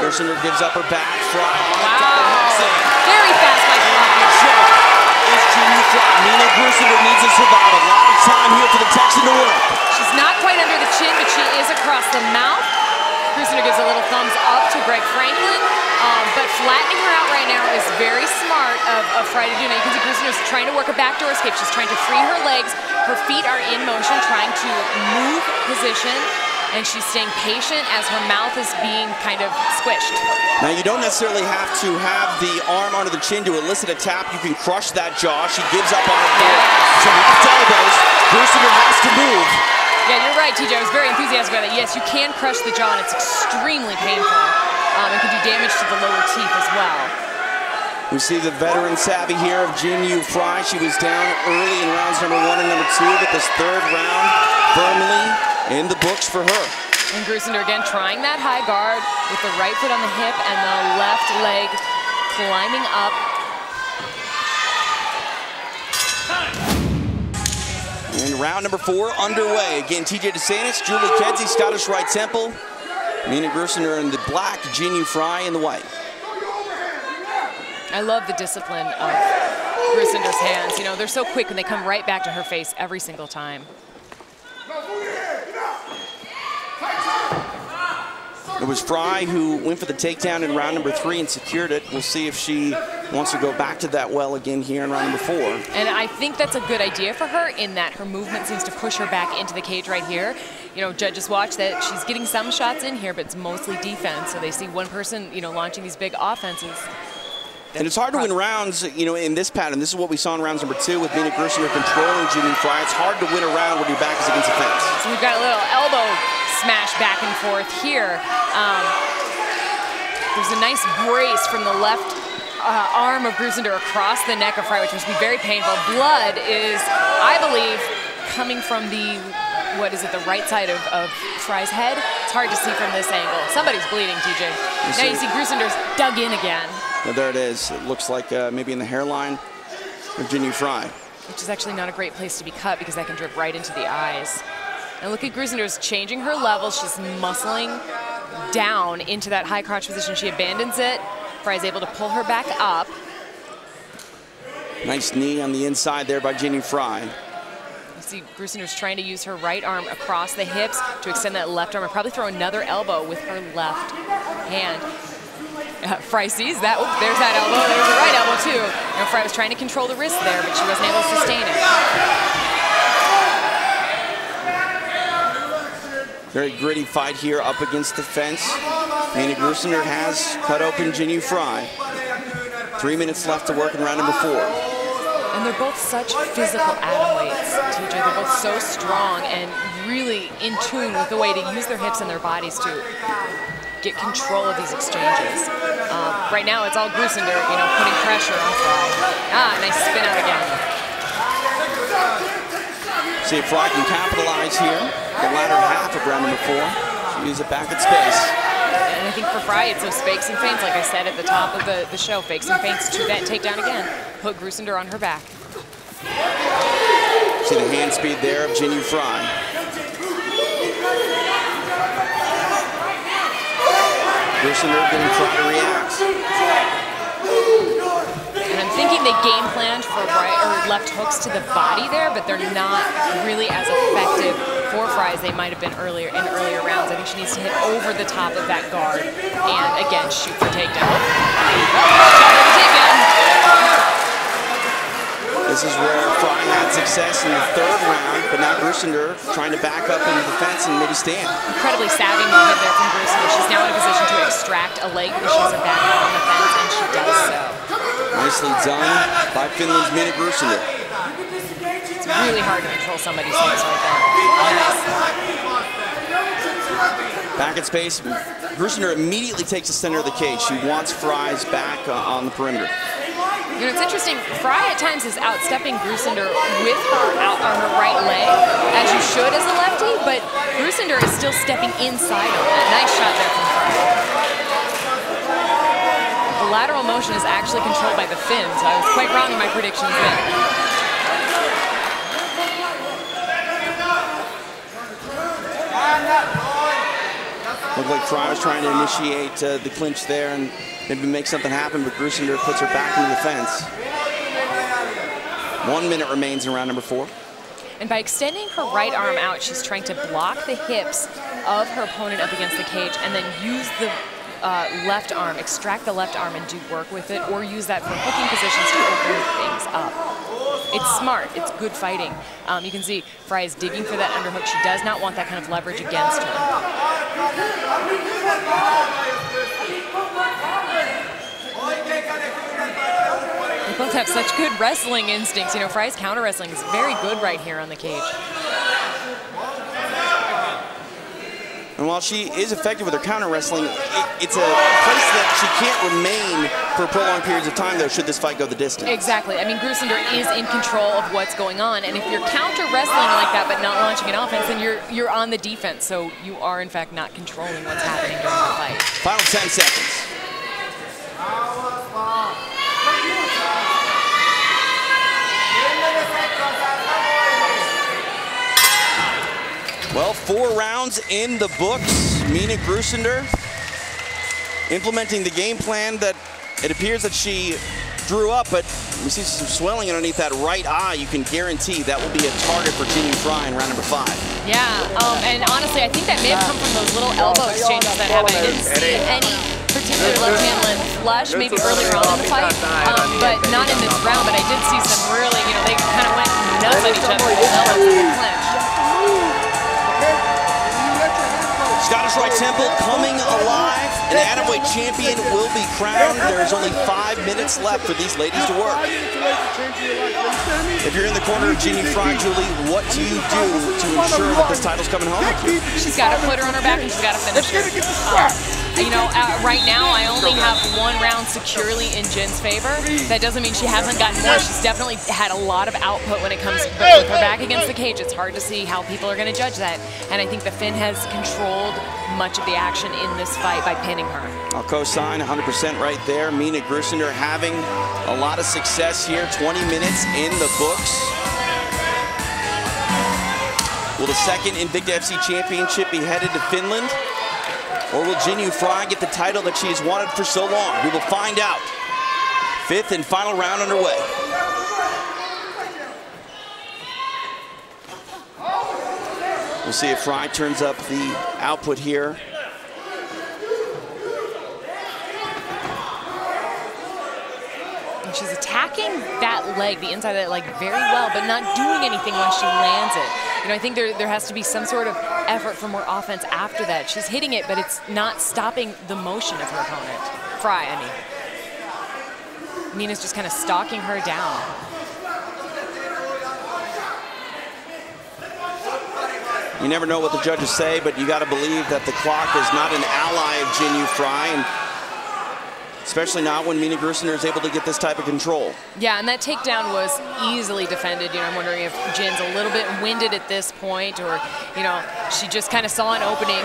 Grusander gives up her back. Frey. Wow. Very fast by. Is Junior Frey. Minna Grusander needs to survive. A lot of time here for the Texan to work. She's not quite under the chin, but she is across the mouth. Grusander gives a little thumbs up to Greg Franklin, um, but flattening her out right now is very smart of, of Frey to do. Now you can see Grusander's trying to work a backdoor escape. She's trying to free her legs. Her feet are in motion, trying to move position, and she's staying patient as her mouth is being kind of squished. Now you don't necessarily have to have the arm under the chin to elicit a tap. You can crush that jaw. She gives up on it for some left elbows. Has to move. Yeah, you're right, TJ. I was very enthusiastic about that. Yes, you can crush the jaw, and it's extremely painful. Um, and can do damage to the lower teeth as well. We see the veteran savvy here of Jinh Yu Frey. She was down early in rounds number one and number two, but this third round firmly in the books for her. And Grusander again trying that high guard with the right foot on the hip and the left leg climbing up. And round number four underway. Again, TJ DeSantis, Julie Kedzie, Scottish Rite Temple. Minna Grusander in the black, Jin Frey in the white. I love the discipline of Grusander's hands. You know, they're so quick and they come right back to her face every single time. It was Frey who went for the takedown in round number three and secured it. We'll see if she wants to go back to that well again here in round number four. And I think that's a good idea for her in that her movement seems to push her back into the cage right here. You know, judges watch that she's getting some shots in here, but it's mostly defense. So they see one person, you know, launching these big offenses. And it's hard to win rounds, you know, in this pattern. This is what we saw in rounds number two with Minna Grusander controlling Jimmy Frey. It's hard to win a round when your back is against the fence. So we've got a little elbow smash back and forth here. Um, there's a nice brace from the left uh, arm of Grusander across the neck of Frey, which must be very painful. Blood is, I believe, coming from the, what is it, the right side of, of Frey's head. It's hard to see from this angle. Somebody's bleeding, TJ. You now you see- see Grusander's dug in again, Now, there it is. It looks like uh, maybe in the hairline of Frey. which is actually not a great place to be cut because that can drip right into the eyes. And look at Grusander's changing her level. She's muscling down into that high crotch position. She abandons it. Frey's able to pull her back up. Nice knee on the inside there by Jenny Frey. You see Grusander's trying to use her right arm across the hips to extend that left arm and probably throw another elbow with her left hand. Uh, Frey sees that. There's that elbow. There's the right elbow, too. You know, Frey was trying to control the wrist there, but she wasn't able to sustain it. Very gritty fight here up against the fence. Minna Grusander has cut open Jinyu Frey. Three minutes left to work in round number four. And they're both such physical atomweights, TJ. They're both so strong and really in tune with the way to use their hips and their bodies to get control of these exchanges. Um, right now, it's all Grusander, you know, putting pressure on Frey. Ah, nice spin out again. See if Frey can capitalize here. The latter half of round number four. She use it back at space. And I think for Frey, it's those fakes and feints, like I said at the top of the, the show, fakes and feints to that takedown again. Put Grusander on her back. See the hand speed there of Jinyu Frey. Grusander going to try to react. And I'm thinking they game planned for right or left hooks to the body there, but they're not really as effective for Frey as they might have been earlier in earlier rounds. I think she needs to hit over the top of that guard and again shoot for takedown. Oh, this is where Frey had success in the third round, but now Grusander trying to back up into the fence and maybe stand. Incredibly savvy movement there from Grusander. She's now in a position to extract a leg that she's back up on the fence, and she does so. Nicely done by Finland's Minna Grusander. It's really hard to control somebody's hands there. Nice. Back at space, Grusander immediately takes the center of the cage. She wants Frey's back uh, on the perimeter. You know, it's interesting. Frey at times is outstepping Grusander with her out on her right leg, as you should as a lefty, but Grusander is still stepping inside on that. Nice shot there from Frey. The lateral motion is actually controlled by the Finn, so I was quite wrong in my predictions there. Looked like Frey was trying to initiate uh, the clinch there and maybe make something happen, but Grusander puts her back into the fence. One minute remains in round number four. And by extending her right arm out, she's trying to block the hips of her opponent up against the cage and then use the uh, left arm, extract the left arm and do work with it, or use that for hooking positions to open things up. It's smart. It's good fighting. Um, you can see Frey is digging for that underhook. She does not want that kind of leverage against her. They both have such good wrestling instincts. You know, Frey's counter wrestling is very good right here on the cage. And while she is effective with her counter wrestling, it, it's a place that she can't remain for prolonged periods of time, though, should this fight go the distance. Exactly. I mean, Grusander is in control of what's going on, and if you're counter wrestling like that but not launching an offense, then you're you're on the defense. So you are in fact not controlling what's happening during the fight. Final 10 seconds. Well, four rounds in the books. Minna Grusander implementing the game plan that it appears that she drew up, but we see some swelling underneath that right eye. You can guarantee that will be a target for Jinyu Frey in round number five. Yeah, um, and honestly, I think that may have come from those little elbow exchanges that happened. I didn't see any particular left hand land flush, maybe earlier on in the fight, um, but not in this round. But I did see some really, you know, they kind of went nuts on each other. Elbows in the clinch. Scottish Rite Temple coming alive. An atomweight champion will be crowned. There's only five minutes left for these ladies to work. If you're in the corner of Jinyu Frey, Julie, what do you do to ensure that this title's coming home? She's got to put her on her back and she's got to finish her. Uh, you know, uh, right now I only have one round securely in Jin's favor. That doesn't mean she hasn't gotten more. She's definitely had a lot of output when it comes, with her back against the cage, it's hard to see how people are going to judge that. And I think the Finn has controlled much of the action in this fight by pinning her. I'll co-sign 100% right there. Minna Grusander having a lot of success here. 20 minutes in the books. Will the second Invicta FC Championship be headed to Finland? Or will Jinyu Frey get the title that she has wanted for so long? We will find out. Fifth and final round underway. We'll see if Frey turns up the output here. She's attacking that leg, the inside of that leg, very well, but not doing anything when she lands it. You know, I think there, there has to be some sort of effort for more offense after that. She's hitting it, but it's not stopping the motion of her opponent. Frey, I mean. Minna's just kind of stalking her down. You never know what the judges say, but you got to believe that the clock is not an ally of Jin Yu Frey, and especially not when Minna Grusander is able to get this type of control. Yeah, and that takedown was easily defended. You know, I'm wondering if Jin's a little bit winded at this point, or you know, she just kind of saw an opening,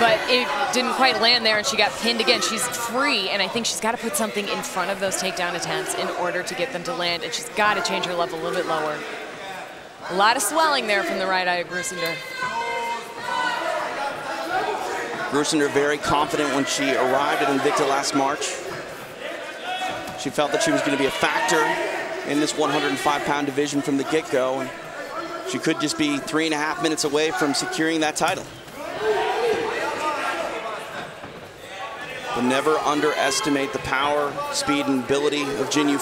but it didn't quite land there, and she got pinned again. She's free, and I think she's got to put something in front of those takedown attempts in order to get them to land, and she's got to change her level a little bit lower. A lot of swelling there from the right eye of Grusander. Grusander very confident when she arrived at Invicta last March. She felt that she was going to be a factor in this 105-pound division from the get-go, and she could just be three and a half minutes away from securing that title. But never underestimate the power, speed, and ability of Jinh Yu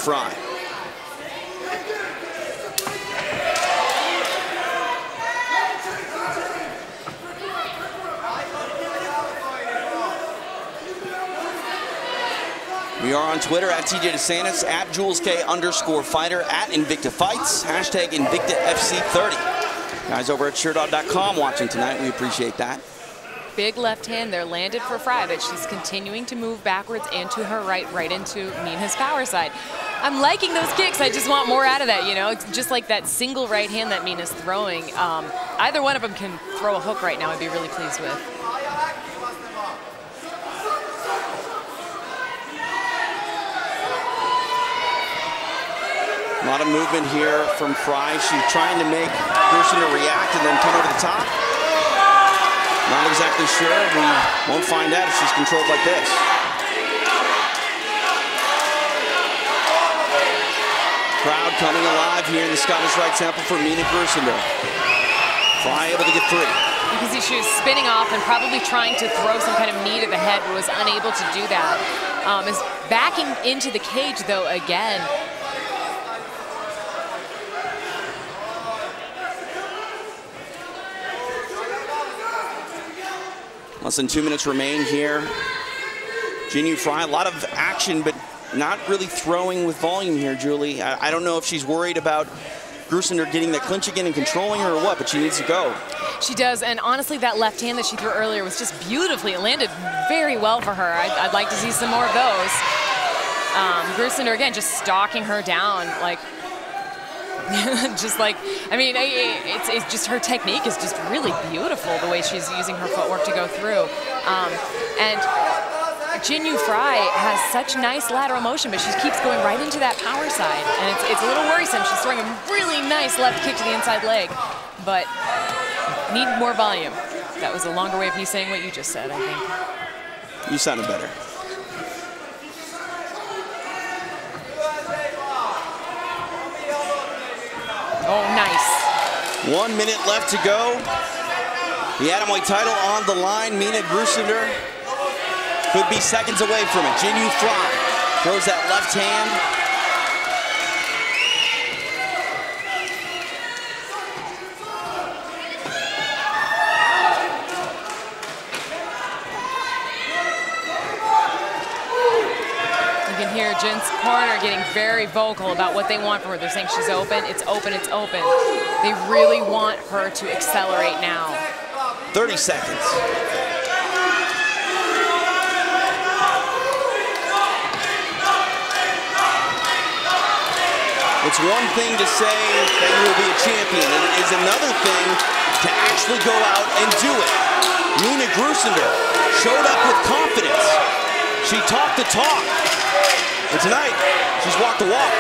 We are on Twitter at TJ DeSantis, at Jules K underscore fighter, at Invicta Fights, hashtag Invicta FC30. Guys over at Sherdog.com watching tonight, we appreciate that. Big left hand there landed for Frey, but she's continuing to move backwards and to her right, right into Minna's power side. I'm liking those kicks. I just want more out of that, you know? It's just like that single right hand that Minna's throwing. Um, either one of them can throw a hook right now I'd be really pleased with. A lot of movement here from Frey. She's trying to make Grusander react and then come over the top. Not exactly sure. We won't find out if she's controlled like this. Crowd coming alive here in the Scottish Rite Temple for Minna Grusander. Frey able to get free. You can see she was spinning off and probably trying to throw some kind of knee to the head, but was unable to do that. Um, is backing into the cage, though, again. Less than two minutes remain here. Jinh Frey, a lot of action, but not really throwing with volume here, Julie. I, I don't know if she's worried about Grusander getting that clinch again and controlling her or what, but she needs to go. She does, and honestly, that left hand that she threw earlier was just beautifully. It landed very well for her. I'd, I'd like to see some more of those. Um, again, just stalking her down, like, *laughs* just like, I mean, it's, it's just her technique is just really beautiful, the way she's using her footwork to go through. Um, and Jinh Yu Frey has such nice lateral motion, but she keeps going right into that power side. And it's, it's a little worrisome. She's throwing a really nice left kick to the inside leg, but need more volume. That was a longer way of me saying what you just said, I think. You sounded better. Oh, nice. One minute left to go. The Atomweight title on the line. Minna Grusander could be seconds away from it. Jinh Yu Frey throws that left hand. Hear corner getting very vocal about what they want from her. They're saying she's open, it's open, it's open. They really want her to accelerate now. 30 seconds. It's one thing to say that you will be a champion. It is another thing to actually go out and do it. Minna Grusander showed up with confidence. She talked the talk. And tonight, she's walked the walk.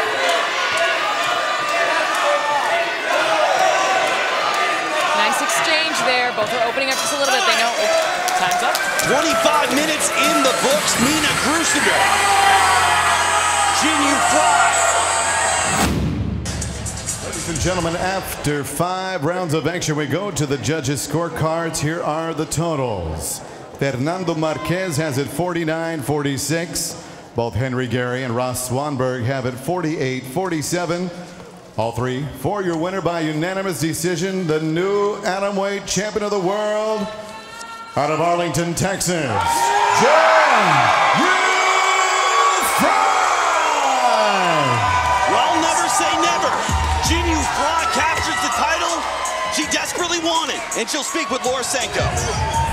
Nice exchange there. Both are opening up just a little bit. They know time's up. 25 minutes in the books. Minna Grusander. Jinh Yu Ladies and gentlemen, after five rounds of action, we go to the judges' scorecards. Here are the totals. Fernando Marquez has it 49 46. Both Henry Gary and Ross Swanberg have it 48 47. All three for your winner by unanimous decision, the new atomweight champion of the world out of Arlington, Texas, Jim Well, never say never. Jinh Frey captures the title she desperately wanted, and she'll speak with Laura Sanko.